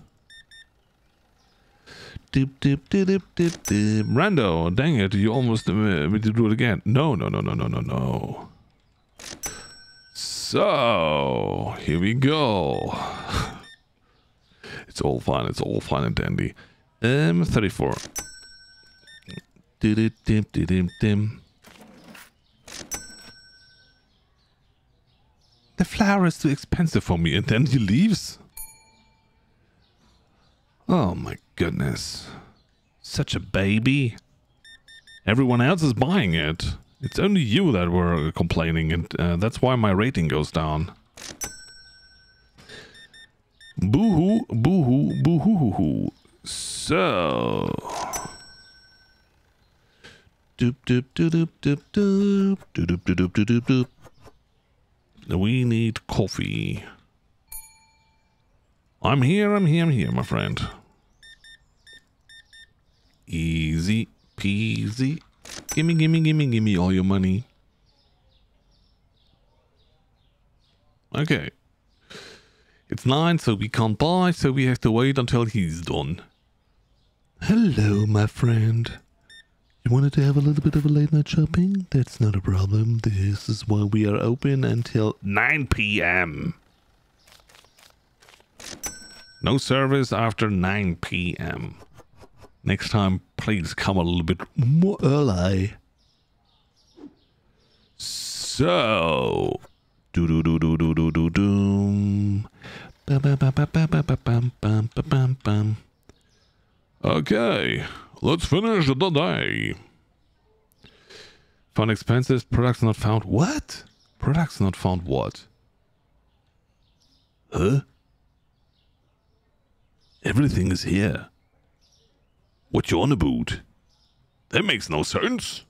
Dip, dip, dip, dip, dip, dip. Rando, dang it, you almost uh, made to do it again. No, no, no, no, no, no, no. So, here we go. it's all fine, it's all fine and dandy. Um, 34. Dim, dim, dim, dim. The flower is too expensive for me, and then he leaves? Oh my goodness. Such a baby. Everyone else is buying it. It's only you that were complaining, and uh, that's why my rating goes down. Boo-hoo, boo-hoo, boo-hoo-hoo-hoo. So... Doop doop doop doop doop doop doop doop doop doop doop. We need coffee. I'm here, I'm here, I'm here, my friend. Easy peasy. Gimme, gimme, gimme, gimme all your money. Okay. It's nine, so we can't buy, so we have to wait until he's done. Hello, my friend. You wanted to have a little bit of a late night shopping? That's not a problem. This is why we are open until 9 p.m. No service after 9 p.m. Next time, please come a little bit more early. So, do do do do do do do do. Okay, let's finish the day. Found expenses, products not found. What? Products not found what? Huh? Everything is here. What you on about? That makes no sense.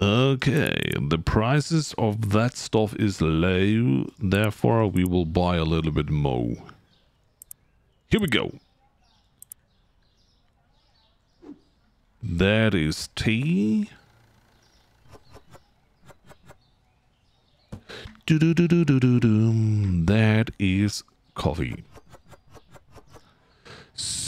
Okay, the prices of that stuff is low, therefore we will buy a little bit more. Here we go. That is tea. Do do do do do do do. That is coffee.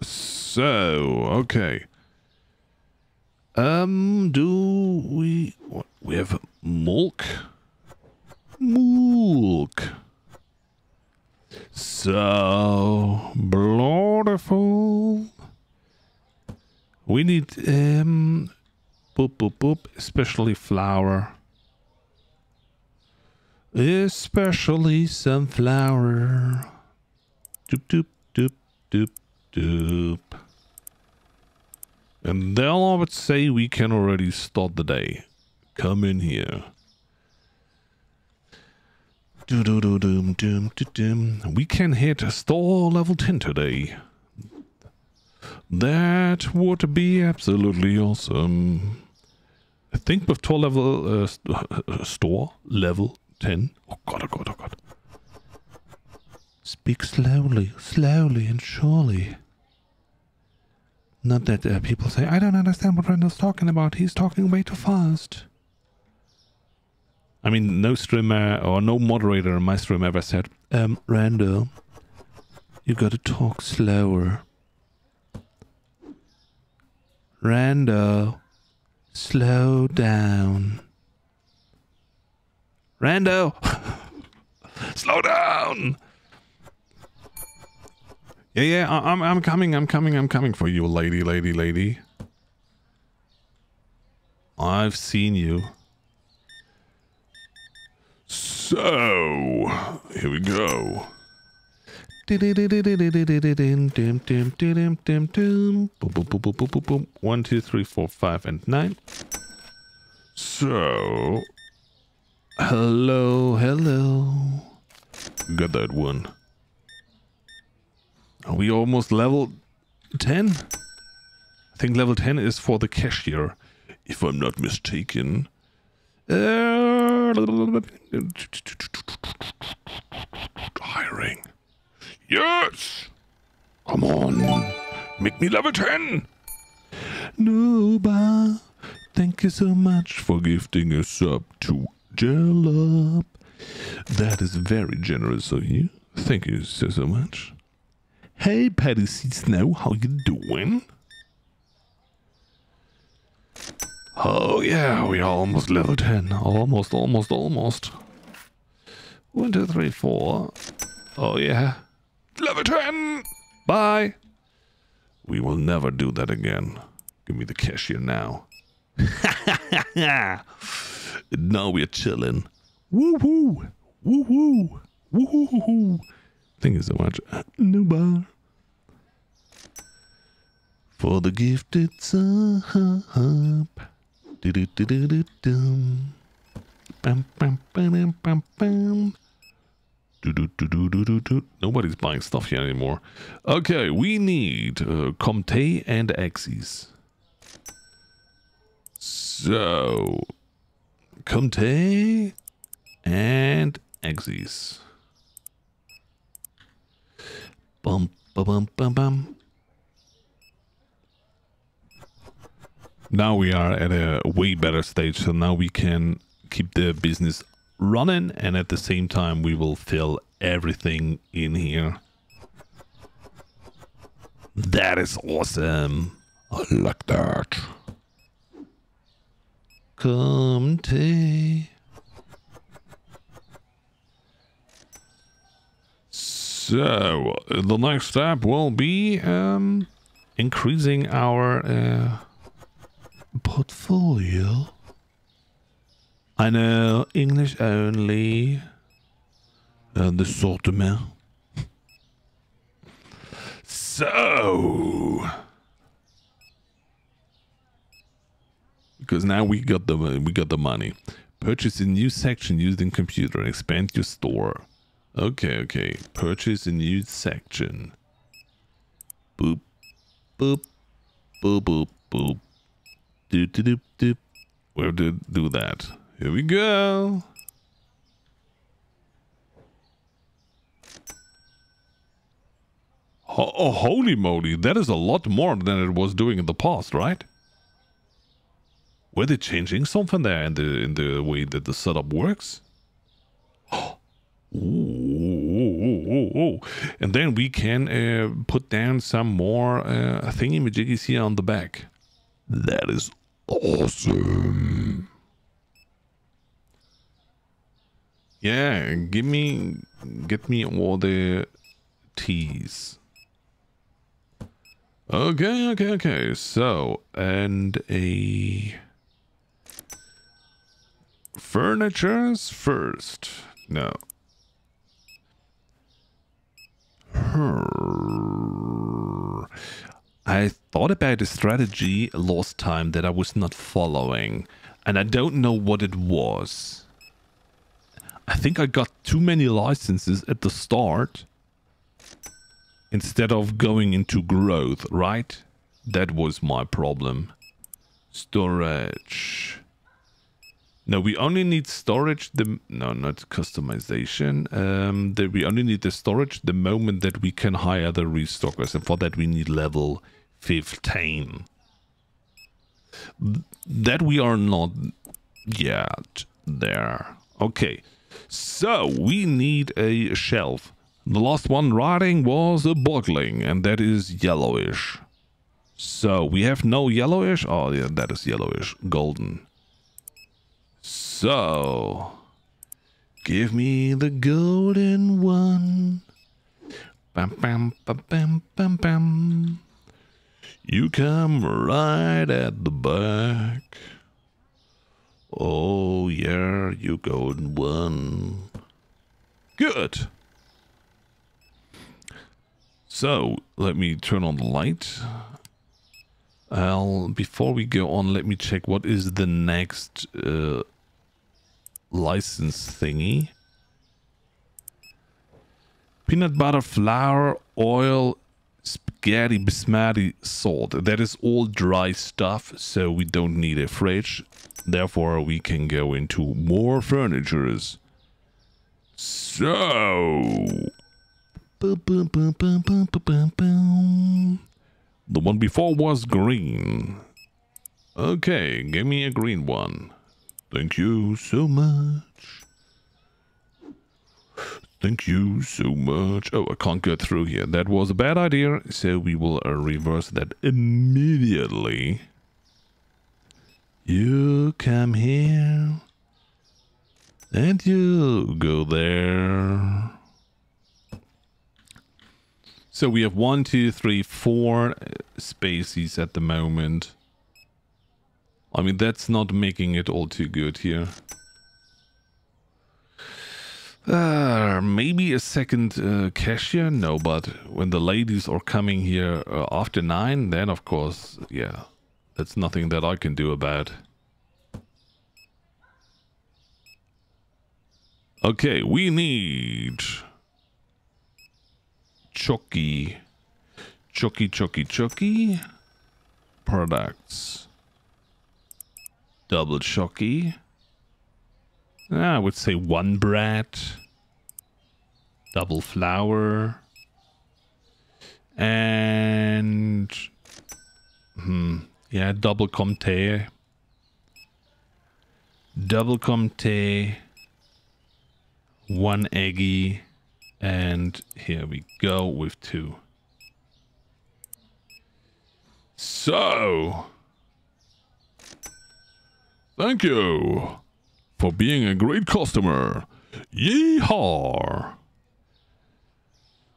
So okay. Um, do we what we have milk? Milk. So beautiful. We need um boop boop boop, especially flour. Especially sunflower. Doop doop doop doop doop. And then I would say we can already start the day. Come in here. Do do do doom doom do doom. We can hit store level 10 today. That would be absolutely awesome. I think with 12 level uh, st store level 10. Oh god, oh god, oh god. Speak slowly, slowly and surely. Not that uh, people say, I don't understand what Rando's talking about. He's talking way too fast. I mean, no streamer or no moderator in my stream ever said, um, Randall, you gotta talk slower. Rando, slow down. Rando, <laughs> slow down. Yeah, yeah, I- I'm, I'm coming, I'm coming, I'm coming for you, lady, lady, lady. I've seen you. So, here we go. One, two, three, four, five, and nine. So, hello, hello. Got that one. Are we almost level 10? I think level 10 is for the cashier, if I'm not mistaken. Uh, hiring. Yes! Come on! Make me level 10! Noba, thank you so much for gifting a sub to Jellup. That is very generous of you. Thank you so, so much. Hey, Patty C. Snow, how you doing? Oh yeah, we are almost level 10. Almost, almost, almost. One, two, three, four. Oh yeah. Level 10! Bye! We will never do that again. Give me the cashier now. <laughs> now we're chilling. Woo woo! Woo woo! Woo hoo hoo hoo! Thank you so much. Uh, no bar. For the gifted sub. Do-do-do-do-do-dum. Bam, bam, bam, bam, bam. Do-do-do-do-do-do. Nobody's buying stuff here anymore. Okay, we need uh, Comte and Axis. So, Comte and Axis. Bum, ba, bum, bum, bum. Now we are at a way better stage, so now we can keep the business running and at the same time we will fill everything in here. That is awesome. I like that. Come take. So the next step will be um, increasing our uh, portfolio. I know English only. Uh, the sortiment. So, because now we got the we got the money. Purchase a new section using computer. Expand your store. Okay, okay. Purchase a new section. Boop, boop, boop, boop, boop. Doop, doop, doop, doop. Where to do that? Here we go. Oh, holy moly, that is a lot more than it was doing in the past, right? Were they changing something there in the in the way that the setup works? <gasps> Ooh, ooh, ooh, ooh. And then we can uh, put down some more uh, thingy majiggies here on the back. That is awesome. Yeah, give me, get me all the teas. Okay, okay, okay. So, and a furniture's first. No. I thought about a strategy last time that I was not following, and I don't know what it was. I think I got too many licenses at the start instead of going into growth, right? That was my problem. Storage. No, we only need storage. The no, not customization. Um, the, we only need the storage the moment that we can hire the restockers, and for that we need level fifteen. That we are not yet there. Okay, so we need a shelf. The last one riding was a boggling, and that is yellowish. So we have no yellowish. Oh, yeah, that is yellowish, golden. So give me the golden one. Bam, bam, bam, bam, bam, bam. You come right at the back. Oh, yeah, you golden one. Good. So, let me turn on the light. I'll, before we go on, let me check what is the next uh, license thingy. Peanut butter, flour, oil, spaghetti, bismati, salt. That is all dry stuff, so we don't need a fridge. Therefore, we can go into more furnitures. So... The one before was green. Okay, give me a green one. Thank you so much. Thank you so much. Oh, I can't get through here. That was a bad idea, so we will uh, reverse that immediately. You come here. And you go there. So we have one, two, three, four uh, spaces at the moment. I mean, that's not making it all too good here. Uh, maybe a second uh, cashier? No, but when the ladies are coming here uh, after nine, then of course, yeah, that's nothing that I can do about. Okay, we need Chucky, Chucky, Chucky, Chucky products. Double Chucky. I would say one bread, double flour, and hmm, yeah, double comté, double comté, one eggy, and here we go with two. So, thank you for being a great customer. Yeehaw!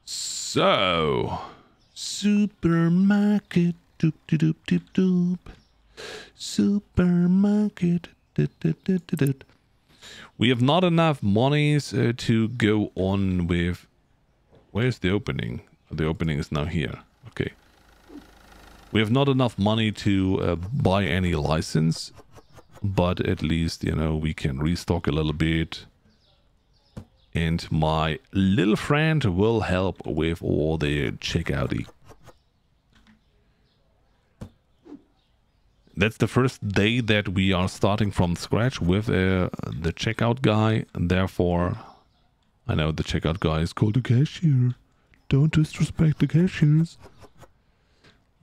So, supermarket, doop doop doop doop, supermarket. Doop, doop, doop, doop. We have not enough monies uh, to go on with. Where's the opening? The opening is now here. Okay. We have not enough money to uh, buy any license but at least, you know, we can restock a little bit. And my little friend will help with all the checkouty. That's the first day that we are starting from scratch with uh, the checkout guy. Therefore, I know the checkout guy is called a cashier. Don't disrespect the cashiers.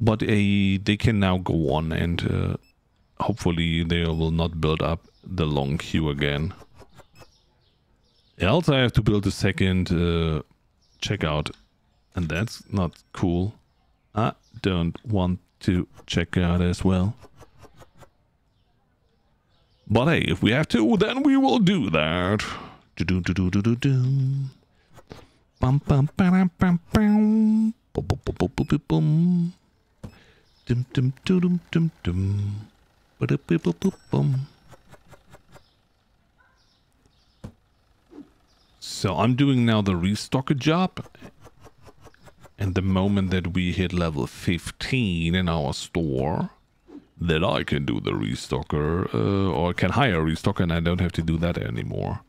But uh, they can now go on and uh, hopefully they will not build up the long queue again. Else I have to build a second uh, checkout and that's not cool. I don't want to check out as well. But hey, if we have to, then we will do that. Do do do do do do do. Bum bum bum bum bum. Dum dum dum dum dum. So I'm doing now the restocker job. And the moment that we hit level 15 in our store, that I can do the restocker, uh, or can hire a restocker and I don't have to do that anymore.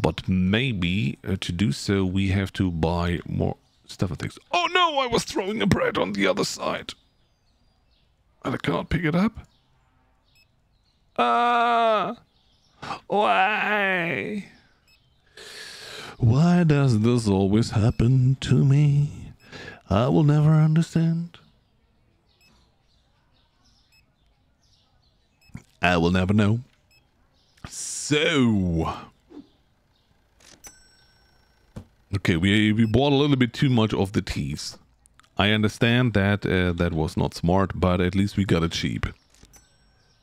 But maybe uh, to do so, we have to buy more stuff and things. Oh no, I was throwing a bread on the other side. And I can't pick it up? Ah! Why? Why does this always happen to me? I will never understand. I will never know. So. Okay, we, we bought a little bit too much of the teas. I understand that uh, that was not smart, but at least we got it cheap.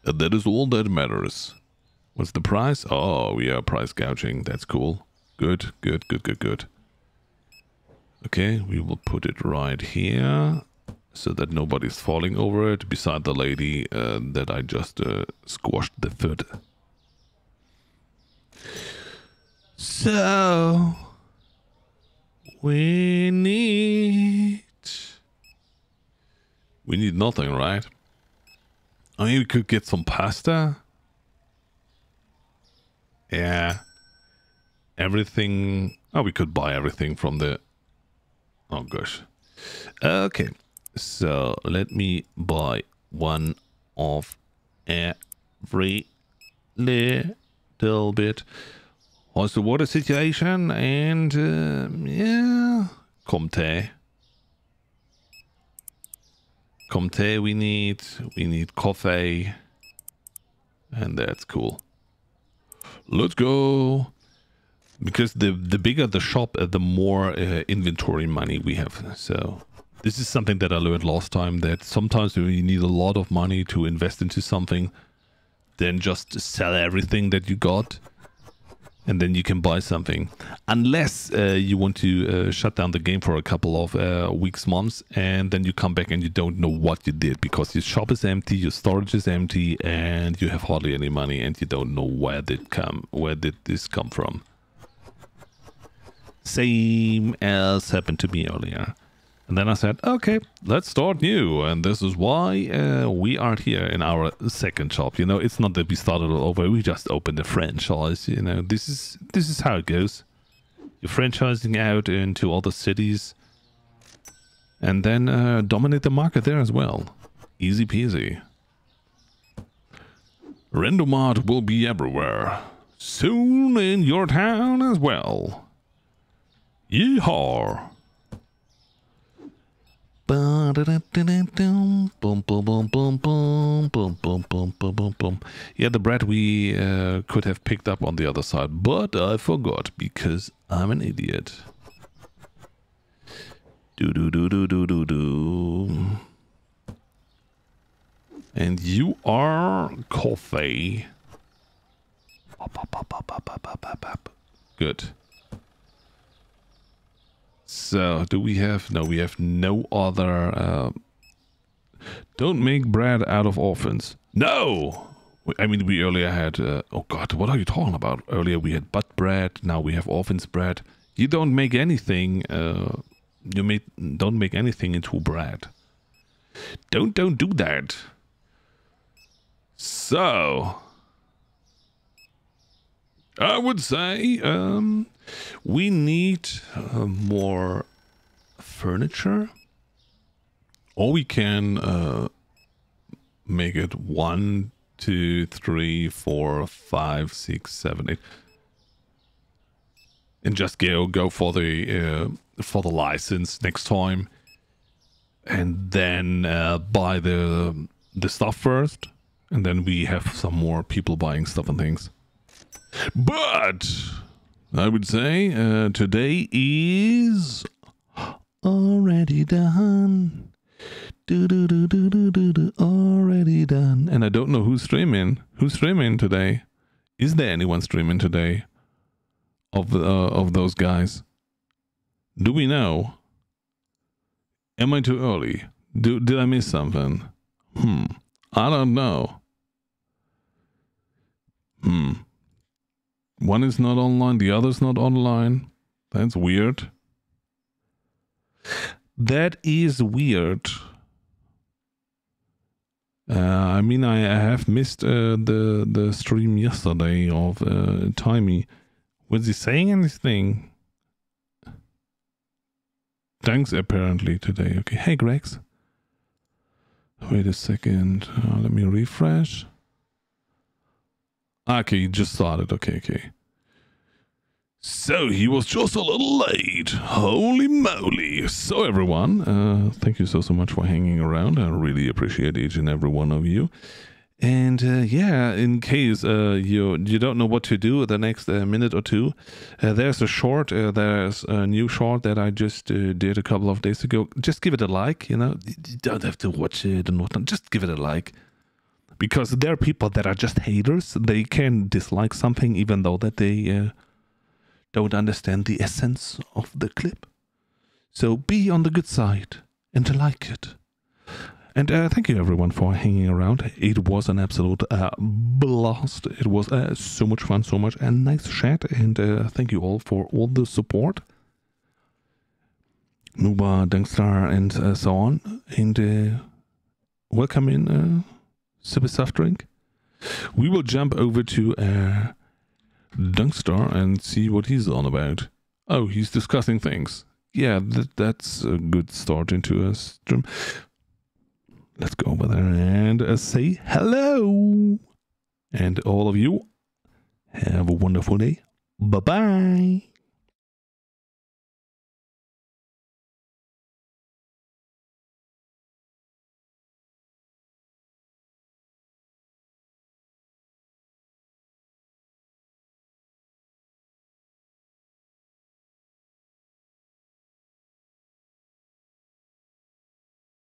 And that is all that matters. What's the price? Oh, we are price gouging. That's cool. Good, good, good, good, good. Okay, we will put it right here so that nobody's falling over it beside the lady uh, that I just uh, squashed the foot. So, we need... We need nothing, right? I mean, we could get some pasta. Yeah. Everything... Oh, we could buy everything from the... Oh, gosh. Okay. So, let me buy one of every little bit. How's the water situation? And, uh, yeah... Comte. Comte we need. We need coffee. And that's cool. Let's go. Because the the bigger the shop, uh, the more uh, inventory money we have. So this is something that I learned last time that sometimes when you need a lot of money to invest into something, then just sell everything that you got and then you can buy something. Unless uh, you want to uh, shut down the game for a couple of uh, weeks, months, and then you come back and you don't know what you did because your shop is empty, your storage is empty, and you have hardly any money, and you don't know where did come, where did this come from. Same as happened to me earlier. And then I said, okay, let's start new. And this is why uh, we are here in our second shop. You know, it's not that we started all over. We just opened a franchise. You know, this is this is how it goes. You're franchising out into other cities and then uh, dominate the market there as well. Easy peasy. Randomart will be everywhere. Soon in your town as well. Yeehaw! Yeah, the bread we uh, could have picked up on the other side, but I forgot because I'm an idiot. Do do do do do do do. And you are coffee. Good. So, do we have... No, we have no other... Uh, don't make bread out of orphans. No! I mean, we earlier had... Uh, oh, God, what are you talking about? Earlier we had butt bread. Now we have orphans bread. You don't make anything... Uh, you make, don't make anything into bread. Don't, don't do that. So... I would say... Um, we need uh, more furniture. Or we can uh, make it one, two, three, four, five, six, seven, eight, and just go go for the uh, for the license next time, and then uh, buy the the stuff first, and then we have some more people buying stuff and things. But I would say uh, today is already done. Do, do, do, do, do, do, do, already done. And I don't know who's streaming. Who's streaming today? Is there anyone streaming today of uh, of those guys? Do we know? Am I too early? Do did I miss something? Hmm. I don't know. Hmm. One is not online, the other's not online. That's weird. That is weird. Uh, I mean, I, I have missed uh, the the stream yesterday of uh, Timey. Was he saying anything? Thanks, apparently, today. Okay. Hey, Gregs. Wait a second. Uh, let me refresh. Okay, you just started. Okay, okay. So he was just a little late. Holy moly. So everyone, uh, thank you so, so much for hanging around. I really appreciate each and every one of you. And uh, yeah, in case uh, you you don't know what to do the next uh, minute or two, uh, there's a short. Uh, there's a new short that I just uh, did a couple of days ago. Just give it a like. You know, you don't have to watch it and whatnot. Just give it a like, because there are people that are just haters. They can dislike something even though that they don't understand the essence of the clip. So be on the good side and like it. And uh, thank you everyone for hanging around. It was an absolute uh, blast. It was uh, so much fun, so much a nice chat, and uh, thank you all for all the support. Nuba, Dunkstar, and uh, so on. And uh, welcome in, uh, sip a soft drink. We will jump over to Dunkstar and see what he's on about. Oh, he's discussing things. Yeah, that, that's a good start into a stream let's go over there and uh, say hello. And all of you, have a wonderful day. Bye bye.